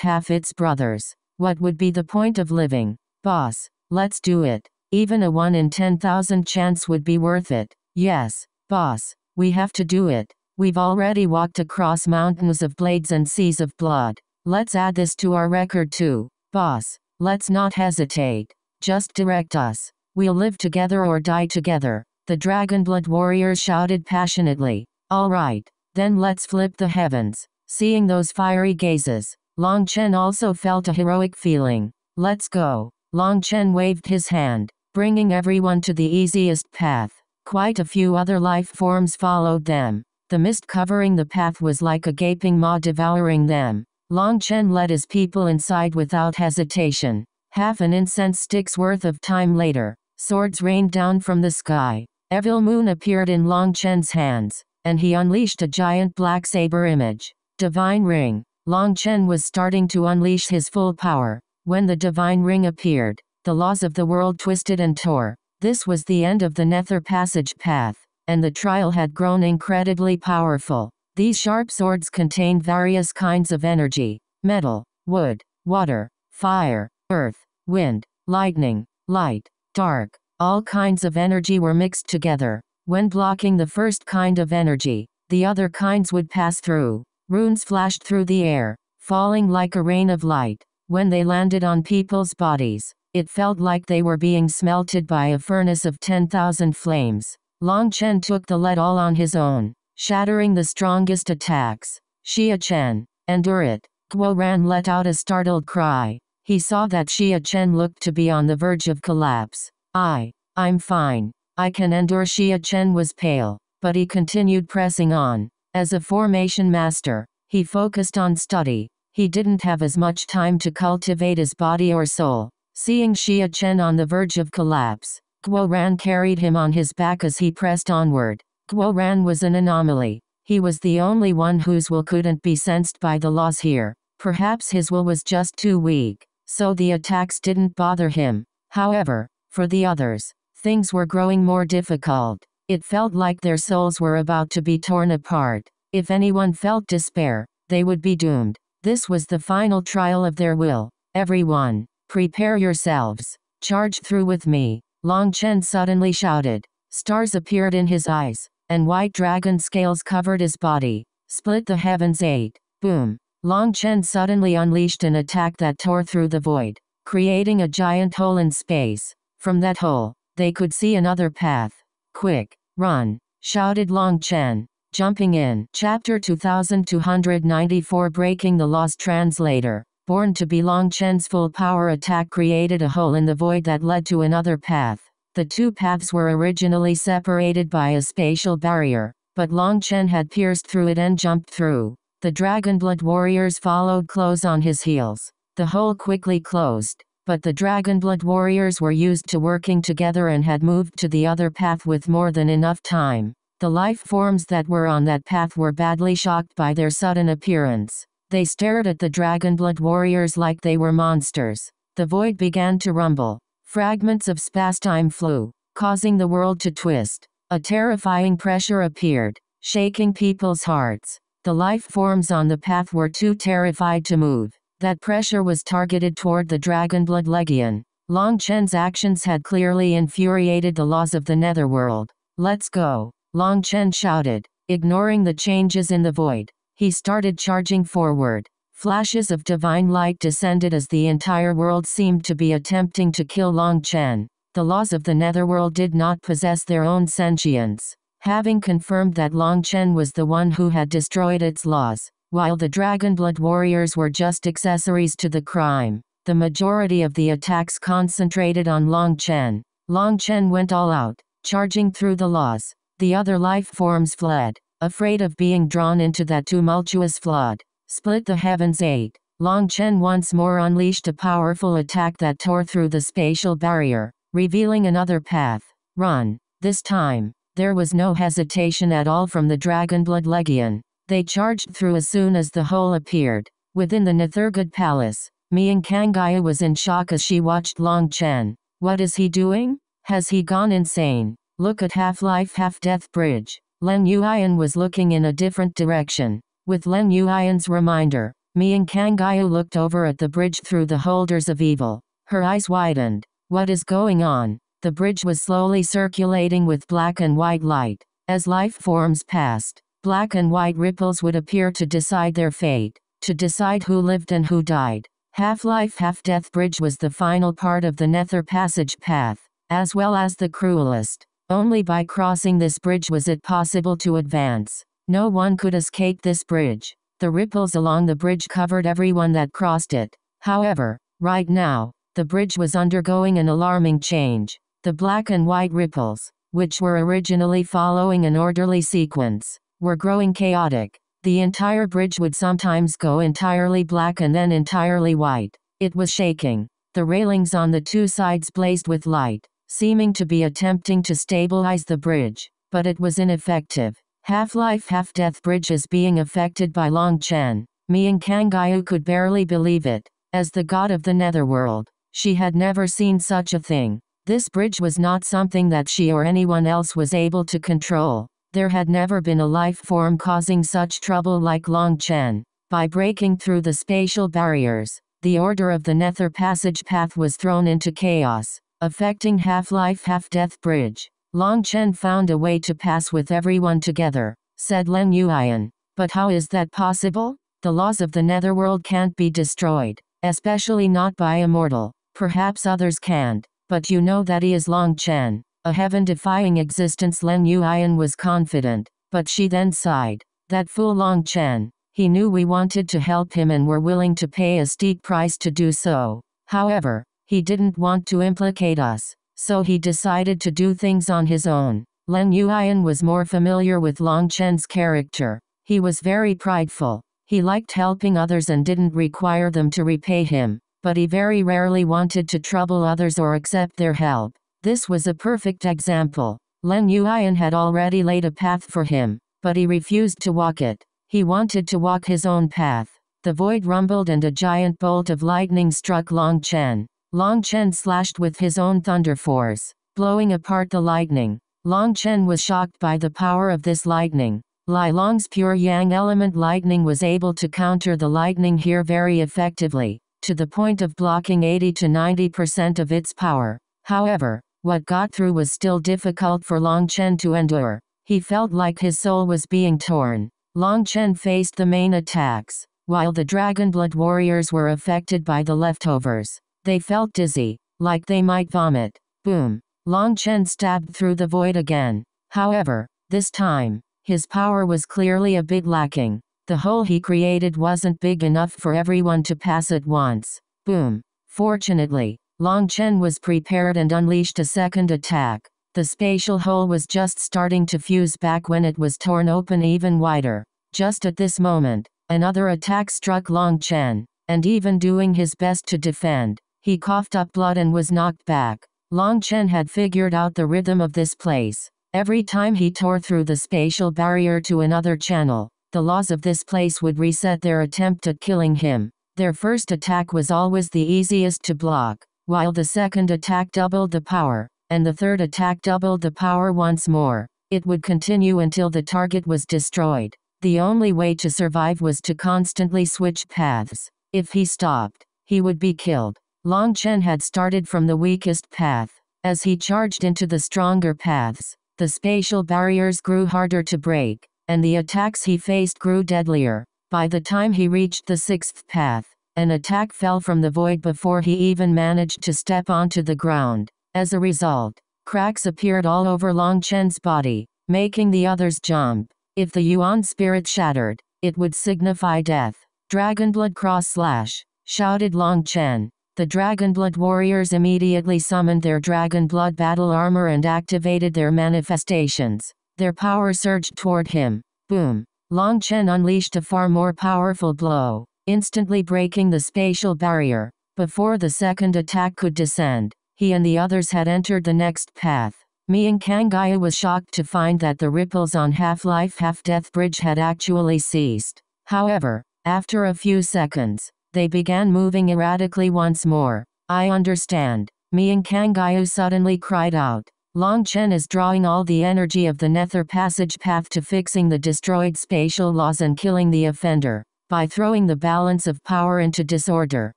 half its brothers. What would be the point of living? Boss, let's do it. Even a 1 in 10,000 chance would be worth it. Yes, boss, we have to do it. We've already walked across mountains of blades and seas of blood. Let's add this to our record too. Boss, let's not hesitate. Just direct us. We'll live together or die together. The Dragonblood warriors shouted passionately. All right. Then let's flip the heavens. Seeing those fiery gazes, Long Chen also felt a heroic feeling. Let's go. Long Chen waved his hand, bringing everyone to the easiest path. Quite a few other life forms followed them. The mist covering the path was like a gaping maw devouring them. Long Chen led his people inside without hesitation. Half an incense stick's worth of time later, swords rained down from the sky. Evil Moon appeared in Long Chen's hands and he unleashed a giant black saber image. Divine Ring. Long Chen was starting to unleash his full power. When the Divine Ring appeared, the laws of the world twisted and tore. This was the end of the Nether Passage path, and the trial had grown incredibly powerful. These sharp swords contained various kinds of energy metal, wood, water, fire, earth, wind, lightning, light, dark. All kinds of energy were mixed together. When blocking the first kind of energy, the other kinds would pass through. Runes flashed through the air, falling like a rain of light. When they landed on people's bodies, it felt like they were being smelted by a furnace of 10,000 flames. Long Chen took the lead all on his own, shattering the strongest attacks. Xia Chen, endure it. Guo Ran let out a startled cry. He saw that Xia Chen looked to be on the verge of collapse. I, I'm fine. I can endure Xia Chen was pale, but he continued pressing on. As a formation master, he focused on study. He didn't have as much time to cultivate his body or soul. Seeing Xia Chen on the verge of collapse, Guo Ran carried him on his back as he pressed onward. Guo Ran was an anomaly. He was the only one whose will couldn't be sensed by the laws here. Perhaps his will was just too weak, so the attacks didn't bother him. However, for the others, Things were growing more difficult. It felt like their souls were about to be torn apart. If anyone felt despair, they would be doomed. This was the final trial of their will. Everyone, prepare yourselves. Charge through with me. Long Chen suddenly shouted. Stars appeared in his eyes, and white dragon scales covered his body. Split the heavens eight. Boom. Long Chen suddenly unleashed an attack that tore through the void, creating a giant hole in space. From that hole, they could see another path. Quick, run, shouted Long Chen, jumping in. Chapter 2294 Breaking the Lost Translator. Born to be Long Chen's full power attack created a hole in the void that led to another path. The two paths were originally separated by a spatial barrier, but Long Chen had pierced through it and jumped through. The Dragonblood warriors followed close on his heels. The hole quickly closed, but the Dragonblood warriors were used to working together and had moved to the other path with more than enough time. The life forms that were on that path were badly shocked by their sudden appearance. They stared at the Dragonblood warriors like they were monsters. The void began to rumble. Fragments of spacetime flew, causing the world to twist. A terrifying pressure appeared, shaking people's hearts. The life forms on the path were too terrified to move. That pressure was targeted toward the Dragonblood Legion. Long Chen's actions had clearly infuriated the laws of the Netherworld. Let's go, Long Chen shouted, ignoring the changes in the void. He started charging forward. Flashes of divine light descended as the entire world seemed to be attempting to kill Long Chen. The laws of the Netherworld did not possess their own sentience. Having confirmed that Long Chen was the one who had destroyed its laws, while the Dragonblood warriors were just accessories to the crime, the majority of the attacks concentrated on Long Chen. Long Chen went all out, charging through the laws. The other life forms fled, afraid of being drawn into that tumultuous flood. Split the heavens eight. Long Chen once more unleashed a powerful attack that tore through the spatial barrier, revealing another path. Run. This time, there was no hesitation at all from the Dragonblood Legion. They charged through as soon as the hole appeared. Within the Nethergod Palace, Mian Kangayu was in shock as she watched Long Chen. What is he doing? Has he gone insane? Look at Half-Life Half-Death Bridge. Leng Yueyan was looking in a different direction. With Leng Yueyan's reminder, Mian Kangayu looked over at the bridge through the holders of evil. Her eyes widened. What is going on? The bridge was slowly circulating with black and white light. As life forms passed, black and white ripples would appear to decide their fate, to decide who lived and who died. Half-Life Half-Death Bridge was the final part of the Nether Passage path, as well as the cruelest. Only by crossing this bridge was it possible to advance. No one could escape this bridge. The ripples along the bridge covered everyone that crossed it. However, right now, the bridge was undergoing an alarming change. The black and white ripples, which were originally following an orderly sequence, were growing chaotic. The entire bridge would sometimes go entirely black and then entirely white. It was shaking. The railings on the two sides blazed with light, seeming to be attempting to stabilize the bridge, but it was ineffective. Half-Life Half-Death Bridge is being affected by Long Chen. Mian Kangayu could barely believe it. As the god of the netherworld, she had never seen such a thing. This bridge was not something that she or anyone else was able to control. There had never been a life form causing such trouble like Long Chen. By breaking through the spatial barriers, the order of the Nether passage path was thrown into chaos, affecting Half-Life Half-Death Bridge. Long Chen found a way to pass with everyone together, said Leng Yueyan. But how is that possible? The laws of the netherworld can't be destroyed, especially not by a mortal. Perhaps others can't. But you know that he is Long Chen, a heaven-defying existence Leng Yueyan was confident, but she then sighed. That fool Long Chen, he knew we wanted to help him and were willing to pay a steep price to do so. However, he didn't want to implicate us, so he decided to do things on his own. Leng Yueyan was more familiar with Long Chen's character. He was very prideful. He liked helping others and didn't require them to repay him but he very rarely wanted to trouble others or accept their help. This was a perfect example. Leng Yueyan had already laid a path for him, but he refused to walk it. He wanted to walk his own path. The void rumbled and a giant bolt of lightning struck Long Chen. Long Chen slashed with his own thunder force, blowing apart the lightning. Long Chen was shocked by the power of this lightning. Lei Long's pure yang element lightning was able to counter the lightning here very effectively to the point of blocking 80 to 90% of its power. However, what got through was still difficult for Long Chen to endure. He felt like his soul was being torn. Long Chen faced the main attacks, while the Dragonblood warriors were affected by the leftovers. They felt dizzy, like they might vomit. Boom. Long Chen stabbed through the void again. However, this time, his power was clearly a bit lacking. The hole he created wasn't big enough for everyone to pass at once. Boom. Fortunately, Long Chen was prepared and unleashed a second attack. The spatial hole was just starting to fuse back when it was torn open even wider. Just at this moment, another attack struck Long Chen, and even doing his best to defend, he coughed up blood and was knocked back. Long Chen had figured out the rhythm of this place. Every time he tore through the spatial barrier to another channel, the laws of this place would reset their attempt at killing him. Their first attack was always the easiest to block, while the second attack doubled the power, and the third attack doubled the power once more. It would continue until the target was destroyed. The only way to survive was to constantly switch paths. If he stopped, he would be killed. Long Chen had started from the weakest path. As he charged into the stronger paths, the spatial barriers grew harder to break and the attacks he faced grew deadlier. By the time he reached the sixth path, an attack fell from the void before he even managed to step onto the ground. As a result, cracks appeared all over Long Chen's body, making the others jump. If the Yuan spirit shattered, it would signify death. Dragonblood cross slash, shouted Long Chen. The Dragonblood warriors immediately summoned their Dragonblood battle armor and activated their manifestations. Their power surged toward him. Boom. Long Chen unleashed a far more powerful blow, instantly breaking the spatial barrier. Before the second attack could descend, he and the others had entered the next path. Mian Kangayu was shocked to find that the ripples on Half-Life Half-Death Bridge had actually ceased. However, after a few seconds, they began moving erratically once more. I understand. Mian Kangayu suddenly cried out. Long Chen is drawing all the energy of the Nether Passage path to fixing the destroyed spatial laws and killing the offender. By throwing the balance of power into disorder,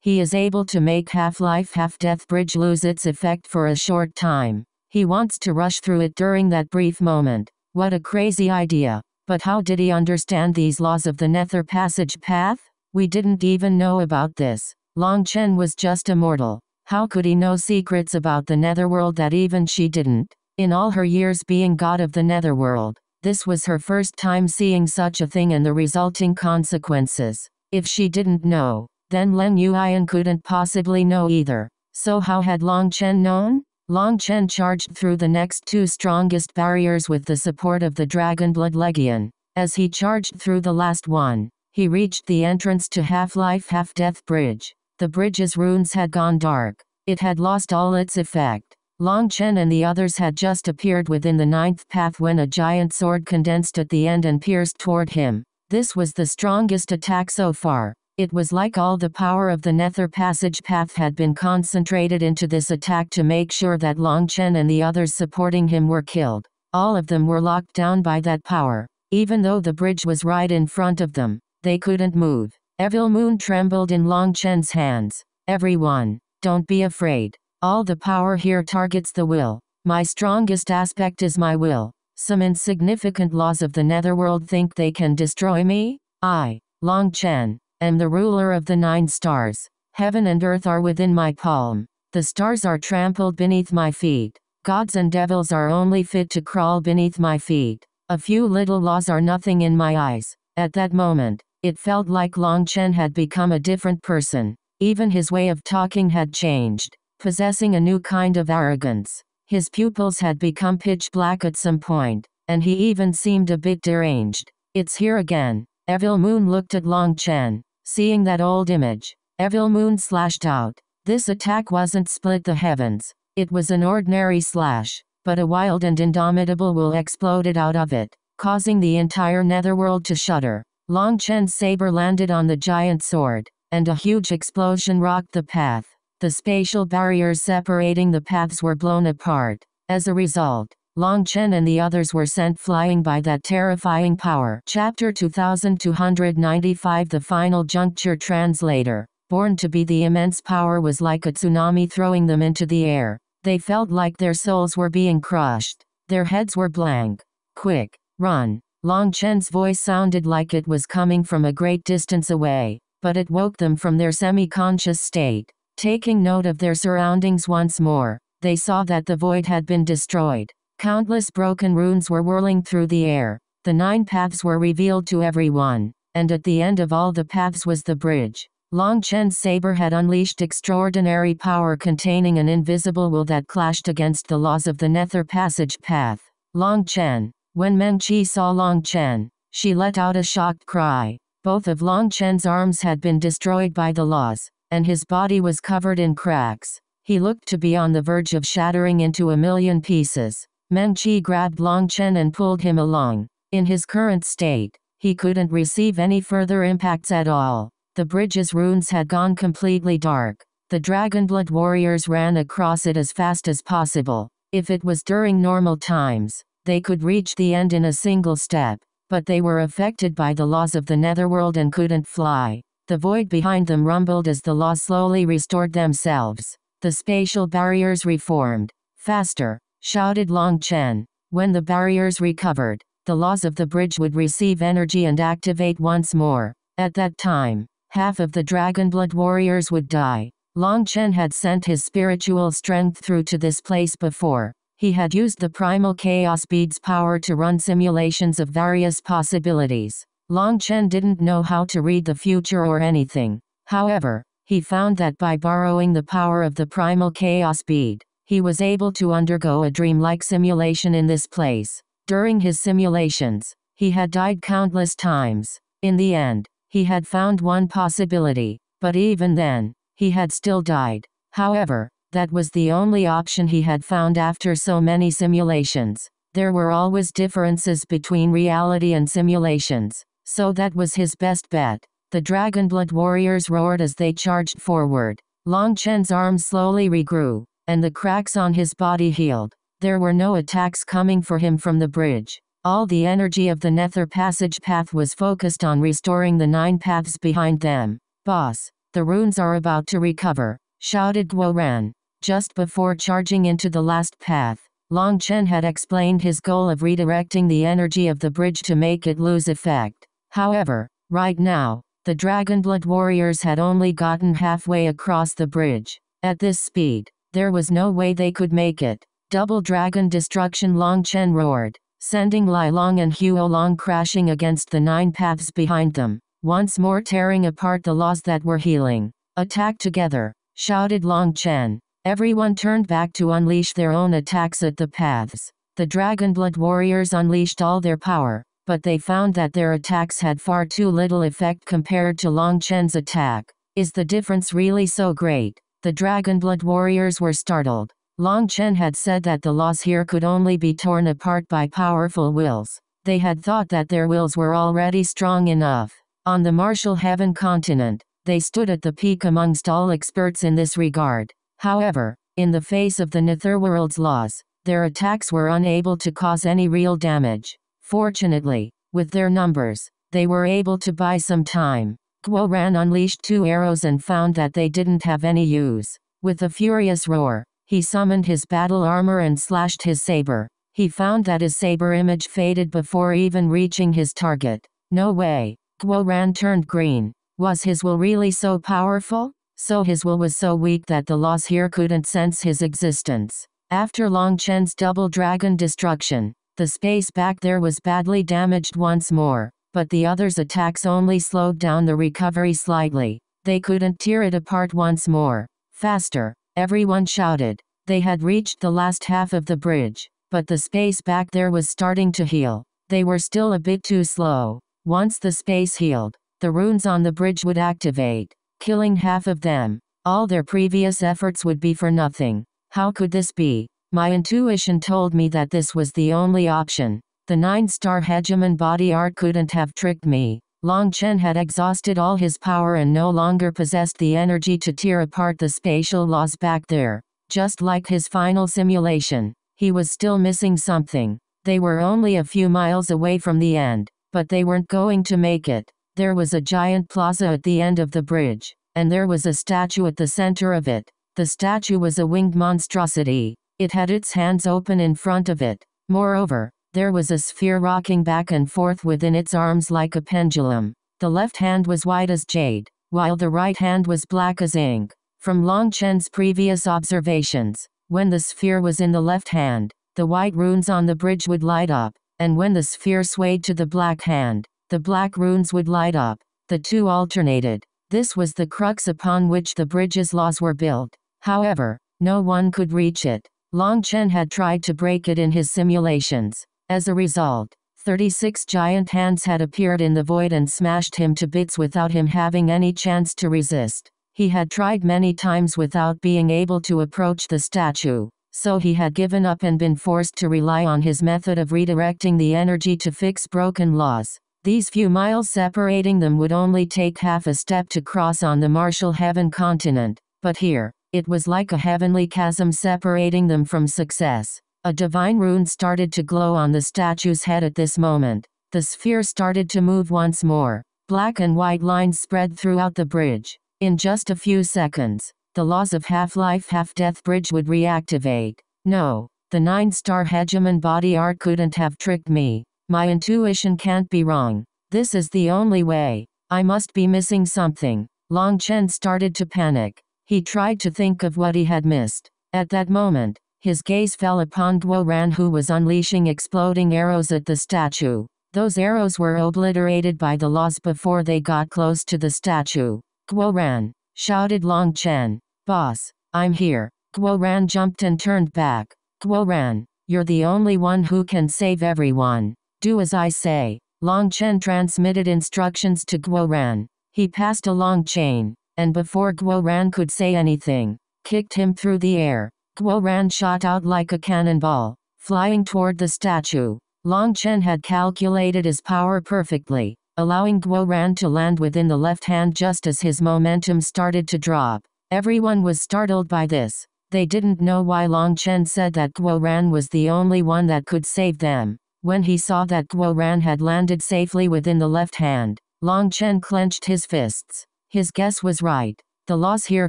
he is able to make Half-Life Half-Death Bridge lose its effect for a short time. He wants to rush through it during that brief moment. What a crazy idea. But how did he understand these laws of the Nether Passage path? We didn't even know about this. Long Chen was just a mortal. How could he know secrets about the netherworld that even she didn't? In all her years being god of the netherworld, this was her first time seeing such a thing and the resulting consequences. If she didn't know, then Leng Yuan couldn't possibly know either. So how had Long Chen known? Long Chen charged through the next two strongest barriers with the support of the Dragon Blood Legion. As he charged through the last one, he reached the entrance to Half-Life Half-Death Bridge. The bridge's runes had gone dark. It had lost all its effect. Long Chen and the others had just appeared within the ninth path when a giant sword condensed at the end and pierced toward him. This was the strongest attack so far. It was like all the power of the Nether Passage path had been concentrated into this attack to make sure that Long Chen and the others supporting him were killed. All of them were locked down by that power. Even though the bridge was right in front of them, they couldn't move. Evil Moon trembled in Long Chen's hands. Everyone, don't be afraid. All the power here targets the will. My strongest aspect is my will. Some insignificant laws of the netherworld think they can destroy me? I, Long Chen, am the ruler of the nine stars. Heaven and earth are within my palm. The stars are trampled beneath my feet. Gods and devils are only fit to crawl beneath my feet. A few little laws are nothing in my eyes. At that moment, it felt like Long Chen had become a different person. Even his way of talking had changed, possessing a new kind of arrogance. His pupils had become pitch black at some point, and he even seemed a bit deranged. It's here again. Evil Moon looked at Long Chen. Seeing that old image, Evil Moon slashed out. This attack wasn't split the heavens. It was an ordinary slash, but a wild and indomitable will exploded out of it, causing the entire netherworld to shudder. Long Chen's saber landed on the giant sword, and a huge explosion rocked the path. The spatial barriers separating the paths were blown apart. As a result, Long Chen and the others were sent flying by that terrifying power. Chapter 2295 The Final Juncture Translator. Born to be the immense power was like a tsunami throwing them into the air. They felt like their souls were being crushed. Their heads were blank. Quick, run. Long Chen's voice sounded like it was coming from a great distance away, but it woke them from their semi-conscious state. Taking note of their surroundings once more, they saw that the void had been destroyed. Countless broken runes were whirling through the air. The nine paths were revealed to everyone, and at the end of all the paths was the bridge. Long Chen's saber had unleashed extraordinary power containing an invisible will that clashed against the laws of the Nether Passage path. Long Chen. When Meng Qi saw Long Chen, she let out a shocked cry. Both of Long Chen's arms had been destroyed by the laws, and his body was covered in cracks. He looked to be on the verge of shattering into a million pieces. Meng Qi grabbed Long Chen and pulled him along. In his current state, he couldn't receive any further impacts at all. The bridge's runes had gone completely dark. The Dragonblood warriors ran across it as fast as possible. If it was during normal times, they could reach the end in a single step, but they were affected by the laws of the netherworld and couldn't fly. The void behind them rumbled as the laws slowly restored themselves. The spatial barriers reformed. Faster, shouted Long Chen. When the barriers recovered, the laws of the bridge would receive energy and activate once more. At that time, half of the Dragonblood warriors would die. Long Chen had sent his spiritual strength through to this place before. He had used the primal chaos bead's power to run simulations of various possibilities. Long Chen didn't know how to read the future or anything. However, he found that by borrowing the power of the primal chaos bead, he was able to undergo a dreamlike simulation in this place. During his simulations, he had died countless times. In the end, he had found one possibility, but even then, he had still died. However, that was the only option he had found after so many simulations. There were always differences between reality and simulations, so that was his best bet. The Dragonblood warriors roared as they charged forward. Long Chen's arms slowly regrew, and the cracks on his body healed. There were no attacks coming for him from the bridge. All the energy of the Nether passage path was focused on restoring the nine paths behind them. Boss, the runes are about to recover, shouted Guo Ran. Just before charging into the last path, Long Chen had explained his goal of redirecting the energy of the bridge to make it lose effect. However, right now, the Dragonblood warriors had only gotten halfway across the bridge. At this speed, there was no way they could make it. Double dragon destruction Long Chen roared, sending Lei Long and Huo Long crashing against the nine paths behind them, once more tearing apart the laws that were healing. Attack together, shouted Long Chen. Everyone turned back to unleash their own attacks at the paths. The Dragonblood warriors unleashed all their power, but they found that their attacks had far too little effect compared to Long Chen's attack. Is the difference really so great? The Dragonblood warriors were startled. Long Chen had said that the loss here could only be torn apart by powerful wills. They had thought that their wills were already strong enough. On the Martial Heaven continent, they stood at the peak amongst all experts in this regard. However, in the face of the Netherworld's laws, their attacks were unable to cause any real damage. Fortunately, with their numbers, they were able to buy some time. Guo Ran unleashed two arrows and found that they didn't have any use. With a furious roar, he summoned his battle armor and slashed his saber. He found that his saber image faded before even reaching his target. No way. Guo Ran turned green. Was his will really so powerful? So his will was so weak that the laws here couldn't sense his existence. After Long Chen's double dragon destruction, the space back there was badly damaged once more, but the others' attacks only slowed down the recovery slightly. They couldn't tear it apart once more. Faster, Everyone shouted. They had reached the last half of the bridge, but the space back there was starting to heal. They were still a bit too slow. Once the space healed, the runes on the bridge would activate, killing half of them. All their previous efforts would be for nothing. How could this be? My intuition told me that this was the only option. The nine-star hegemon body art couldn't have tricked me. Long Chen had exhausted all his power and no longer possessed the energy to tear apart the spatial laws back there. Just like his final simulation, he was still missing something. They were only a few miles away from the end, but they weren't going to make it. There was a giant plaza at the end of the bridge, and there was a statue at the center of it. The statue was a winged monstrosity. It had its hands open in front of it. Moreover, there was a sphere rocking back and forth within its arms like a pendulum. The left hand was white as jade, while the right hand was black as ink. From Long Chen's previous observations, when the sphere was in the left hand, the white runes on the bridge would light up, and when the sphere swayed to the black hand, the black runes would light up. The two alternated. This was the crux upon which the bridge's laws were built. However, no one could reach it. Long Chen had tried to break it in his simulations, as a result, 36 giant hands had appeared in the void and smashed him to bits without him having any chance to resist. He had tried many times without being able to approach the statue, so he had given up and been forced to rely on his method of redirecting the energy to fix broken laws. These few miles separating them would only take half a step to cross on the Martial Heaven continent, but here, it was like a heavenly chasm separating them from success. A divine rune started to glow on the statue's head at this moment. The sphere started to move once more. Black and white lines spread throughout the bridge. In just a few seconds, the laws of half-life half-death bridge would reactivate. No, the nine-star hegemon body art couldn't have tricked me. My intuition can't be wrong. This is the only way. I must be missing something. Long Chen started to panic. He tried to think of what he had missed. At that moment, his gaze fell upon Guo Ran who was unleashing exploding arrows at the statue. Those arrows were obliterated by the laws before they got close to the statue. Guo Ran, shouted Long Chen. Boss, I'm here. Guo Ran jumped and turned back. Guo Ran, You're the only one who can save everyone. Do as I say. Long Chen transmitted instructions to Guo Ran. He passed a long chain, and before Guo Ran could say anything, kicked him through the air. Guo Ran shot out like a cannonball, flying toward the statue. Long Chen had calculated his power perfectly, allowing Guo Ran to land within the left hand just as his momentum started to drop. Everyone was startled by this. They didn't know why Long Chen said that Guo Ran was the only one that could save them. When he saw that Guo Ran had landed safely within the left hand, Long Chen clenched his fists. His guess was right. The loss here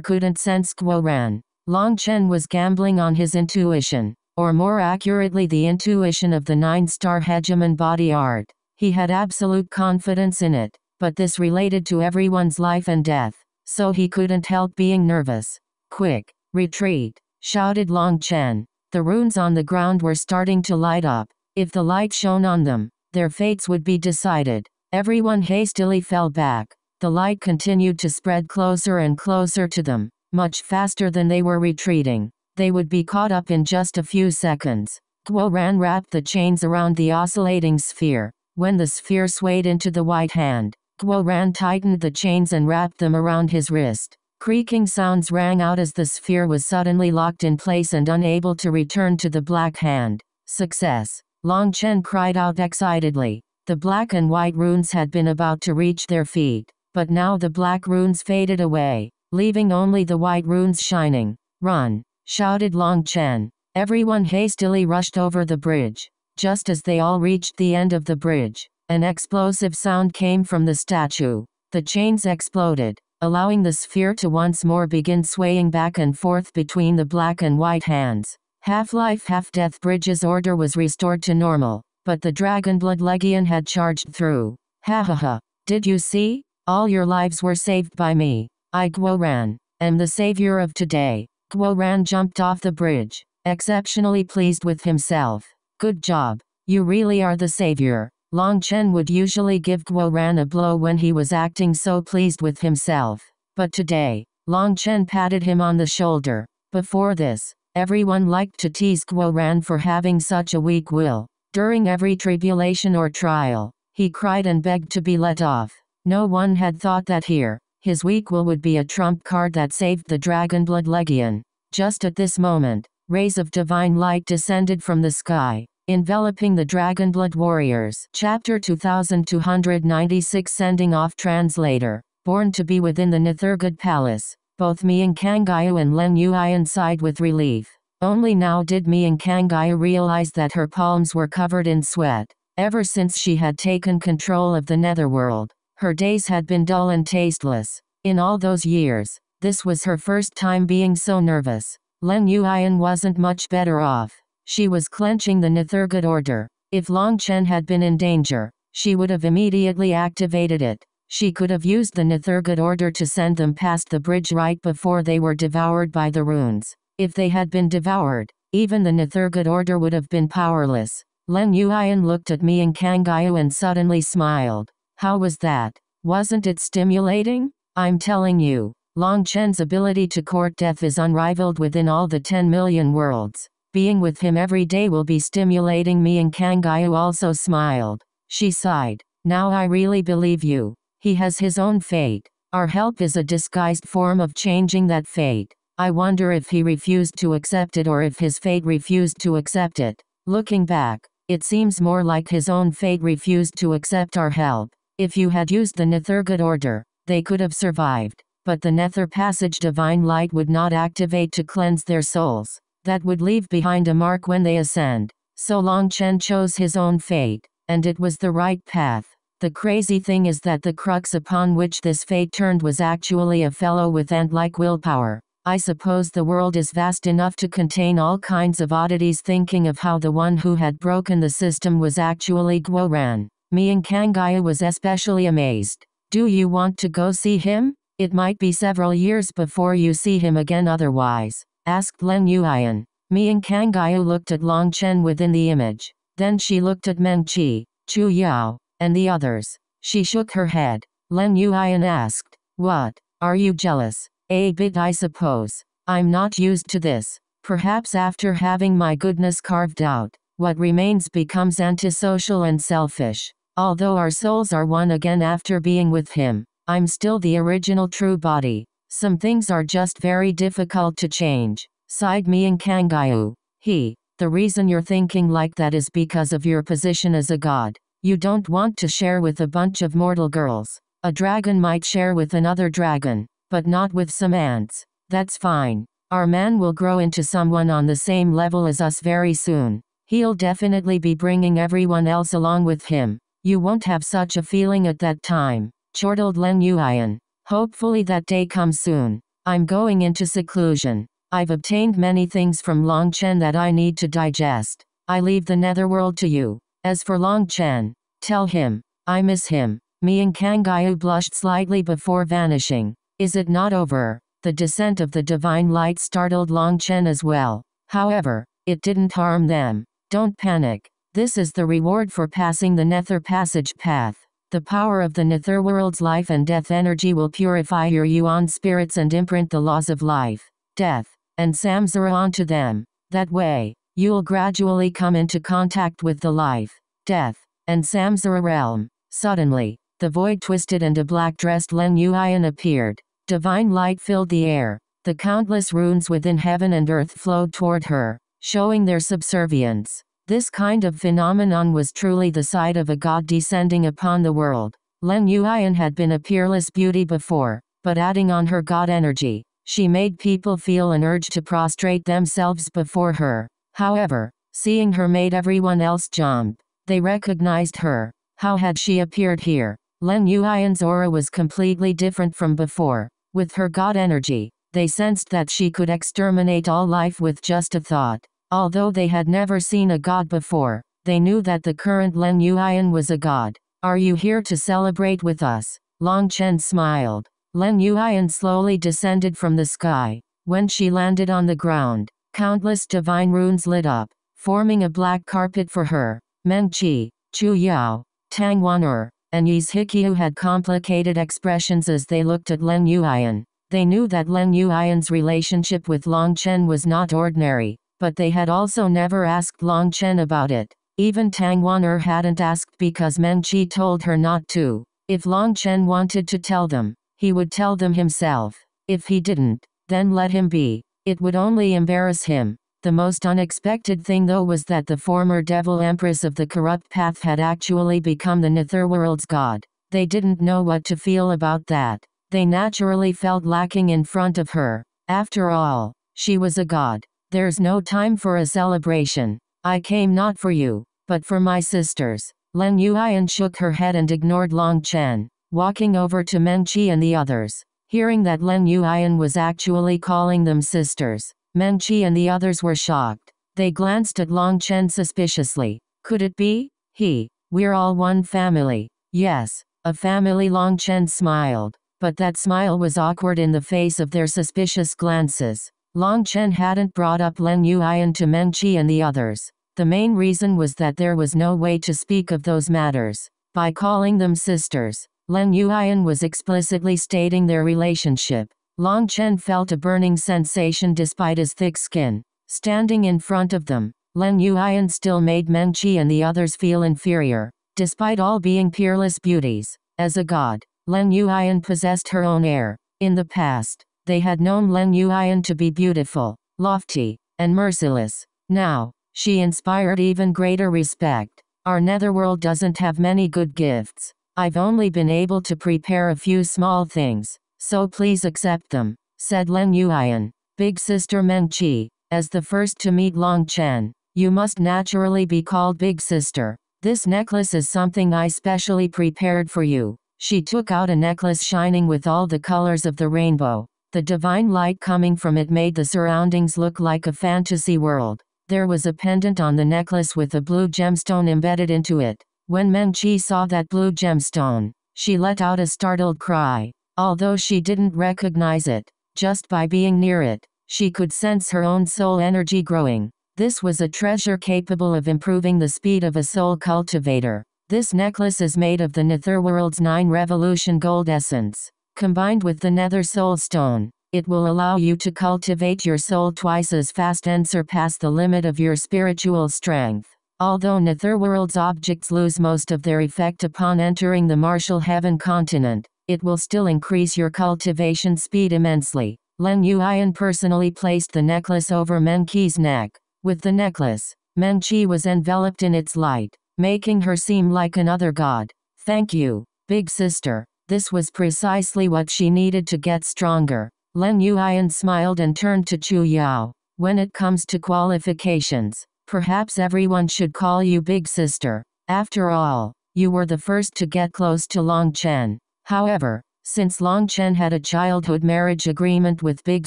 couldn't sense Guo Ran. Long Chen was gambling on his intuition, or more accurately the intuition of the nine-star hegemon body art. He had absolute confidence in it, but this related to everyone's life and death, so he couldn't help being nervous. Quick, retreat, shouted Long Chen. The runes on the ground were starting to light up. If the light shone on them, their fates would be decided. Everyone hastily fell back. The light continued to spread closer and closer to them much faster than they were retreating. They would be caught up in just a few seconds. Guo Ran wrapped the chains around the oscillating sphere. When the sphere swayed into the white hand, Guo Ran tightened the chains and wrapped them around his wrist. Creaking sounds rang out as the sphere was suddenly locked in place and unable to return to the black hand. Success! Long Chen cried out excitedly. The black and white runes had been about to reach their feet, but now the black runes faded away leaving only the white runes shining. Run! shouted Long Chen. Everyone hastily rushed over the bridge. Just as they all reached the end of the bridge, an explosive sound came from the statue. The chains exploded, allowing the sphere to once more begin swaying back and forth between the black and white hands. Half-Life Half-Death Bridge's order was restored to normal, but the Dragonblood Legion had charged through. Ha ha ha. Did you see? All your lives were saved by me. I Guo Ran, am the savior of today. Guo Ran jumped off the bridge, exceptionally pleased with himself. Good job. You really are the savior. Long Chen would usually give Guo Ran a blow when he was acting so pleased with himself. But today, Long Chen patted him on the shoulder. Before this, everyone liked to tease Guo Ran for having such a weak will. During every tribulation or trial, he cried and begged to be let off. No one had thought that here, his weak will would be a trump card that saved the Dragonblood Legion. Just at this moment, rays of divine light descended from the sky, enveloping the Dragonblood warriors. Chapter 2296 Sending off Translator. Born to be within the Nethergod Palace, both Mian Kangayu and Leng Yueyan sighed with relief. Only now did Mian Kangayu realize that her palms were covered in sweat. Ever since she had taken control of the netherworld, her days had been dull and tasteless. In all those years, this was her first time being so nervous. Leng Yueyan wasn't much better off. She was clenching the Nethergod order. If Long Chen had been in danger, she would have immediately activated it. She could have used the Nethergod order to send them past the bridge right before they were devoured by the runes. If they had been devoured, even the Nethergod order would have been powerless. Leng Yueyan looked at Mian Kangayu and suddenly smiled. How was that? Wasn't it stimulating? I'm telling you, Long Chen's ability to court death is unrivaled within all the 10 million worlds. Being with him every day will be stimulating Mian Kangayu also smiled. She sighed. Now I really believe you. He has his own fate. Our help is a disguised form of changing that fate. I wonder if he refused to accept it or if his fate refused to accept it. Looking back, it seems more like his own fate refused to accept our help. If you had used the Nethergod order, they could have survived. But the Nether Passage divine light would not activate to cleanse their souls. That would leave behind a mark when they ascend. So Long Chen chose his own fate, and it was the right path. The crazy thing is that the crux upon which this fate turned was actually a fellow with ant-like willpower. I suppose the world is vast enough to contain all kinds of oddities thinking of how the one who had broken the system was actually Guo Ran. Mian Kangayu was especially amazed. Do you want to go see him? It might be several years before you see him again otherwise, asked Leng Yueyan. Mian Kangayu looked at Long Chen within the image. Then she looked at Meng Qi, Chu Yao, and the others. She shook her head. Leng Yueyan asked, What? Are you jealous? A bit I suppose. I'm not used to this. Perhaps after having my goodness carved out, what remains becomes antisocial and selfish. Although our souls are one again after being with him, I'm still the original true body. Some things are just very difficult to change, sighed Mian Kangayu. He, the reason you're thinking like that is because of your position as a god. You don't want to share with a bunch of mortal girls. A dragon might share with another dragon, but not with some ants. That's fine. Our man will grow into someone on the same level as us very soon. He'll definitely be bringing everyone else along with him. You won't have such a feeling at that time, chortled Leng Yuan. Hopefully that day comes soon. I'm going into seclusion. I've obtained many things from Long Chen that I need to digest. I leave the netherworld to you. As for Long Chen, tell him, I miss him. Mian Kangayu blushed slightly before vanishing. Is it not over? The descent of the divine light startled Long Chen as well. However, it didn't harm them. Don't panic. This is the reward for passing the Nether passage path. The power of the Nether World's life and death energy will purify your Yuan spirits and imprint the laws of life, death, and samsara onto them. That way, you'll gradually come into contact with the life, death, and samsara realm. Suddenly, the void twisted and a black-dressed Leng Yuan appeared. Divine light filled the air. The countless runes within heaven and earth flowed toward her, showing their subservience. This kind of phenomenon was truly the sight of a god descending upon the world. Leng Yuan had been a peerless beauty before, but adding on her god energy, she made people feel an urge to prostrate themselves before her. However, seeing her made everyone else jump. They recognized her. How had she appeared here? Leng Yuan's aura was completely different from before. With her god energy, they sensed that she could exterminate all life with just a thought. Although they had never seen a god before, they knew that the current Leng Yuan was a god. Are you here to celebrate with us? Long Chen smiled. Leng Yuan slowly descended from the sky. When she landed on the ground, countless divine runes lit up, forming a black carpet for her. Meng Qi, Chu Yao, Tang Wan'er, and Yi's Hikyu had complicated expressions as they looked at Leng Yuan. They knew that Leng Yuan's relationship with Long Chen was not ordinary, but they had also never asked Long Chen about it. Even Tang Wan'er hadn't asked because Meng Qi told her not to. If Long Chen wanted to tell them, he would tell them himself. If he didn't, then let him be. It would only embarrass him. The most unexpected thing though was that the former devil empress of the corrupt path had actually become the Netherworld's god. They didn't know what to feel about that. They naturally felt lacking in front of her. After all, she was a god. There's no time for a celebration. I came not for you, but for my sisters. Leng Yuan shook her head and ignored Long Chen, walking over to Meng Qi and the others. Hearing that Leng Yuan was actually calling them sisters, Meng Qi and the others were shocked. They glanced at Long Chen suspiciously. Could it be? He. We're all one family. Yes, a family Long Chen smiled. But that smile was awkward in the face of their suspicious glances. Long Chen hadn't brought up Leng Yuan to Meng Qi and the others. The main reason was that there was no way to speak of those matters. By calling them sisters, Leng Yuan was explicitly stating their relationship. Long Chen felt a burning sensation despite his thick skin. Standing in front of them, Leng Yuan still made Meng Qi and the others feel inferior. Despite all being peerless beauties, as a god, Leng Yuan possessed her own air. In the past, they had known Leng Yuan to be beautiful, lofty, and merciless. Now, she inspired even greater respect. Our netherworld doesn't have many good gifts. I've only been able to prepare a few small things, so please accept them, said Leng Yuan. Big sister Meng Qi, as the first to meet Long Chen, you must naturally be called Big Sister. This necklace is something I specially prepared for you. She took out a necklace shining with all the colors of the rainbow. The divine light coming from it made the surroundings look like a fantasy world. There was a pendant on the necklace with a blue gemstone embedded into it. When Meng Qi saw that blue gemstone, she let out a startled cry. Although she didn't recognize it, just by being near it, she could sense her own soul energy growing. This was a treasure capable of improving the speed of a soul cultivator. This necklace is made of the Netherworld's 9 Revolution Gold Essence combined with the nether soul stone. It will allow you to cultivate your soul twice as fast and surpass the limit of your spiritual strength. Although Netherworld's objects lose most of their effect upon entering the martial heaven continent, it will still increase your cultivation speed immensely. Leng Yuan personally placed the necklace over Meng Qi's neck. With the necklace, Meng Qi was enveloped in its light, making her seem like another god. Thank you, big sister. This was precisely what she needed to get stronger. Leng Yuan smiled and turned to Chu Yao. When it comes to qualifications, perhaps everyone should call you big sister. After all, you were the first to get close to Long Chen. However, since Long Chen had a childhood marriage agreement with big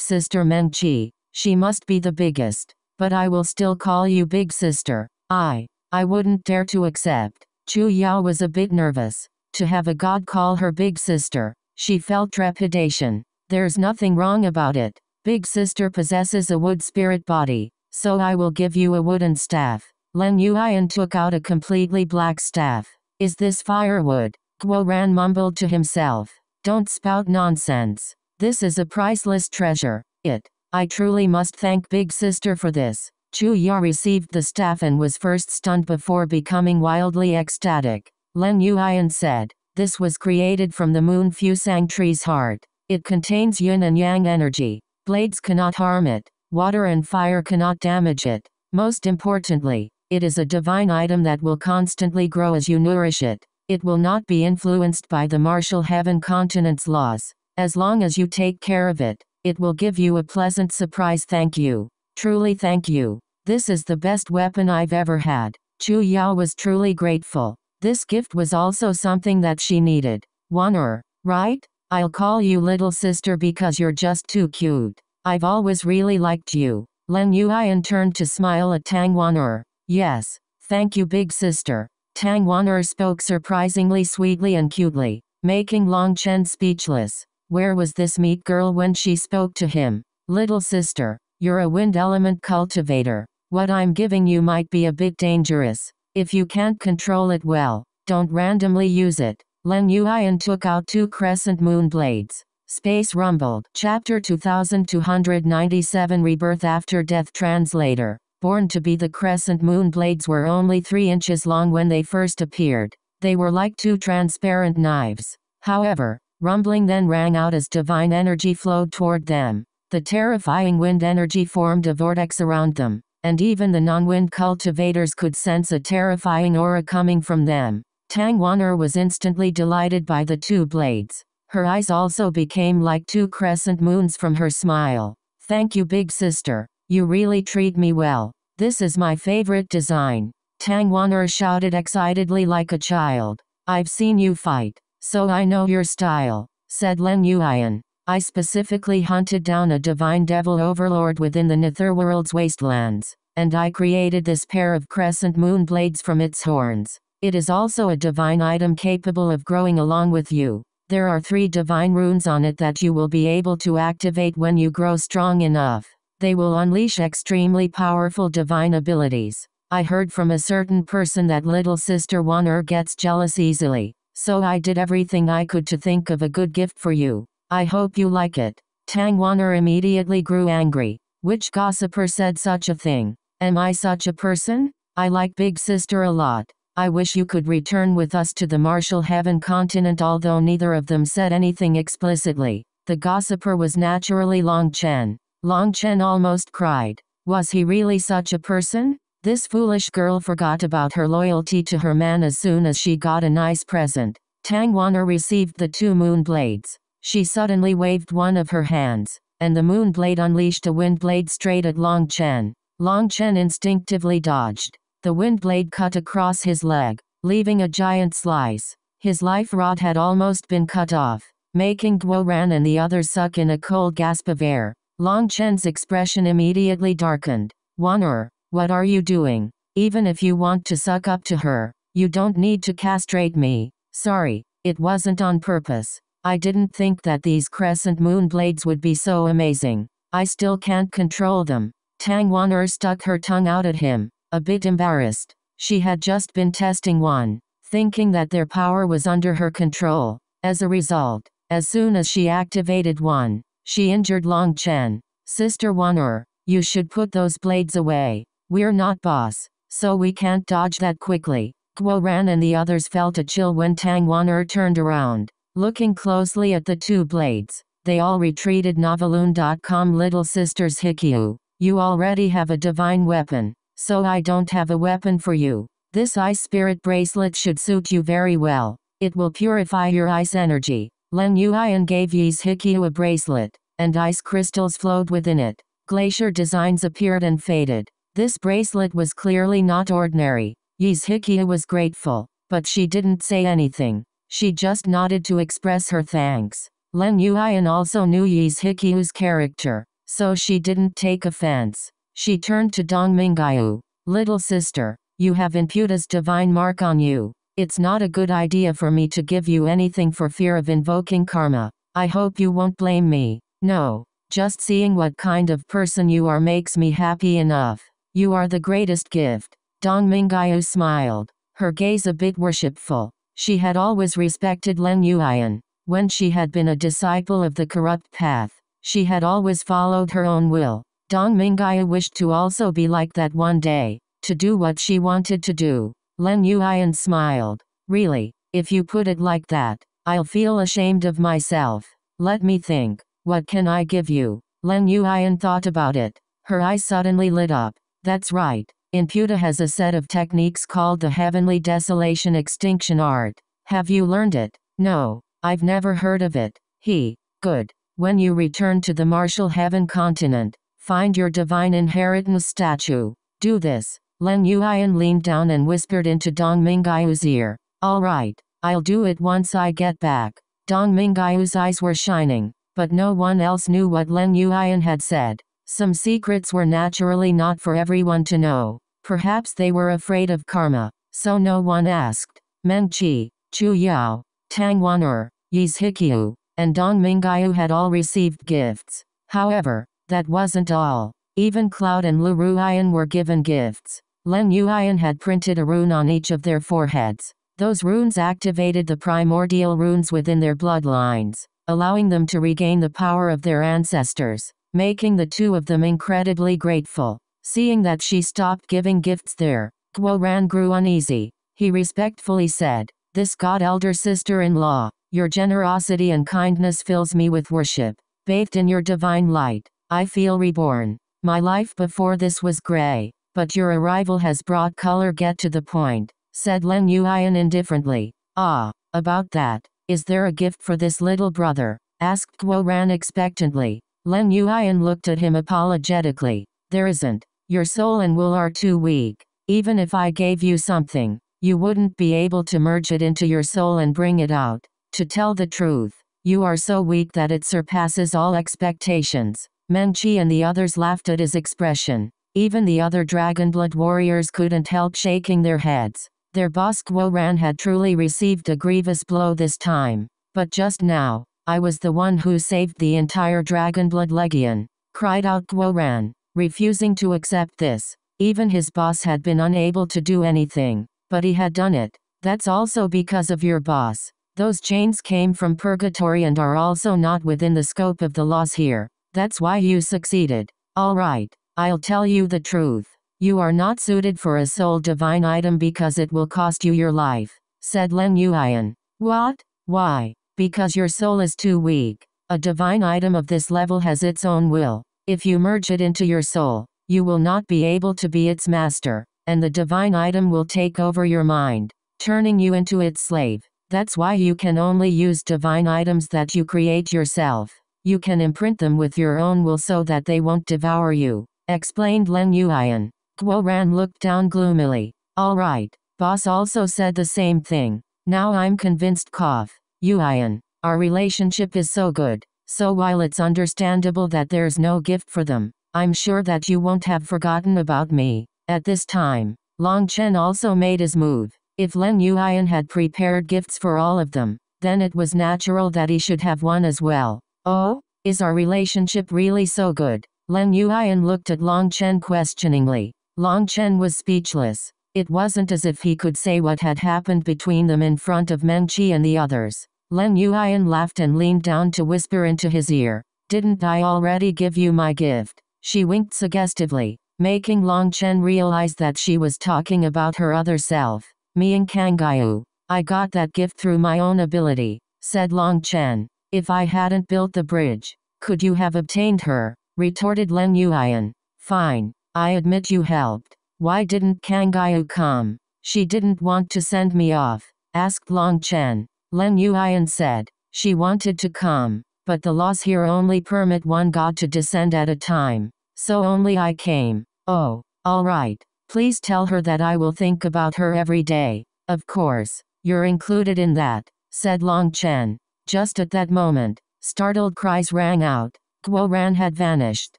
sister Meng Qi, she must be the biggest. But I will still call you big sister. I, I wouldn't dare to accept. Chu Yao was a bit nervous. To have a god call her big sister, she felt trepidation. There's nothing wrong about it. Big sister possesses a wood spirit body, so I will give you a wooden staff. Leng Yuan took out a completely black staff. Is this firewood? Guo Ran mumbled to himself. Don't spout nonsense. This is a priceless treasure. It. I truly must thank Big Sister for this. Chu Yao received the staff and was first stunned before becoming wildly ecstatic. Leng Yuan said, This was created from the moon Fusang tree's heart. It contains yin and yang energy. Blades cannot harm it. Water and fire cannot damage it. Most importantly, it is a divine item that will constantly grow as you nourish it. It will not be influenced by the martial heaven continent's laws. As long as you take care of it, it will give you a pleasant surprise. Thank you. Truly thank you. This is the best weapon I've ever had. Chu Yao was truly grateful. This gift was also something that she needed. Wan'er, right? I'll call you little sister because you're just too cute. I've always really liked you. Leng Yuan turned to smile at Tang Wan'er. Yes, thank you big sister. Tang Wan'er spoke surprisingly sweetly and cutely, making Long Chen speechless. Where was this meat girl when she spoke to him? Little sister, you're a wind element cultivator. What I'm giving you might be a bit dangerous. If you can't control it well, don't randomly use it. Leng Yuan took out two crescent moon blades. Space rumbled. Chapter 2297 Rebirth After Death Translator Born to be the crescent moon blades were only 3 inches long when they first appeared. They were like two transparent knives. However, rumbling then rang out as divine energy flowed toward them. The terrifying wind energy formed a vortex around them, and even the non-wind cultivators could sense a terrifying aura coming from them. Tang Wan'er was instantly delighted by the two blades. Her eyes also became like two crescent moons from her smile. Thank you big sister. You really treat me well. This is my favorite design. Tang Wan'er shouted excitedly like a child. I've seen you fight, so I know your style, said Leng Yuan. I specifically hunted down a divine devil overlord within the Netherworld's wastelands, and I created this pair of crescent moon blades from its horns. It is also a divine item capable of growing along with you. There are three divine runes on it that you will be able to activate when you grow strong enough. They will unleash extremely powerful divine abilities. I heard from a certain person that little sister Wan'er gets jealous easily, so I did everything I could to think of a good gift for you. I hope you like it. Tang Wan'er immediately grew angry. Which gossiper said such a thing? Am I such a person? I like Big Sister a lot. I wish you could return with us to the Martial Heaven continent although neither of them said anything explicitly. The gossiper was naturally Long Chen. Long Chen almost cried. Was he really such a person? This foolish girl forgot about her loyalty to her man as soon as she got a nice present. Tang Wan'er received the two moon blades. She suddenly waved one of her hands, and the moon blade unleashed a wind blade straight at Long Chen. Long Chen instinctively dodged. The wind blade cut across his leg, leaving a giant slice. His life rod had almost been cut off, making Guo Ran and the others suck in a cold gasp of air. Long Chen's expression immediately darkened. Wan'er, what are you doing? Even if you want to suck up to her, you don't need to castrate me. Sorry, it wasn't on purpose. I didn't think that these crescent moon blades would be so amazing. I still can't control them. Tang Wan'er stuck her tongue out at him, a bit embarrassed. She had just been testing one, thinking that their power was under her control. As a result, as soon as she activated one, She injured Long Chen. Sister Wan'er, you should put those blades away. We're not boss, so we can't dodge that quickly. Guo Ran and the others felt a chill when Tang Wan'er turned around. Looking closely at the two blades, they all retreated Noveloon.com Little Sisters Hikyu. You already have a divine weapon, so I don't have a weapon for you. This ice spirit bracelet should suit you very well. It will purify your ice energy. Leng Yuan gave Yi's Hikyu a bracelet, and ice crystals flowed within it. Glacier designs appeared and faded. This bracelet was clearly not ordinary. Yi's Hikyu was grateful, but she didn't say anything. She just nodded to express her thanks. Leng Yuan also knew Yi's Hikyu's character, so she didn't take offense. She turned to Dong Mingyu. Little sister, you have Imputa's divine mark on you. It's not a good idea for me to give you anything for fear of invoking karma. I hope you won't blame me. No, just seeing what kind of person you are makes me happy enough. You are the greatest gift. Dong Mingyu smiled, her gaze a bit worshipful. She had always respected Leng Yuan. When she had been a disciple of the corrupt path, she had always followed her own will. Dong Mingyu wished to also be like that one day, to do what she wanted to do. Leng Yuan smiled. Really, if you put it like that, I'll feel ashamed of myself. Let me think, what can I give you? Leng Yuan thought about it. Her eyes suddenly lit up. That's right. Imputa has a set of techniques called the Heavenly Desolation Extinction Art. Have you learned it? No, I've never heard of it. He, good. When you return to the martial heaven continent, find your divine inheritance statue. Do this. Leng Yuan leaned down and whispered into Dong Mingyu's ear. All right, I'll do it once I get back. Dong Mingyu's eyes were shining, but no one else knew what Leng Yuan had said. Some secrets were naturally not for everyone to know. Perhaps they were afraid of karma, so no one asked. Meng Qi, Chu Yao, Tang Wan'er, Yi's Hikyu, and Dong Mingyu had all received gifts. However, that wasn't all. Even Cloud and Lu Ruyan were given gifts. Leng Yuan had printed a rune on each of their foreheads. Those runes activated the primordial runes within their bloodlines, allowing them to regain the power of their ancestors, making the two of them incredibly grateful. Seeing that she stopped giving gifts there, Guo Ran grew uneasy. He respectfully said, This god elder sister-in-law, your generosity and kindness fills me with worship. Bathed in your divine light, I feel reborn. My life before this was gray, but your arrival has brought color. Get to the point, said Leng Yuan indifferently. Ah, about that, is there a gift for this little brother? asked Guo Ran expectantly. Leng Yuan looked at him apologetically. There isn't. Your soul and will are too weak. Even if I gave you something, you wouldn't be able to merge it into your soul and bring it out. To tell the truth, you are so weak that it surpasses all expectations. Meng Qi and the others laughed at his expression. Even the other Dragonblood warriors couldn't help shaking their heads. Their boss Guo Ran had truly received a grievous blow this time. But just now, I was the one who saved the entire Dragonblood Legion, cried out Guo Ran, refusing to accept this. Even his boss had been unable to do anything, but he had done it. That's also because of your boss. Those chains came from purgatory and are also not within the scope of the laws here. That's why you succeeded. Alright, I'll tell you the truth. You are not suited for a soul divine item because it will cost you your life, said Leng Yuan. What? Why? Because your soul is too weak. A divine item of this level has its own will. If you merge it into your soul, you will not be able to be its master, and the divine item will take over your mind, turning you into its slave. That's why you can only use divine items that you create yourself. You can imprint them with your own will so that they won't devour you, explained Leng Yuan. Guo Ran looked down gloomily. Alright, boss also said the same thing. Now I'm convinced cough. Yuan, our relationship is so good, so while it's understandable that there's no gift for them, I'm sure that you won't have forgotten about me. At this time, Long Chen also made his move. If Leng Yuan had prepared gifts for all of them, then it was natural that he should have one as well. Oh, is our relationship really so good? Leng Yuan looked at Long Chen questioningly. Long Chen was speechless. It wasn't as if he could say what had happened between them in front of Meng Qi and the others. Leng Yuan laughed and leaned down to whisper into his ear. Didn't I already give you my gift? She winked suggestively, making Long Chen realize that she was talking about her other self, Mian Kangyu. I got that gift through my own ability, said Long Chen. If I hadn't built the bridge, could you have obtained her? retorted Leng Yuan. Fine, I admit you helped. Why didn't Kangyu come? She didn't want to send me off, asked Long Chen. Leng Yuan said, she wanted to come, but the laws here only permit one god to descend at a time, so only I came. Oh, alright. Please tell her that I will think about her every day. Of course, you're included in that, said Long Chen. Just at that moment, startled cries rang out. Guo Ran had vanished.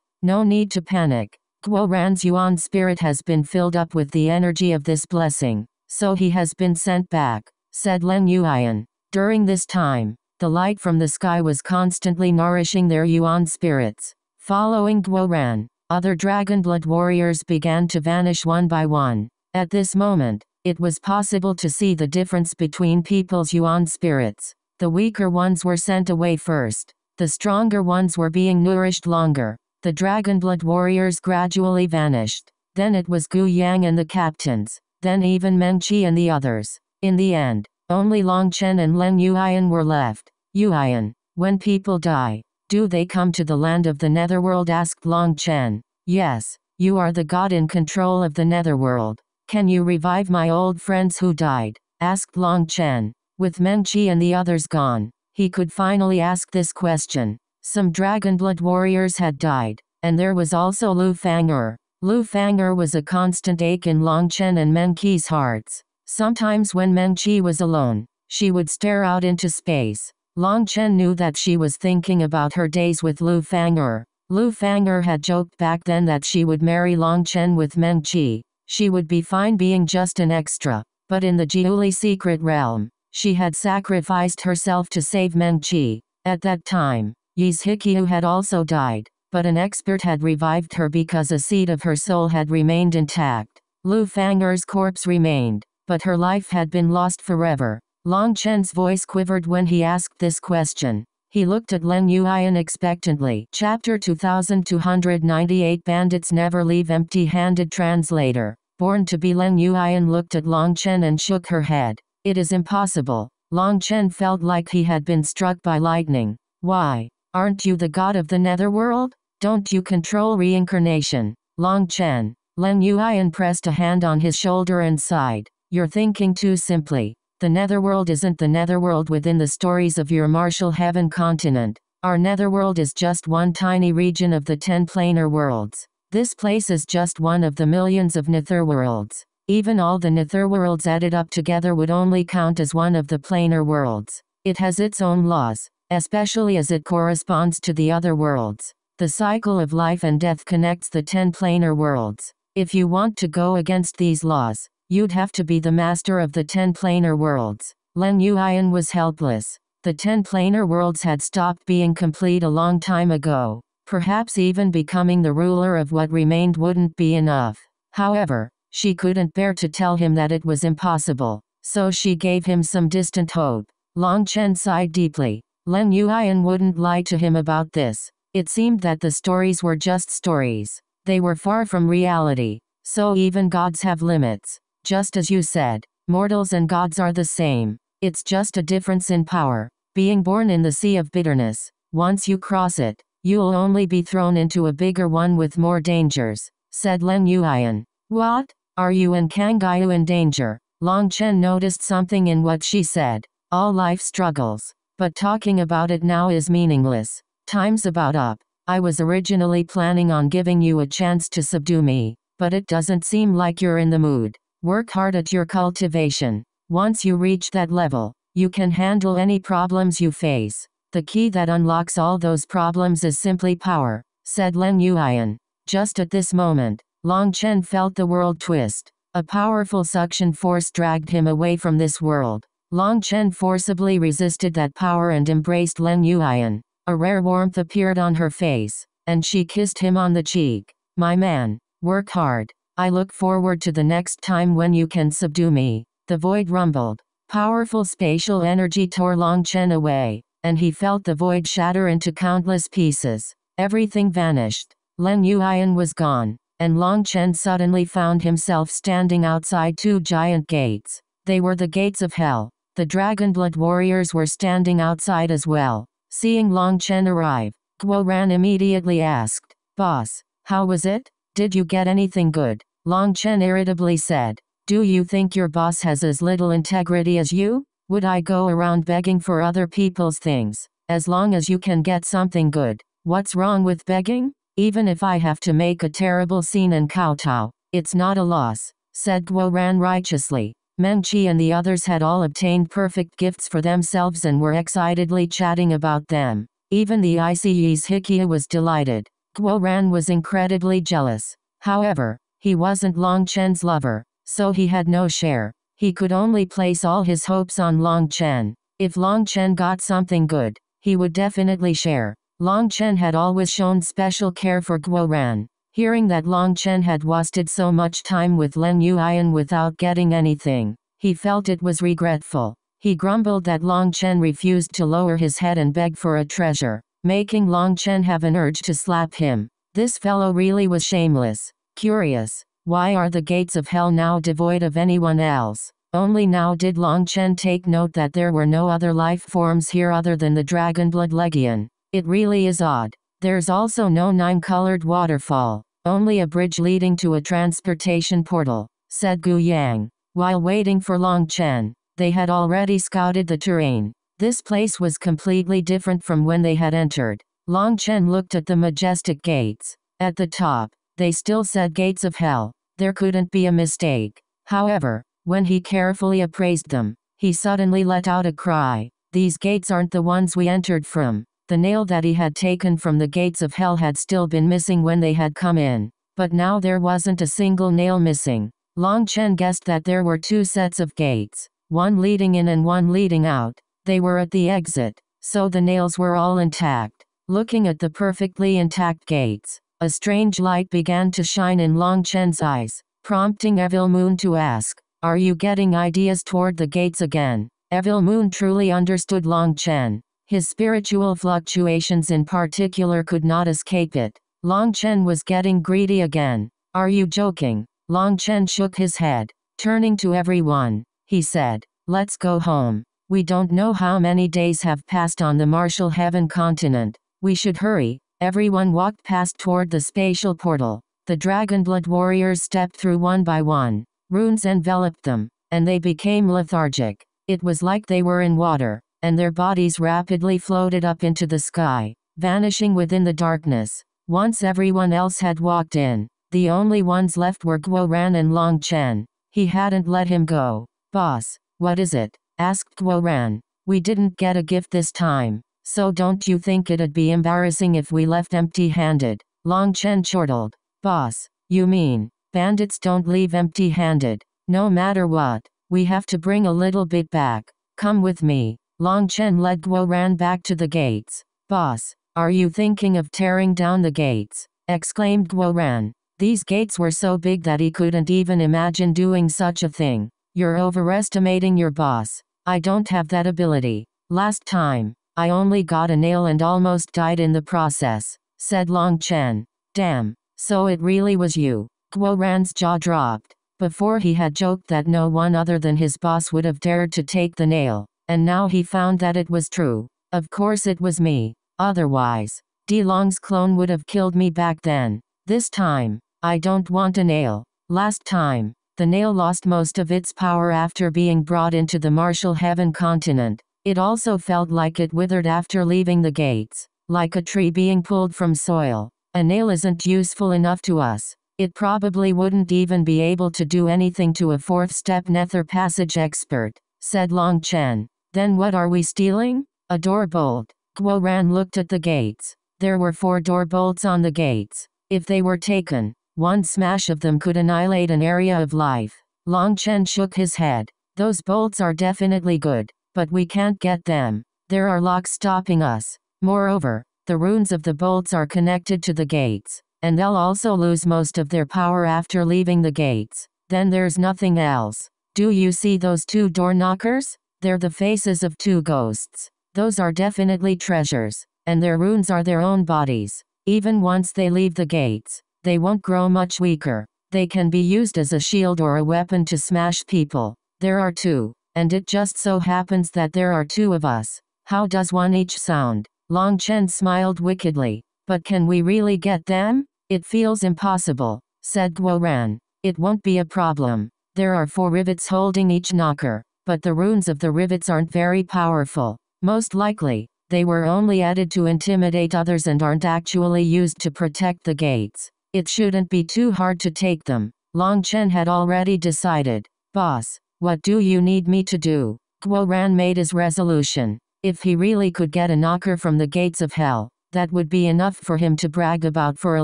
No need to panic. Guo Ran's Yuan spirit has been filled up with the energy of this blessing, so he has been sent back, said Leng Yuan. During this time, the light from the sky was constantly nourishing their Yuan spirits. Following Guo Ran, other dragon blood warriors began to vanish one by one. At this moment, it was possible to see the difference between people's Yuan spirits. The weaker ones were sent away first. The stronger ones were being nourished longer. The Dragonblood warriors gradually vanished. Then it was Gu Yang and the captains. Then even Meng Qi and the others. In the end, only Long Chen and Leng Yuan were left. Yuan, when people die, do they come to the land of the netherworld? asked Long Chen. Yes, you are the god in control of the netherworld. Can you revive my old friends who died? asked Long Chen. With Meng Qi and the others gone, he could finally ask this question. Some Dragonblood warriors had died, and there was also Lu Fang'er. Lu Fang'er was a constant ache in Long Chen and Meng Qi's hearts. Sometimes when Meng Qi was alone, she would stare out into space. Long Chen knew that she was thinking about her days with Lu Fang'er. Lu Fang'er had joked back then that she would marry Long Chen with Meng Qi. She would be fine being just an extra. But in the Jiuli secret realm, she had sacrificed herself to save Meng Qi. At that time, Yi's Hikyu had also died, but an expert had revived her because a seed of her soul had remained intact. Lu Fang'er's corpse remained but her life had been lost forever. Long Chen's voice quivered when he asked this question. He looked at Leng Yuan expectantly. Chapter 2298 Bandits Never Leave Empty-Handed Translator. Born to be Leng Yuan looked at Long Chen and shook her head. It is impossible. Long Chen felt like he had been struck by lightning. Why? Aren't you the god of the netherworld? Don't you control reincarnation? Long Chen. Leng Yuan pressed a hand on his shoulder and sighed. You're thinking too simply. The netherworld isn't the netherworld within the stories of your martial heaven continent. Our netherworld is just one tiny region of the ten planar worlds. This place is just one of the millions of netherworlds. Even all the netherworlds added up together would only count as one of the planar worlds. It has its own laws, especially as it corresponds to the other worlds. The cycle of life and death connects the ten planar worlds. If you want to go against these laws, You'd have to be the master of the ten planar worlds. Leng Yuan was helpless. The ten planar worlds had stopped being complete a long time ago. Perhaps even becoming the ruler of what remained wouldn't be enough. However, she couldn't bear to tell him that it was impossible, so she gave him some distant hope. Long Chen sighed deeply. Leng Yuan wouldn't lie to him about this. It seemed that the stories were just stories. They were far from reality. So even gods have limits. Just as you said, mortals and gods are the same. It's just a difference in power. Being born in the sea of bitterness, once you cross it, you'll only be thrown into a bigger one with more dangers, said Leng Yuan. What? Are you and Kangyu in danger? Long Chen noticed something in what she said. All life struggles. But talking about it now is meaningless. Time's about up. I was originally planning on giving you a chance to subdue me, but it doesn't seem like you're in the mood. Work hard at your cultivation. Once you reach that level, you can handle any problems you face. The key that unlocks all those problems is simply power, said Leng Yuan. Just at this moment, Long Chen felt the world twist. A powerful suction force dragged him away from this world. Long Chen forcibly resisted that power and embraced Leng Yuan. A rare warmth appeared on her face, and she kissed him on the cheek. My man, work hard. I look forward to the next time when you can subdue me. The void rumbled. Powerful spatial energy tore Long Chen away. and he felt the void shatter into countless pieces. Everything vanished. Leng Yuan was gone, and Long Chen suddenly found himself standing outside two giant gates. They were the gates of hell. The dragon blood warriors were standing outside as well. Seeing Long Chen arrive, Guo Ran immediately asked, Boss, how was it? Did you get anything good? Long Chen irritably said, Do you think your boss has as little integrity as you? Would I go around begging for other people's things? As long as you can get something good, what's wrong with begging? Even if I have to make a terrible scene and kowtow, it's not a loss, said Guo Ran righteously. Meng Qi and the others had all obtained perfect gifts for themselves and were excitedly chatting about them. Even the ICE's Hikia was delighted. Guo Ran was incredibly jealous. However, he wasn't Long Chen's lover, so he had no share. He could only place all his hopes on Long Chen. If Long Chen got something good, he would definitely share. Long Chen had always shown special care for Guo Ran. Hearing that Long Chen had wasted so much time with Leng Yuan without getting anything, he felt it was regretful. He grumbled that Long Chen refused to lower his head and beg for a treasure, making Long Chen have an urge to slap him. This fellow really was shameless. Curious, why are the gates of hell now devoid of anyone else? Only now did Long Chen take note that there were no other life forms here other than the Dragonblood Legion. It really is odd. There's also no nine-colored waterfall, only a bridge leading to a transportation portal, said Gu Yang. While waiting for Long Chen, they had already scouted the terrain. This place was completely different from when they had entered. Long Chen looked at the majestic gates. At the top, they still said gates of hell. There couldn't be a mistake. However, when he carefully appraised them, he suddenly let out a cry. These gates aren't the ones we entered from. The nail that he had taken from the gates of hell had still been missing when they had come in. But now there wasn't a single nail missing. Long Chen guessed that there were two sets of gates, one leading in and one leading out. They were at the exit, so the nails were all intact. Looking at the perfectly intact gates, a strange light began to shine in Long Chen's eyes, prompting Evil Moon to ask, Are you getting ideas toward the gates again? Evil Moon truly understood Long Chen. His spiritual fluctuations in particular could not escape it. Long Chen was getting greedy again. Are you joking? Long Chen shook his head. Turning to everyone, he said, Let's go home. We don't know how many days have passed on the Martial Heaven continent. We should hurry. Everyone walked past toward the spatial portal. The Dragonblood warriors stepped through one by one. Runes enveloped them, and they became lethargic. It was like they were in water and their bodies rapidly floated up into the sky, vanishing within the darkness. Once everyone else had walked in, the only ones left were Guo Ran and Long Chen. He hadn't let him go. Boss, what is it? asked Guo Ran. We didn't get a gift this time, so don't you think it'd be embarrassing if we left empty-handed? Long Chen chortled. Boss, you mean, bandits don't leave empty-handed. No matter what, we have to bring a little bit back. Come with me. Long Chen led Guo Ran back to the gates. Boss, are you thinking of tearing down the gates? exclaimed Guo Ran. These gates were so big that he couldn't even imagine doing such a thing. You're overestimating your boss. I don't have that ability. Last time, I only got a nail and almost died in the process, said Long Chen. Damn, so it really was you. Guo Ran's jaw dropped. Before he had joked that no one other than his boss would have dared to take the nail. And now he found that it was true. Of course it was me. Otherwise, De Long's clone would have killed me back then. This time, I don't want a nail. Last time, the nail lost most of its power after being brought into the martial heaven continent. It also felt like it withered after leaving the gates, like a tree being pulled from soil. A nail isn't useful enough to us. It probably wouldn't even be able to do anything to a fourth step nether passage expert, said Long Chen. Then what are we stealing? A door bolt. Guo Ran looked at the gates. There were four door bolts on the gates. If they were taken, one smash of them could annihilate an area of life. Long Chen shook his head. Those bolts are definitely good, but we can't get them. There are locks stopping us. Moreover, the runes of the bolts are connected to the gates, and they'll also lose most of their power after leaving the gates. Then there's nothing else. Do you see those two door knockers? They're the faces of two ghosts. Those are definitely treasures, and their runes are their own bodies. Even once they leave the gates, they won't grow much weaker. They can be used as a shield or a weapon to smash people. There are two, and it just so happens that there are two of us. How does one each sound? Long Chen smiled wickedly. But can we really get them? It feels impossible, said Guo Ran. It won't be a problem. There are four rivets holding each knocker, but the runes of the rivets aren't very powerful. Most likely, they were only added to intimidate others and aren't actually used to protect the gates. It shouldn't be too hard to take them. Long Chen had already decided. Boss, what do you need me to do? Guo Ran made his resolution. If he really could get a knocker from the gates of hell, that would be enough for him to brag about for a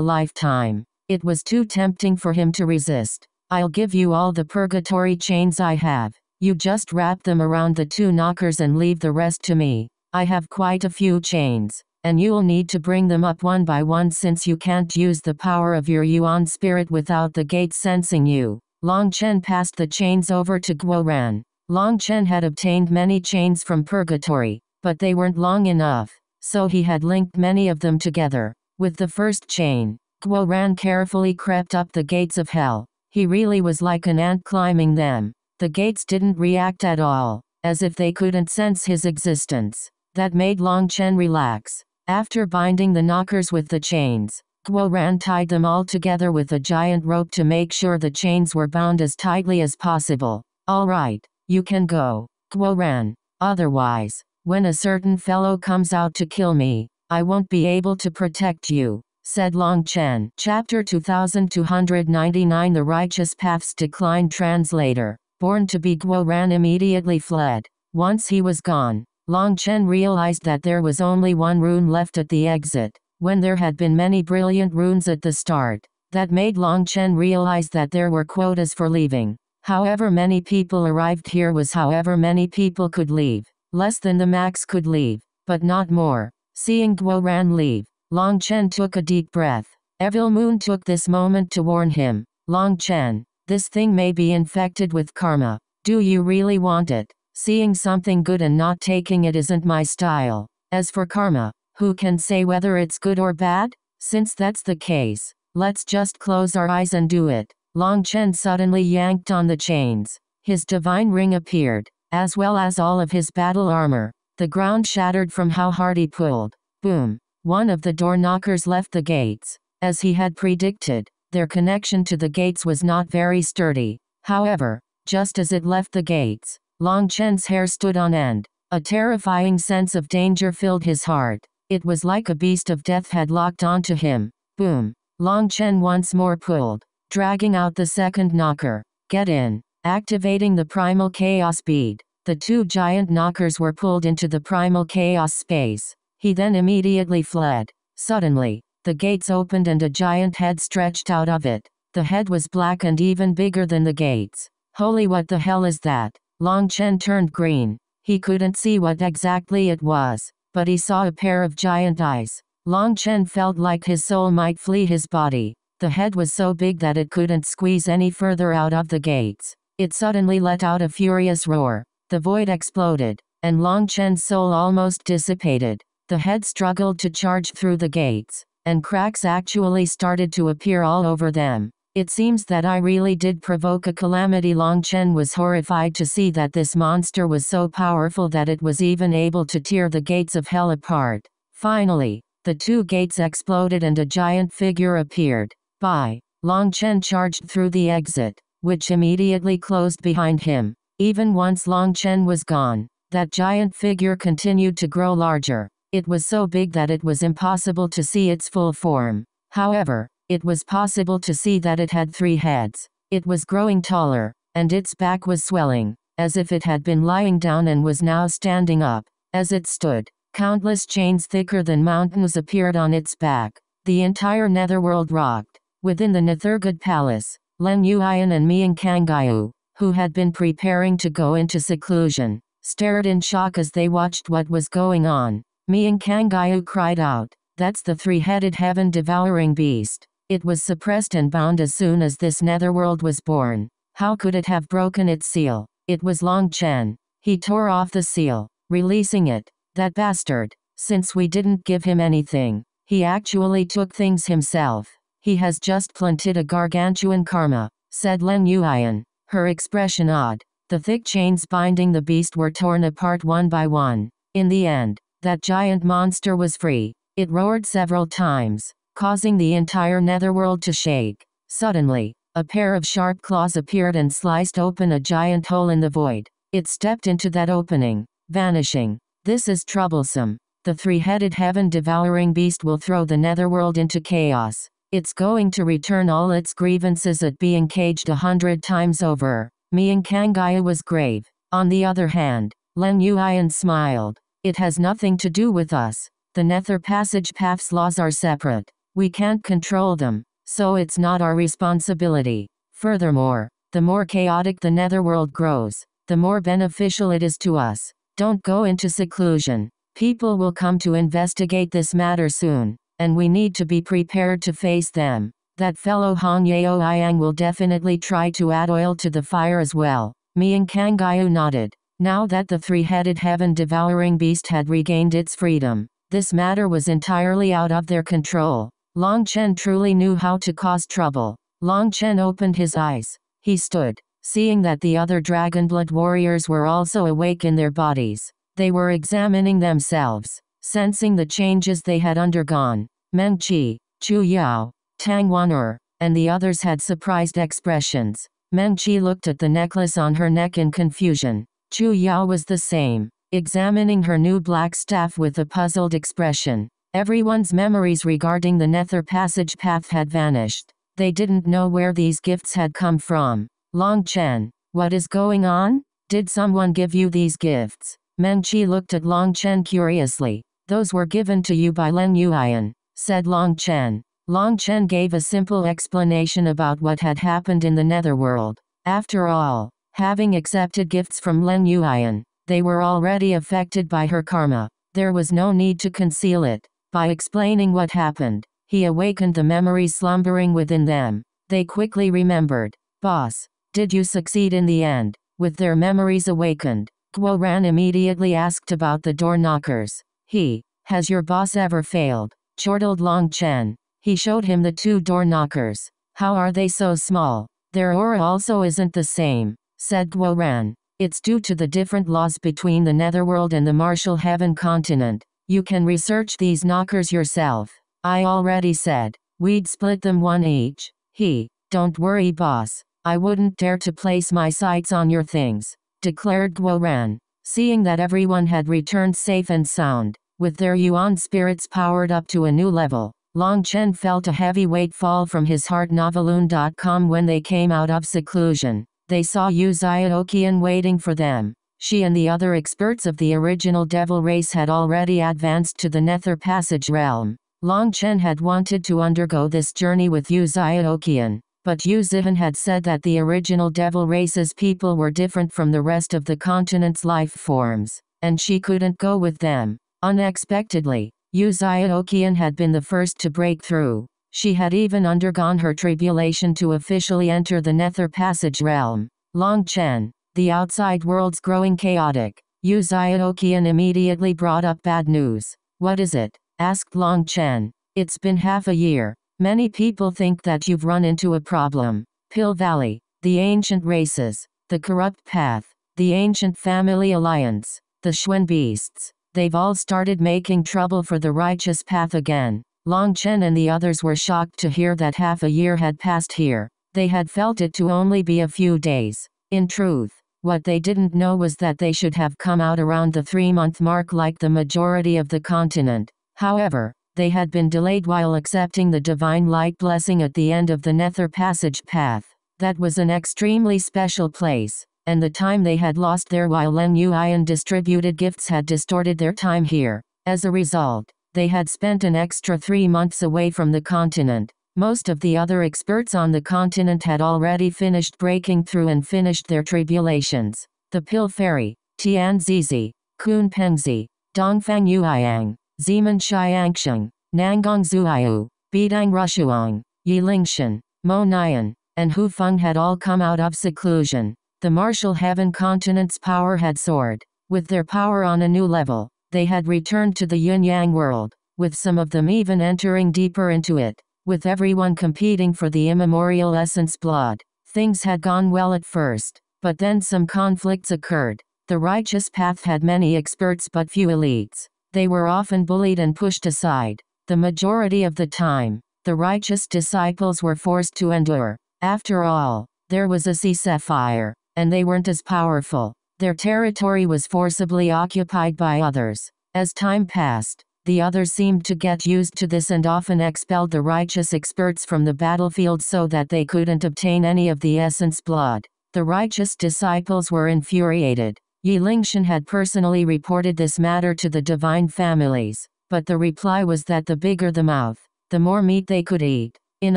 lifetime. It was too tempting for him to resist. I'll give you all the purgatory chains I have. You just wrap them around the two knockers and leave the rest to me. I have quite a few chains, and you'll need to bring them up one by one since you can't use the power of your Yuan spirit without the gates sensing you. Long Chen passed the chains over to Guo Ran. Long Chen had obtained many chains from purgatory, but they weren't long enough so he had linked many of them together. With the first chain, Guo Ran carefully crept up the gates of hell. He really was like an ant climbing them. The gates didn't react at all, as if they couldn't sense his existence. That made Long Chen relax. After binding the knockers with the chains, Guo Ran tied them all together with a giant rope to make sure the chains were bound as tightly as possible. All right, you can go, Guo Ran. Otherwise, when a certain fellow comes out to kill me, I won't be able to protect you, said Long Chen. Chapter 2299 The Righteous Path's Decline Translator. Born to be Guo Ran immediately fled. Once he was gone, Long Chen realized that there was only one rune left at the exit, when there had been many brilliant runes at the start. That made Long Chen realize that there were quotas for leaving. However many people arrived here was however many people could leave. Less than the max could leave, but not more. Seeing Guo Ran leave, Long Chen took a deep breath. Evil Moon took this moment to warn him. Long Chen, this thing may be infected with karma. Do you really want it? Seeing something good and not taking it isn't my style. As for karma, who can say whether it's good or bad? Since that's the case, let's just close our eyes and do it. Long Chen suddenly yanked on the chains. His divine ring appeared as well as all of his battle armor. The ground shattered from how hard he pulled. Boom. One of the door knockers left the gates. As he had predicted, their connection to the gates was not very sturdy. However, just as it left the gates, Long Chen's hair stood on end. A terrifying sense of danger filled his heart. It was like a beast of death had locked onto him. Boom. Long Chen once more pulled, dragging out the second knocker. Get in. Activating the primal chaos bead, the two giant knockers were pulled into the primal chaos space. He then immediately fled. Suddenly, the gates opened and a giant head stretched out of it. The head was black and even bigger than the gates. Holy what the hell is that? Long Chen turned green. He couldn't see what exactly it was, but he saw a pair of giant eyes. Long Chen felt like his soul might flee his body. The head was so big that it couldn't squeeze any further out of the gates. It suddenly let out a furious roar. The void exploded, and Long Chen's soul almost dissipated. The head struggled to charge through the gates, and cracks actually started to appear all over them. It seems that I really did provoke a calamity. Long Chen was horrified to see that this monster was so powerful that it was even able to tear the gates of hell apart. Finally, the two gates exploded and a giant figure appeared. By Long Chen charged through the exit which immediately closed behind him. Even once Long Chen was gone, that giant figure continued to grow larger. It was so big that it was impossible to see its full form. However, it was possible to see that it had three heads. It was growing taller, and its back was swelling, as if it had been lying down and was now standing up. As it stood, countless chains thicker than mountains appeared on its back. The entire netherworld rocked. Within the Nethergod Palace, Leng Yuan and Mian Kangyu, who had been preparing to go into seclusion, stared in shock as they watched what was going on. Mian Kangyu cried out, That's the three-headed heaven-devouring beast. It was suppressed and bound as soon as this netherworld was born. How could it have broken its seal? It was Long Chen. He tore off the seal, releasing it. That bastard. Since we didn't give him anything, he actually took things himself. He has just planted a gargantuan karma, said Leng Yuan, her expression odd. The thick chains binding the beast were torn apart one by one. In the end, that giant monster was free. It roared several times, causing the entire netherworld to shake. Suddenly, a pair of sharp claws appeared and sliced open a giant hole in the void. It stepped into that opening, vanishing. This is troublesome. The three-headed heaven-devouring beast will throw the netherworld into chaos. It's going to return all its grievances at being caged a hundred times over. Mian Kangayu was grave. On the other hand, Leng Yuan smiled. It has nothing to do with us. The Nether Passage Path's laws are separate. We can't control them, so it's not our responsibility. Furthermore, the more chaotic the netherworld grows, the more beneficial it is to us. Don't go into seclusion. People will come to investigate this matter soon, and we need to be prepared to face them. That fellow Hong Yao Yang will definitely try to add oil to the fire as well. Mian Kangayu nodded. Now that the three-headed heaven-devouring beast had regained its freedom, this matter was entirely out of their control. Long Chen truly knew how to cause trouble. Long Chen opened his eyes. He stood, seeing that the other Dragonblood warriors were also awake in their bodies. They were examining themselves, sensing the changes they had undergone. Meng Qi, Chu Yao, Tang Wan'er, and the others had surprised expressions. Meng Qi looked at the necklace on her neck in confusion. Chu Yao was the same examining her new black staff with a puzzled expression. Everyone's memories regarding the Nether Passage path had vanished. They didn't know where these gifts had come from. Long Chen, what is going on? Did someone give you these gifts? Meng Qi looked at Long Chen curiously. Those were given to you by Leng Yuan, said Long Chen. Long Chen gave a simple explanation about what had happened in the netherworld. After all, having accepted gifts from Leng Yuan, they were already affected by her karma. There was no need to conceal it. By explaining what happened, he awakened the memories slumbering within them. They quickly remembered. Boss, did you succeed in the end? With their memories awakened, Guo Ran immediately asked about the door knockers. He, has your boss ever failed? chortled Long Chen. He showed him the two door knockers. How are they so small? Their aura also isn't the same, said Guo Ran. It's due to the different laws between the netherworld and the martial heaven continent. You can research these knockers yourself. I already said, we'd split them one each. He, don't worry boss, I wouldn't dare to place my sights on your things, declared Guo Ran. Seeing that everyone had returned safe and sound, with their yuan spirits powered up to a new level, Long Chen felt a heavy weight fall from his heart. Noveloon.com when they came out of seclusion. They saw Yu Xiaoqian waiting for them. She and the other experts of the original devil race had already advanced to the Nether Passage realm. Long Chen had wanted to undergo this journey with Yu Xiaoqian, but Yu Zihan had said that the original devil race's people were different from the rest of the continent's life forms, and she couldn't go with them. Unexpectedly, Yu Xiaoqian had been the first to break through. She had even undergone her tribulation to officially enter the Nether Passage realm. Long Chen, the outside world's growing chaotic. Yu Xiaoqian immediately brought up bad news. What is it? asked Long Chen. It's been half a year. Many people think that you've run into a problem. Pill Valley, the ancient races, the corrupt path, the ancient family alliance, the Xuan beasts. They've all started making trouble for the righteous path again. Long Chen and the others were shocked to hear that half a year had passed here. They had felt it to only be a few days. In truth, what they didn't know was that they should have come out around the three-month mark like the majority of the continent. However, they had been delayed while accepting the divine light blessing at the end of the Nether Passage path. That was an extremely special place, and the time they had lost there while Leng Yuan distributed gifts had distorted their time here. As a result, they had spent an extra three months away from the continent. Most of the other experts on the continent had already finished breaking through and finished their tribulations. The Pill Fairy, Tian Zizi, Kun Pengzi, Dongfang Yuiyang, Zeman Xiangsheng, Nangong Zuiyu, Bidang Rushuang, Yi Lingshan, Mo Nian, and Hu Feng had all come out of seclusion. The martial heaven continent's power had soared. With their power on a new level, They had returned to the yin yang world, with some of them even entering deeper into it, with everyone competing for the immemorial essence blood. Things had gone well at first, but then some conflicts occurred. The righteous path had many experts but few elites. They were often bullied and pushed aside. The majority of the time, the righteous disciples were forced to endure. After all, there was a ceasefire, and they weren't as powerful. Their territory was forcibly occupied by others. As time passed, the others seemed to get used to this and often expelled the righteous experts from the battlefield so that they couldn't obtain any of the essence blood. The righteous disciples were infuriated. Yi Lingshan had personally reported this matter to the divine families, but the reply was that the bigger the mouth, the more meat they could eat. In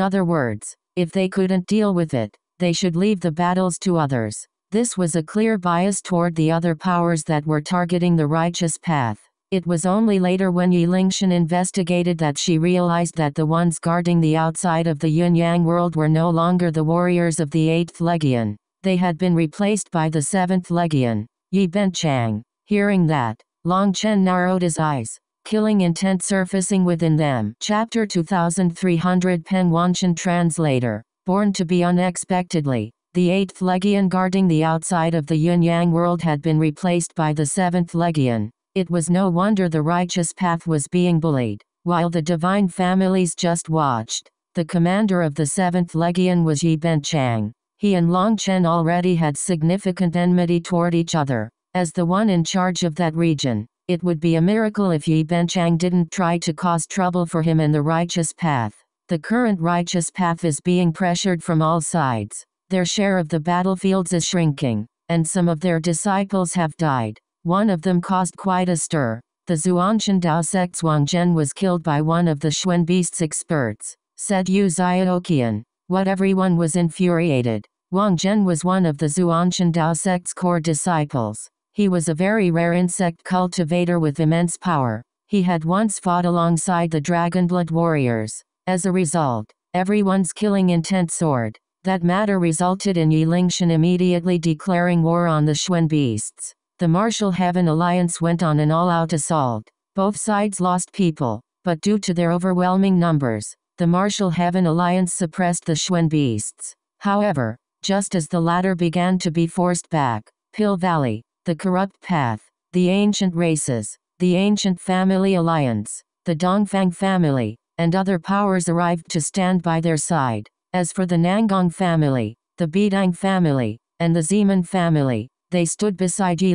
other words, if they couldn't deal with it, they should leave the battles to others. This was a clear bias toward the other powers that were targeting the righteous path. It was only later when Yi Lingshan investigated that she realized that the ones guarding the outside of the yin-yang world were no longer the warriors of the 8th Legion. They had been replaced by the 7th Legion. Yi Benchang. Hearing that, Long Chen narrowed his eyes, killing intent surfacing within them. Chapter 2300 Pen Wanshan Translator. Born to be unexpectedly, the 8th Legion guarding the outside of the yin-yang world had been replaced by the 7th Legion. It was no wonder the righteous path was being bullied, while the divine families just watched. The commander of the 7th Legion was Yi Benchang. He and Long Chen already had significant enmity toward each other. As the one in charge of that region, it would be a miracle if Yi Benchang didn't try to cause trouble for him in the righteous path. The current righteous path is being pressured from all sides. Their share of the battlefields is shrinking, and some of their disciples have died. One of them caused quite a stir. The Zhuanshan Dao sect's Wang Zhen was killed by one of the Xuan Beast's experts, said Yu Xiaoqian. What everyone was infuriated. Wang Zhen was one of the Zhuanshan Dao sect's core disciples. He was a very rare insect cultivator with immense power. He had once fought alongside the Dragonblood warriors. As a result, everyone's killing intent soared. That matter resulted in Yi Lingshan immediately declaring war on the Xuan beasts. The Martial Heaven Alliance went on an all-out assault. Both sides lost people, but due to their overwhelming numbers, the Martial Heaven Alliance suppressed the Xuan beasts. However, just as the latter began to be forced back, Pill Valley, the Corrupt Path, the Ancient Races, the Ancient Family Alliance, the Dongfang family, and other powers arrived to stand by their side. As for the Nangong family, the Bidang family, and the Zeman family, they stood beside Yi.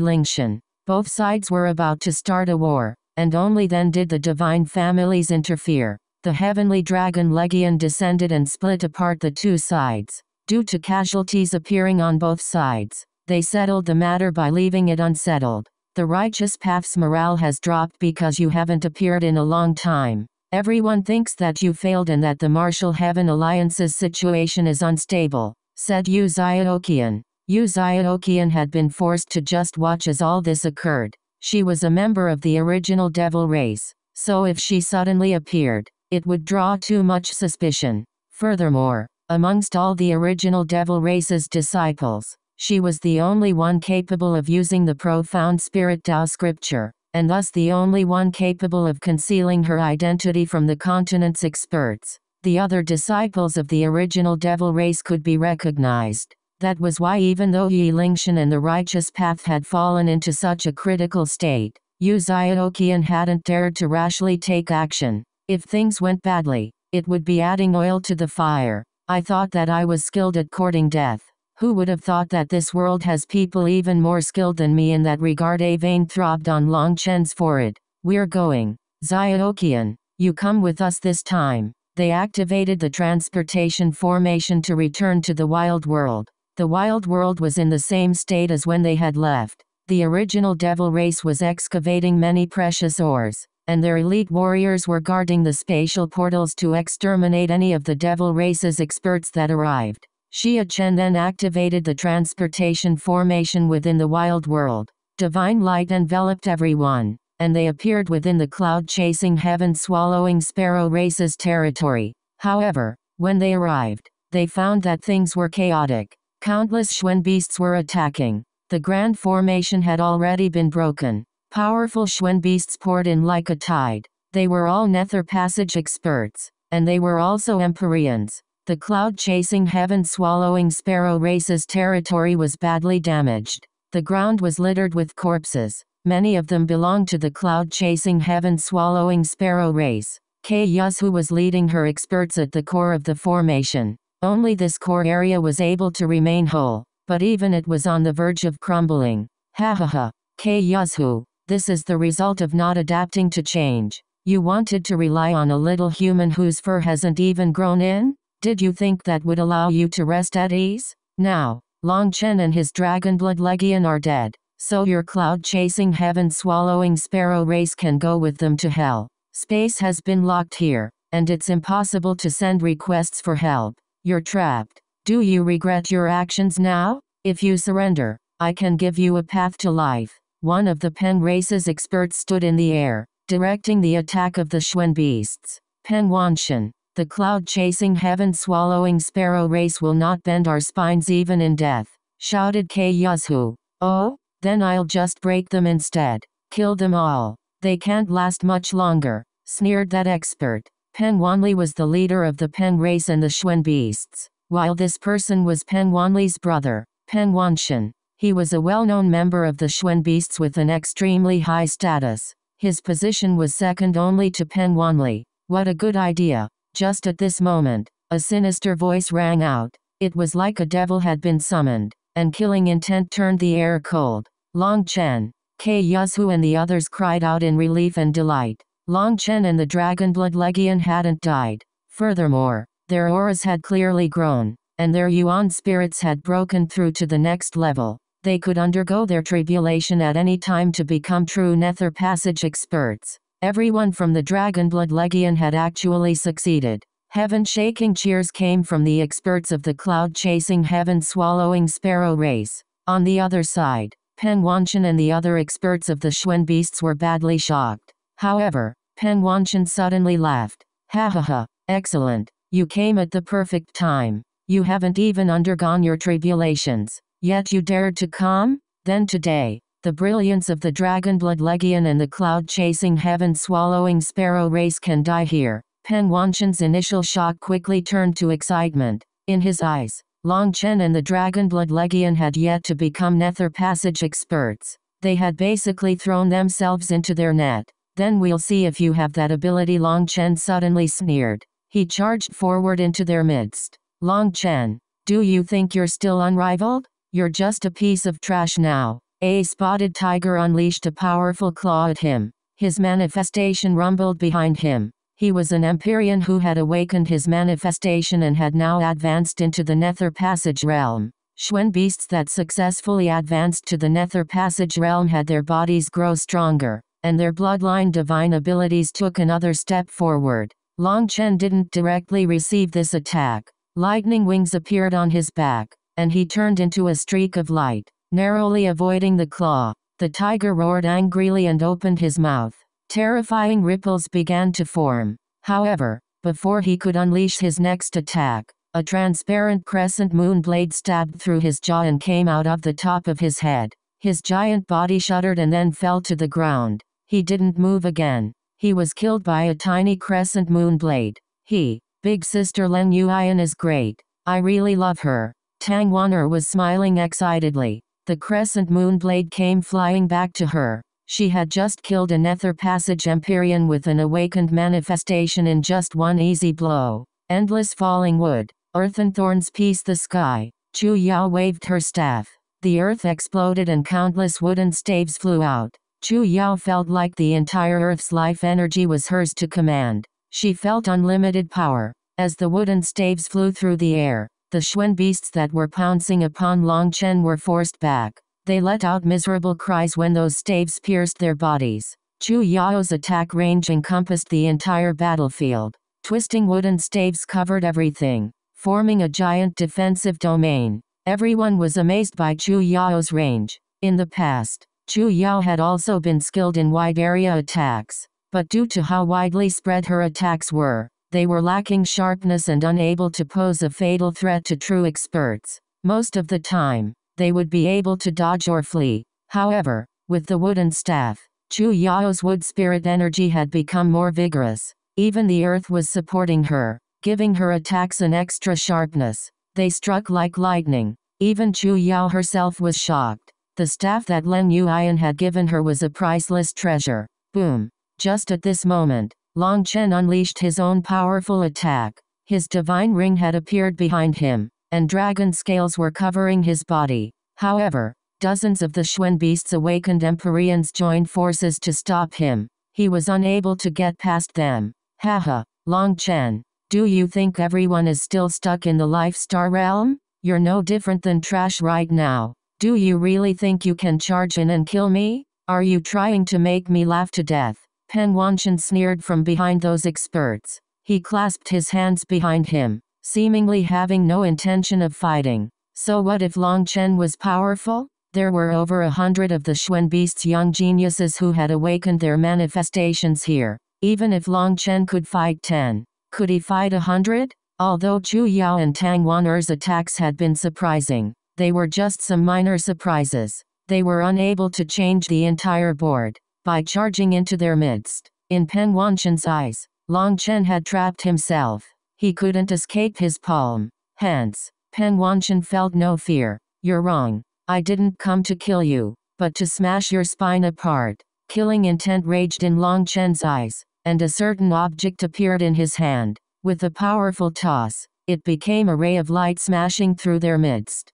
Both sides were about to start a war, and only then did the divine families interfere. The heavenly dragon Legion descended and split apart the two sides. Due to casualties appearing on both sides, they settled the matter by leaving it unsettled. The righteous path's morale has dropped because you haven't appeared in a long time. Everyone thinks that you failed and that the Martial Heaven Alliance's situation is unstable, said Yu Xiaoqian. Yu Xiaoqian had been forced to just watch as all this occurred. She was a member of the original devil race, so if she suddenly appeared, it would draw too much suspicion. Furthermore, Amongst all the original Devil Race's disciples, she was the only one capable of using the profound Spirit Tao scripture, and thus the only one capable of concealing her identity from the continent's experts. The other disciples of the original Devil Race could be recognized. That was why even though Yi Lingshan and the righteous path had fallen into such a critical state, Yu Xiaoqian hadn't dared to rashly take action. If things went badly, it would be adding oil to the fire. I thought that I was skilled at courting death. Who would have thought that this world has people even more skilled than me in that regard? A vein throbbed on Long Chen's forehead. We're going. Xiaoqian, you come with us this time. They activated the transportation formation to return to the wild world. The wild world was in the same state as when they had left. The original devil race was excavating many precious ores and their elite warriors were guarding the spatial portals to exterminate any of the devil race's experts that arrived. Xia Chen then activated the transportation formation within the wild world. Divine light enveloped everyone, and they appeared within the cloud-chasing heaven-swallowing sparrow race's territory. However, when they arrived, they found that things were chaotic. Countless Xuan beasts were attacking. The grand formation had already been broken. Powerful Xuan beasts poured in like a tide. They were all Nether Passage experts, and they were also Empyreans. The cloud-chasing heaven-swallowing sparrow race's territory was badly damaged. The ground was littered with corpses. Many of them belonged to the cloud-chasing heaven-swallowing sparrow race. Kay Yuzhu was leading her experts at the core of the formation. Only this core area was able to remain whole, but even it was on the verge of crumbling. Ha ha ha. Kay Yuzhu, this is the result of not adapting to change. You wanted to rely on a little human whose fur hasn't even grown in? Did you think that would allow you to rest at ease? Now, Long Chen and his dragon blood Legion are dead, so your cloud-chasing heaven-swallowing sparrow race can go with them to hell. Space has been locked here, and it's impossible to send requests for help. You're trapped. Do you regret your actions now? If you surrender, I can give you a path to life. One of the Pen race's experts stood in the air, directing the attack of the Xuan beasts. Pen Wanshan, the cloud-chasing heaven-swallowing sparrow race will not bend our spines even in death, shouted Kay Yuzhu. Oh, then I'll just break them instead. Kill them all. They can't last much longer, sneered that expert. Pen Wanli was the leader of the Pen race and the Xuan beasts, while this person was Pen Wanli's brother, Pen Wanshan. He was a well-known member of the Xuan beasts with an extremely high status. His position was second only to Pen Wanli. What a good idea. Just at this moment, a sinister voice rang out. It was like a devil had been summoned, and killing intent turned the air cold. Long Chen, Kay Yuzhu and the others cried out in relief and delight. Long Chen and the Dragonblood Legion hadn't died. Furthermore, their auras had clearly grown, and their Yuan spirits had broken through to the next level. They could undergo their tribulation at any time to become true Nether Passage experts. Everyone from the Dragonblood Legion had actually succeeded. Heaven-shaking cheers came from the experts of the cloud-chasing heaven-swallowing sparrow race. On the other side, Pen Wanshan and the other experts of the Xuan beasts were badly shocked. However, Pen Wanshan suddenly laughed. Ha ha ha, excellent. You came at the perfect time. You haven't even undergone your tribulations. Yet you dared to come? Then today, the brilliance of the Dragonblood Legion and the cloud-chasing heaven-swallowing sparrow race can die here. Pen Wanshan's initial shock quickly turned to excitement. In his eyes, Long Chen and the Dragonblood Legion had yet to become Nether Passage experts. They had basically thrown themselves into their net. Then we'll see if you have that ability Long Chen suddenly sneered. He charged forward into their midst. Long Chen, do you think you're still unrivaled? You're just a piece of trash now. A spotted tiger unleashed a powerful claw at him. His manifestation rumbled behind him. He was an Empyrean who had awakened his manifestation and had now advanced into the Nether Passage realm. Xuan beasts that successfully advanced to the Nether Passage realm had their bodies grow stronger, and their bloodline divine abilities took another step forward. Long Chen didn't directly receive this attack. Lightning wings appeared on his back, and he turned into a streak of light. Narrowly avoiding the claw, the tiger roared angrily and opened his mouth. Terrifying ripples began to form. However, before he could unleash his next attack, a transparent crescent moon blade stabbed through his jaw and came out of the top of his head. His giant body shuddered and then fell to the ground. He didn't move again. He was killed by a tiny crescent moon blade. He, big sister Leng Yueyan is great. I really love her. Tang Wan'er was smiling excitedly. The crescent moon blade came flying back to her. She had just killed an Nether Passage Empyrean with an awakened manifestation in just one easy blow. Endless falling wood, earth and thorns pieced the sky. Chu Yao waved her staff. The earth exploded and countless wooden staves flew out. Chu Yao felt like the entire earth's life energy was hers to command. She felt unlimited power. As the wooden staves flew through the air, the Xuan beasts that were pouncing upon Long Chen were forced back. They let out miserable cries when those staves pierced their bodies. Chu Yao's attack range encompassed the entire battlefield. Twisting wooden staves covered everything, forming a giant defensive domain. Everyone was amazed by Chu Yao's range. In the past, Chu Yao had also been skilled in wide area attacks, but due to how widely spread her attacks were, they were lacking sharpness and unable to pose a fatal threat to true experts. Most of the time, they would be able to dodge or flee. However, with the wooden staff, Chu Yao's wood spirit energy had become more vigorous. Even the earth was supporting her, giving her attacks an extra sharpness. They struck like lightning. Even Chu Yao herself was shocked. The staff that Leng Yuan had given her was a priceless treasure. Boom. Just at this moment, Long Chen unleashed his own powerful attack. His divine ring had appeared behind him, and dragon scales were covering his body. However, dozens of the Xuan beasts awakened Empyreans joined forces to stop him. He was unable to get past them. Haha, Long Chen, do you think everyone is still stuck in the life star realm? You're no different than trash right now. Do you really think you can charge in and kill me? Are you trying to make me laugh to death? Peng Wanchen sneered from behind those experts. He clasped his hands behind him, seemingly having no intention of fighting. So what if Long Chen was powerful? There were over a hundred of the Xuan Beast's young geniuses who had awakened their manifestations here. Even if Long Chen could fight ten, could he fight a hundred? Although Chu Yao and Tang Waner's attacks had been surprising, they were just some minor surprises. They were unable to change the entire board by charging into their midst. In Peng Wanchen's eyes, Long Chen had trapped himself. He couldn't escape his palm. Hence, Peng Wanchen felt no fear. You're wrong. I didn't come to kill you, but to smash your spine apart. Killing intent raged in Long Chen's eyes, and a certain object appeared in his hand. With a powerful toss, it became a ray of light smashing through their midst.